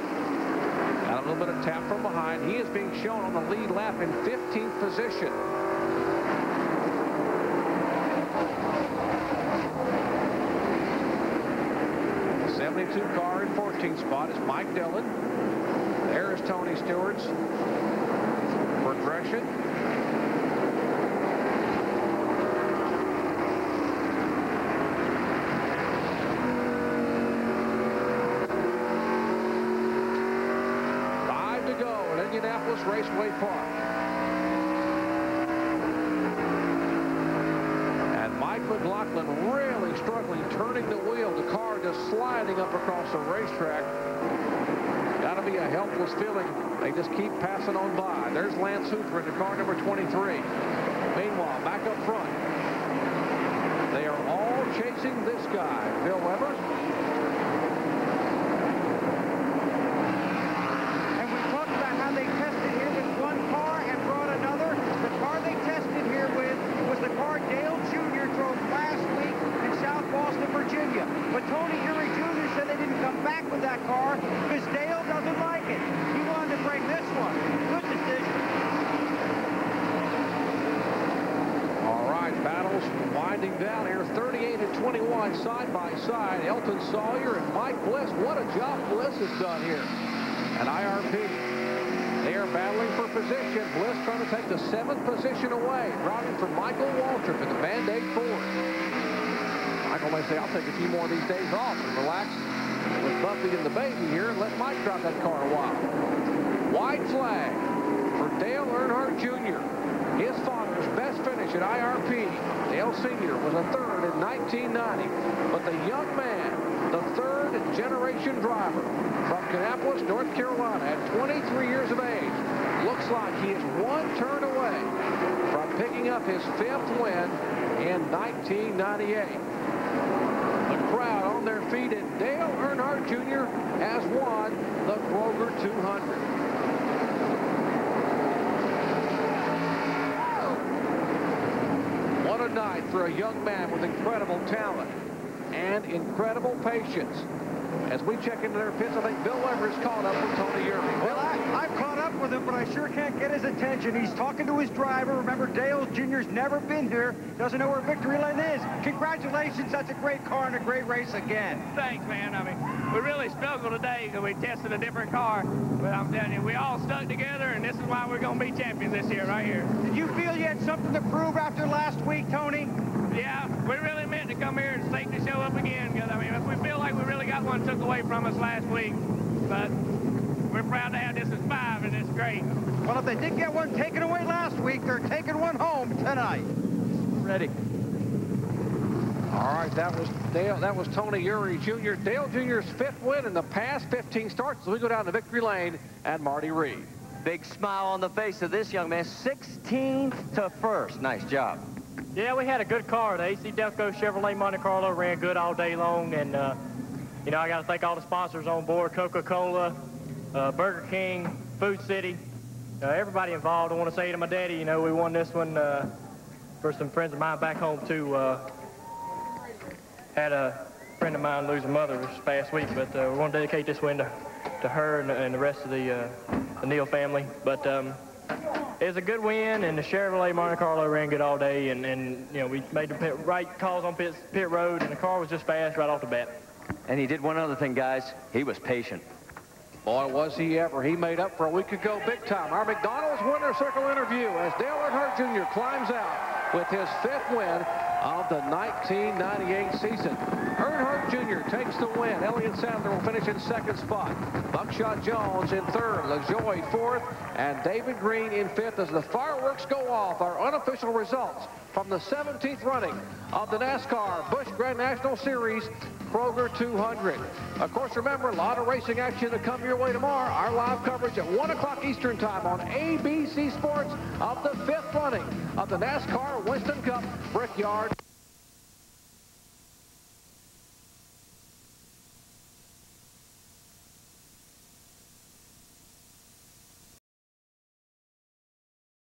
Got a little bit of tap from behind. He is being shown on the lead lap in 15th position. The 72 car in 14th spot is Mike Dillon. There is Tony Stewart's progression. Five to go at Indianapolis Raceway Park. And Mike McLaughlin really struggling, turning the wheel. The car just sliding up across the racetrack. Got to be a helpless feeling. They just keep passing on by. There's Lance Hooper in the car number 23. Meanwhile, back up front, they are all chasing this guy, Bill Weber. And we talked about how they tested here with one car and brought another. The car they tested here with was the car Dale Jr. drove last week in South Boston, Virginia. But Tony Eury Jr. said they didn't come back with that car because Dale doesn't like it. He wanted to bring this one. Good decision. All right, battles winding down here. 38 and 21 side by side. Elton Sawyer and Mike Bliss. What a job Bliss has done here at IRP. They are battling for position. Bliss trying to take the seventh position away. Driving for Michael Waltrip in the Band-Aid Ford. Michael may say, I'll take a few more of these days off and relax with Buffy and the baby here and let Mike drive that car a while. White flag for Dale Earnhardt Jr. His father's best finish at IRP. Dale Sr. was a third in 1990. But the young man, the third generation driver from Kannapolis, North Carolina at 23 years of age, looks like he is one turn away from picking up his fifth win in 1998. Their feet and Dale Earnhardt Jr. has won the Kroger 200. What a night for a young man with incredible talent and incredible patience. As we check into their pits, I think Bill Weber is caught up with Tony Eury. Well, I, I've caught up with him, but I sure can't get his attention. He's talking to his driver. Remember, Dale Jr.'s never been here. Doesn't know where Victory Lane is. Congratulations. That's a great car and a great race again. Thanks, man. I mean, we really struggled today because we tested a different car. But I'm telling you, we all stuck together, and this is why we're going to be champions this year right here. Did you feel you had something to prove after last week, Tony? Yeah, we really meant to come here and stake to show up again. Because, I mean, we feel like we really got one took away from us last week. But we're proud to have this as five, and it's great. Well, if they did get one taken away last week, they're taking one home tonight. Ready. All right, that was Dale. That was Tony Eury Jr. Dale Jr.'s fifth win in the past 15 starts as we go down to victory lane and Marty Reid. Big smile on the face of this young man. 16th to first. Nice job. Yeah, we had a good car. The AC Delco Chevrolet Monte Carlo ran good all day long. And, uh, you know, I got to thank all the sponsors on board, Coca-Cola, uh, Burger King, Food City, uh, everybody involved. I want to say to my daddy, you know, we won this one uh, for some friends of mine back home, too. Uh, had a friend of mine lose a mother this past week, but uh, we want to dedicate this one to, to her and, and the rest of the, uh, the Neal family. But um, it was a good win, and the Chevrolet Monte Carlo ran good all day, and, and you know, we made the pit, right calls on pit, pit road, and the car was just fast right off the bat. And he did one other thing, guys. He was patient. Boy, was he ever. He made up for a week ago big time. Our McDonald's Winner Circle interview as Dale Earnhardt Jr. climbs out with his fifth win the 1998 season. Earnhardt Jr. takes the win. Elliott Sadler will finish in second spot. Buckshot Jones in third. LaJoie fourth. And David Green in fifth as the fireworks go off. Our unofficial results from the 17th running of the NASCAR Busch Grand National Series Kroger 200. Of course, remember, a lot of racing action to come your way tomorrow. Our live coverage at 1 o'clock Eastern Time on ABC Sports of the fifth running of the NASCAR Winston Cup Brickyard.